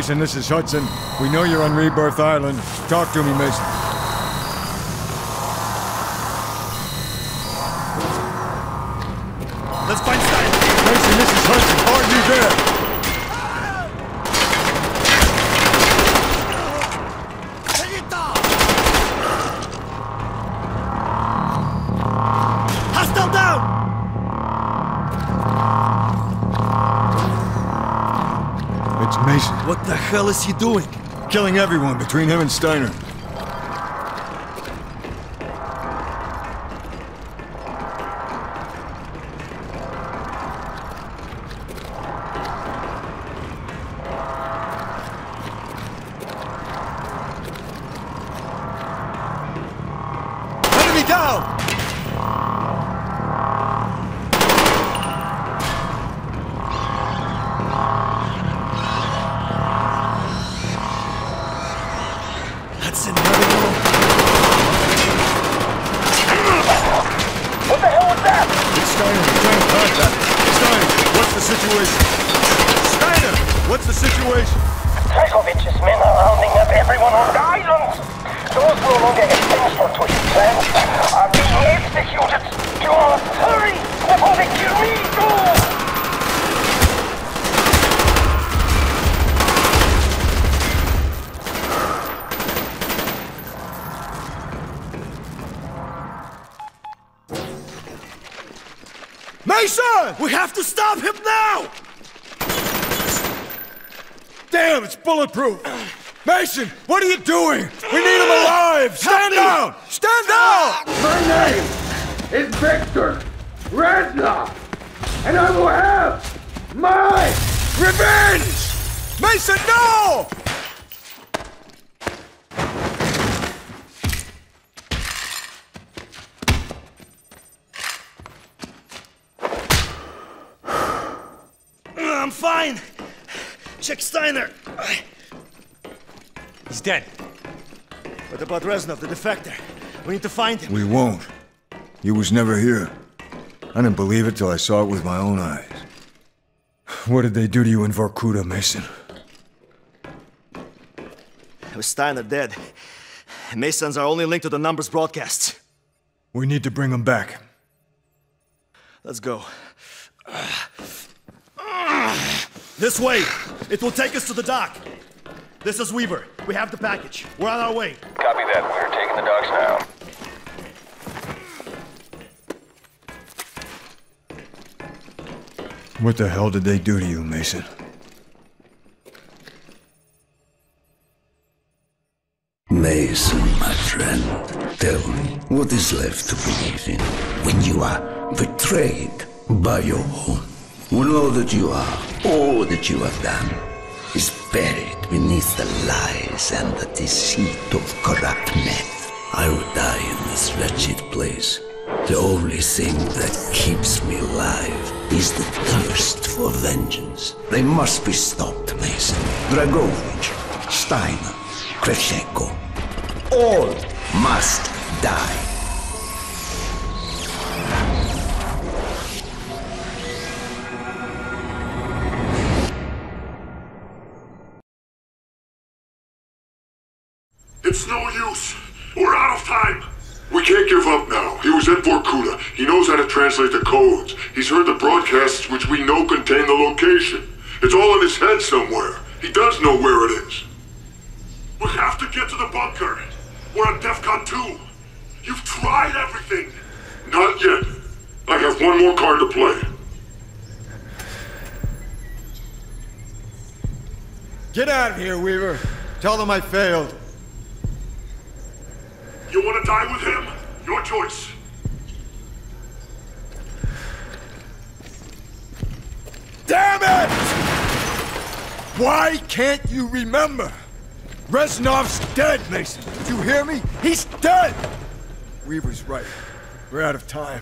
Mason, this is Hudson. We know you're on Rebirth Island. Talk to me, Mason. Hell is he doing? Killing everyone between him and Steiner. Situation? Steiner, what's the situation? Dragovich's men are rounding up everyone on the island. Those no longer essential to his plans are being executed. You must hurry before they kill me too! Mason! We have to stop him now! Damn, it's bulletproof! Mason, what are you doing? We need him alive! Stand down! Stand down! My name is Victor Reznov, and I will have my revenge! Mason, no! Fine. Check Steiner. He's dead. What about Reznov, the defector? We need to find him. We won't. He was never here. I didn't believe it till I saw it with my own eyes. What did they do to you in Vorkuta, Mason? With Steiner dead, Mason's our only link to the numbers broadcasts. We need to bring him back. Let's go. This way! It will take us to the dock. This is Weaver. We have the package. We're on our way. Copy that. We're taking the docks now. What the hell did they do to you, Mason? Mason, my friend, tell me, what is left to believe in when you are betrayed by your own? When all that you are, all that you have done, is buried beneath the lies and the deceit of corrupt men. I would die in this wretched place. The only thing that keeps me alive is the thirst for vengeance. They must be stopped, Mason. Dragovich, Steiner, Kravchenko. All must die. It's no use. We're out of time. We can't give up now. He was at Vorkuta. He knows how to translate the codes. He's heard the broadcasts which we know contain the location. It's all in his head somewhere. He does know where it is. We have to get to the bunker. We're on DEFCON 2. You've tried everything. Not yet. I have one more card to play. Get out of here, Weaver. Tell them I failed. You want to die with him? Your choice. Damn it! Why can't you remember? Reznov's dead, Mason. Did you hear me? He's dead! Weaver's right. We're out of time.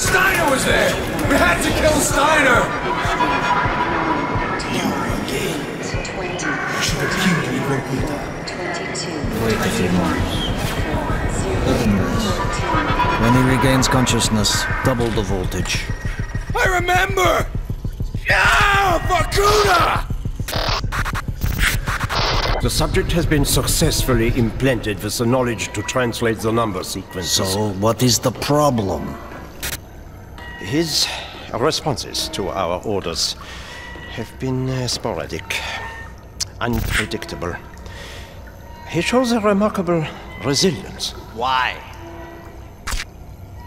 Steiner was there! We had to kill Steiner! Wait a few moments. When he regains consciousness, double the voltage. I remember! Yeah! Baikonur! The subject has been successfully implanted with the knowledge to translate the number sequences. So, what is the problem? His responses to our orders have been uh, sporadic, unpredictable. He shows a remarkable resilience. Why?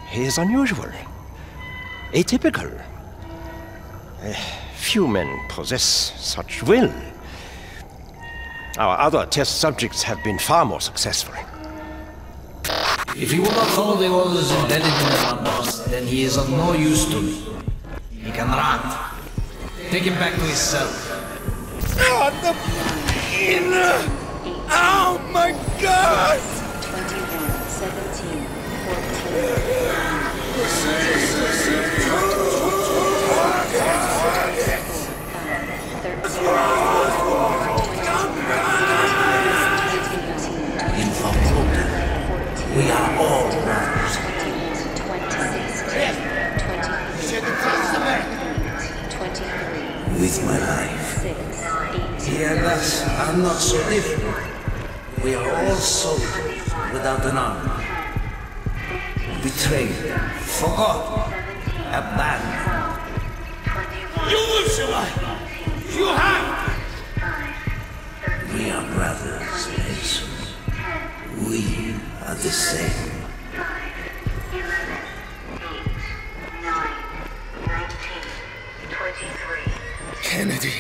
He is unusual, atypical. Uh, few men possess such will. Our other test subjects have been far more successful. If he will not follow the orders embedded in the numbers, then he is of no use to me. He can run. Take him back to his cell. God, the inner! Oh my god! 21, 17, 14, We are all brothers. 23, With my life. He and us are not so different. We are all soldiers without an army. Betrayed, forgotten, abandoned. You will survive! You have! We are brothers, Mason. We are the same. Kennedy.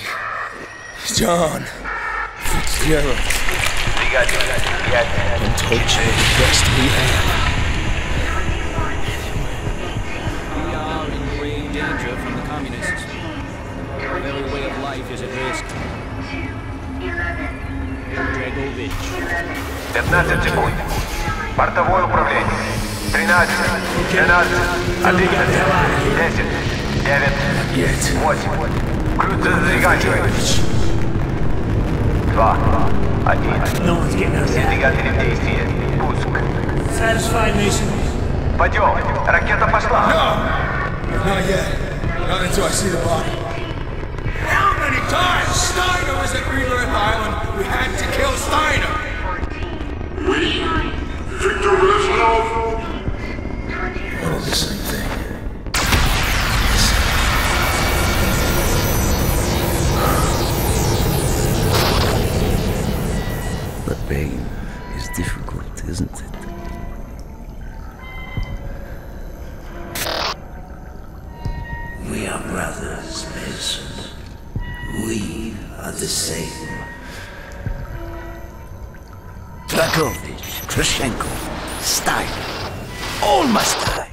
John. Fitzgerald. Untouchable, the best we have. We are in grave danger from the communists. Our very way of life is at risk. Dragovich. 15 секунд. Бортовое управление. 13, 12, 11, 10, 9, 8. Ключ зажигания. 2, 1. Все двигатели в действии. Пуск. Satisfied, Mason? Пойдем. Ракета пошла. Not yet. Not until I see the body. How many times Steiner was at Greenland Island? We had to kill Steiner! We? Victor Reznov? All the same thing. But pain is difficult, isn't it? We are brothers, Mason. We are the same. Dragovich, Kravchenko, Steiner. All must die.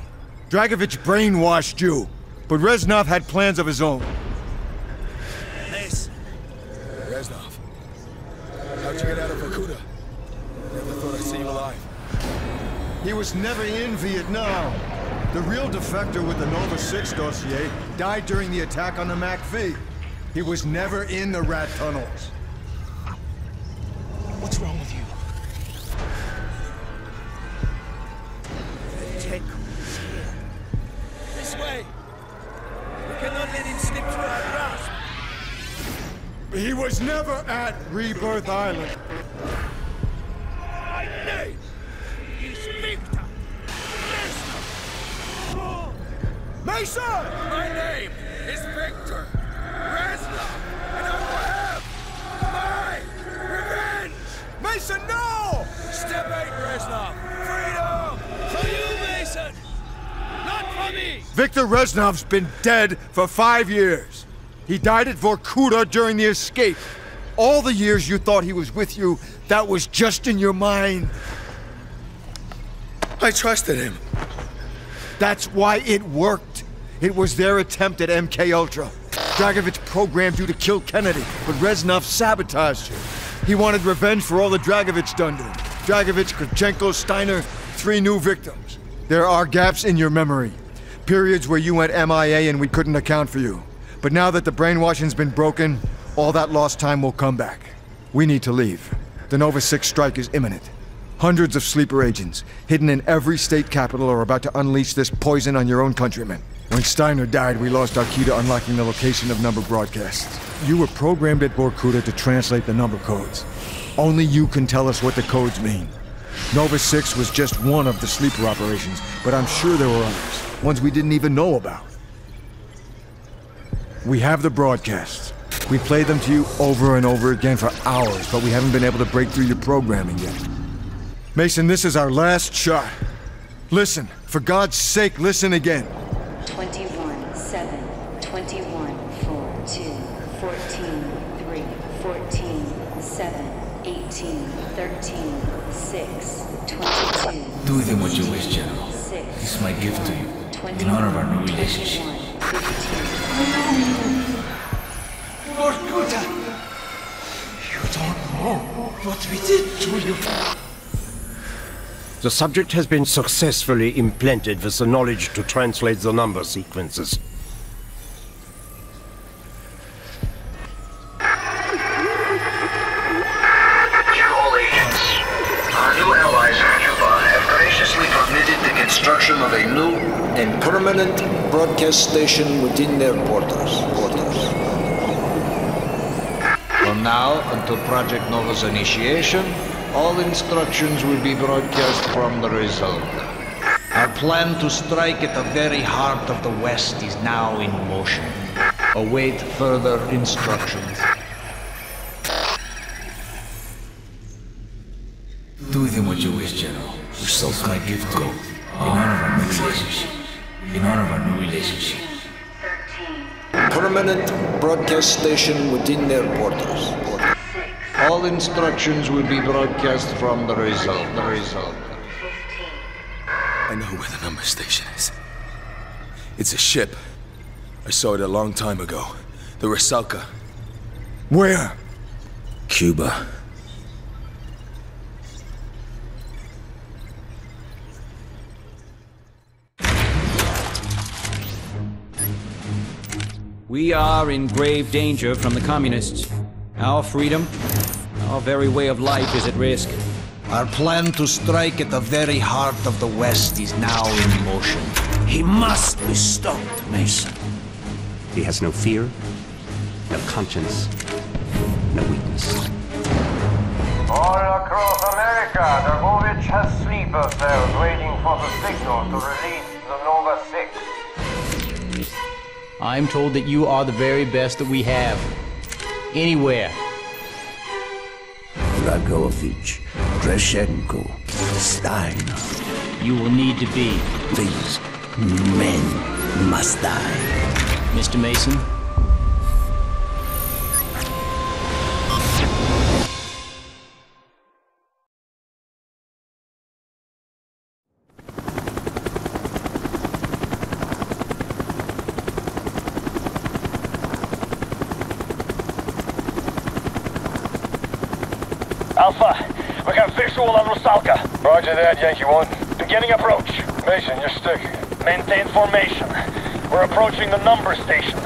Dragovich brainwashed you, but Reznov had plans of his own. Mason. Reznov. How'd you get out of Vorkuta? Never thought I'd see you alive. He was never in Vietnam. The real defector with the Nova 6 dossier died during the attack on the MACV. He was never in the rat tunnels. Never at Rebirth Island. My name is Victor. Mason! My name is Victor Reznov, and I will have my revenge! Mason, no! Step 8, Reznov! Freedom! For you, Mason! Not for me! Victor Reznov's been dead for five years. He died at Vorkuta during the escape. All the years you thought he was with you, that was just in your mind. I trusted him. That's why it worked. It was their attempt at MK Ultra. Dragovich programmed you to kill Kennedy, but Reznov sabotaged you. He wanted revenge for all the Dragovich done to him. Dragovich, Kravchenko, Steiner, three new victims. There are gaps in your memory. Periods where you went MIA and we couldn't account for you. But now that the brainwashing's been broken, all that lost time will come back. We need to leave. The Nova 6 strike is imminent. Hundreds of sleeper agents, hidden in every state capital, are about to unleash this poison on your own countrymen. When Steiner died, we lost our key to unlocking the location of number broadcasts. You were programmed at Vorkuta to translate the number codes. Only you can tell us what the codes mean. Nova 6 was just one of the sleeper operations, but I'm sure there were others. Ones we didn't even know about. We have the broadcasts. We played them to you over and over again for hours, but we haven't been able to break through your programming yet. Mason, this is our last shot. Listen, for God's sake, listen again. 21, 7, 21, 4, 2, 14, 3, 14, 7, 18, 13, 6, 22. Do with them what you wish, General. This is my gift to you, in honor of our new relationship. Vorkuta! You don't know what we did to you. The subject has been successfully implanted with the knowledge to translate the number sequences. All agents, our new allies in Cuba have graciously permitted the construction of a new and permanent broadcast station within their borders. Now until Project Nova's initiation, all instructions will be broadcast from the Rusalka. Our plan to strike at the very heart of the West is now in motion. Await further instructions. Do with him what you wish, General. Is my gift to you, in honor of our new relationship. In honor of our new relationship. Permanent broadcast station within their borders. All instructions will be broadcast from the Rusalka. The Rusalka. I know where the number station is. It's a ship. I saw it a long time ago. The Rusalka. Where? Cuba. We are in grave danger from the communists. Our freedom, our very way of life is at risk. Our plan to strike at the very heart of the West is now in motion. He must be stopped, Mason. He has no fear, no conscience, no weakness. All across America, Dragovich has sleeper cells waiting for the signal to release the Nova 6. I'm told that you are the very best that we have. Anywhere. Dragovich, Kravchenko, Steiner. You will need to be. These men must die. Mr. Mason? Roger that, Yankee 1. Beginning approach. Mason, your stick. Maintain formation. We're approaching the number station.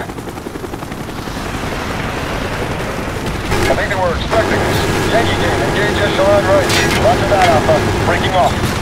I think they were expecting us. Yankee team, engage echelon right. Roger that, Alpha. Breaking off.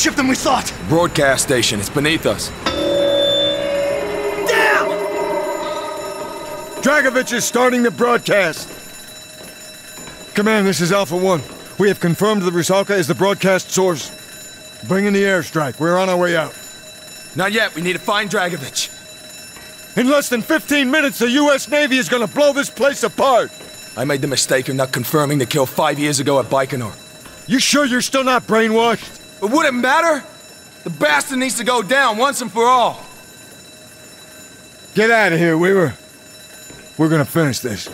Ship than we thought! Broadcast station, it's beneath us. Damn! Dragovich is starting the broadcast. Command, this is Alpha One. We have confirmed the Rusalka is the broadcast source. Bring in the airstrike. We're on our way out. Not yet. We need to find Dragovich. In less than 15 minutes, the U.S. Navy is gonna blow this place apart. I made the mistake of not confirming the kill five years ago at Baikonur. You sure you're still not brainwashed? But would it matter? The bastard needs to go down once and for all. Get out of here, Weaver. We're gonna finish this.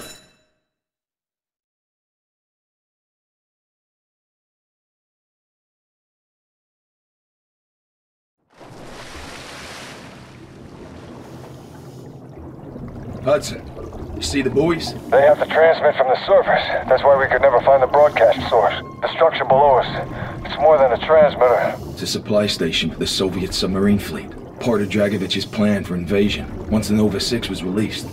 Hudson, you see the buoys? They have to transmit from the surface. That's why we could never find the broadcast source. The structure below us. It's more than a transmitter. It's a supply station for the Soviet submarine fleet. Part of Dragovich's plan for invasion, once the Nova 6 was released.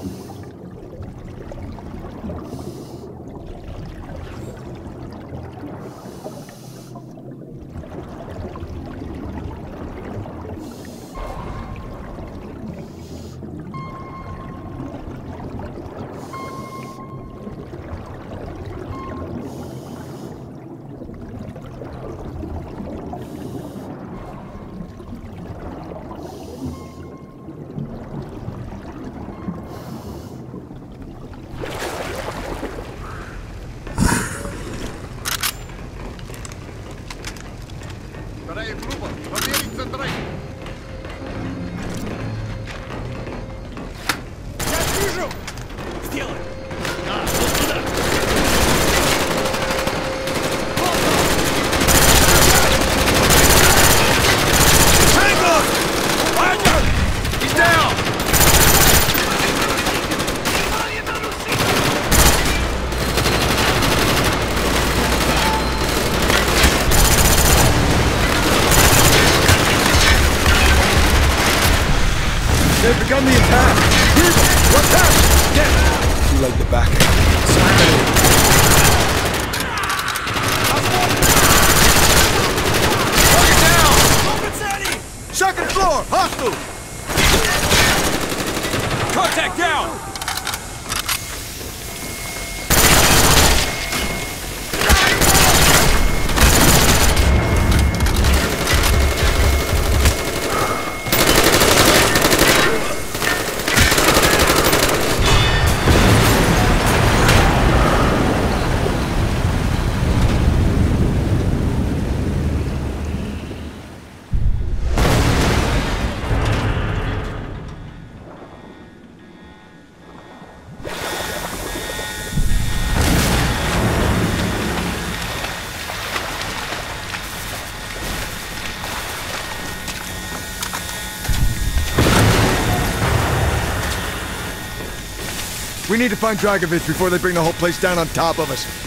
Need to find Dragovich before they bring the whole place down on top of us.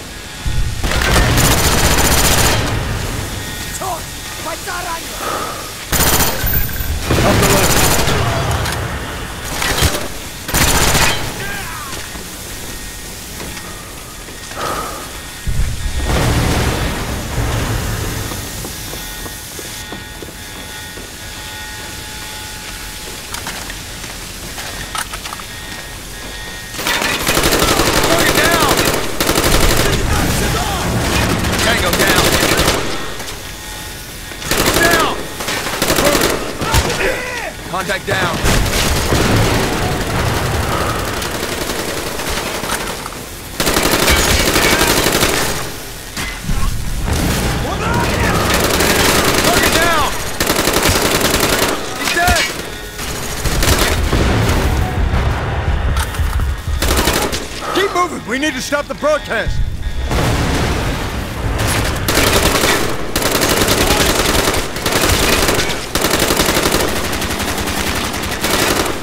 Broadcast.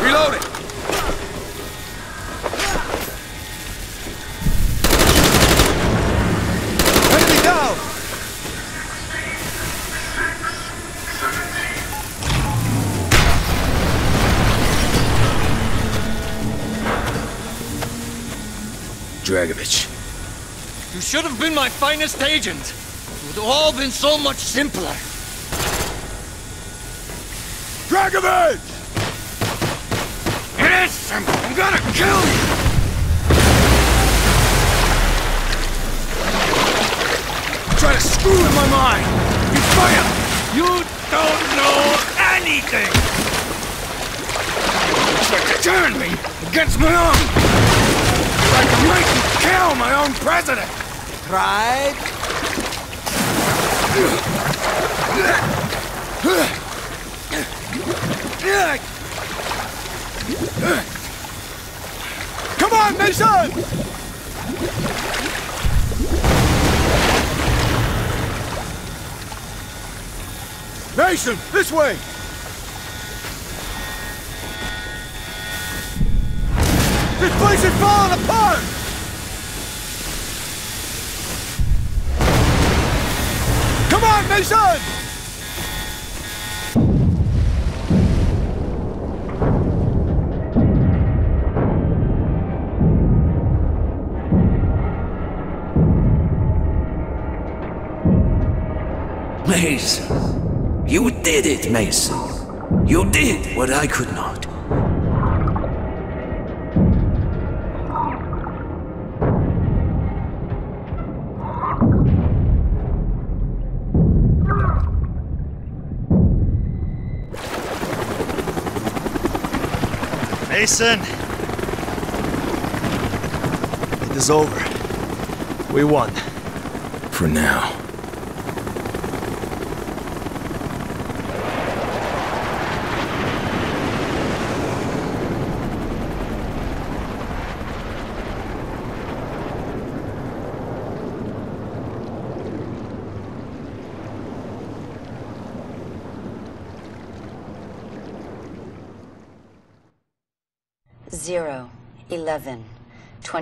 Reloading. You should have been my finest agent. It would have all been so much simpler. Dragovich! It is! I'm, I'm gonna kill you! Try to screw with my mind! You fire! You don't know anything! You try to turn me against my own! Like to make me kill my own president! Tried? Come on, Mason! Mason, this way! Mason. You did it, Mason. You did what I could not. Mason! It is over. We won. For now.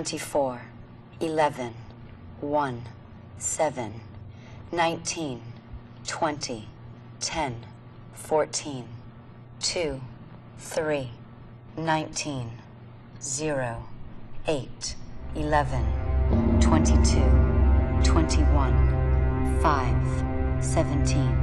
24, 11, 1, 7, 19, 20, 10, 14, 2, 3, 19, 0, 8, 11, 22, 21, 5, 17,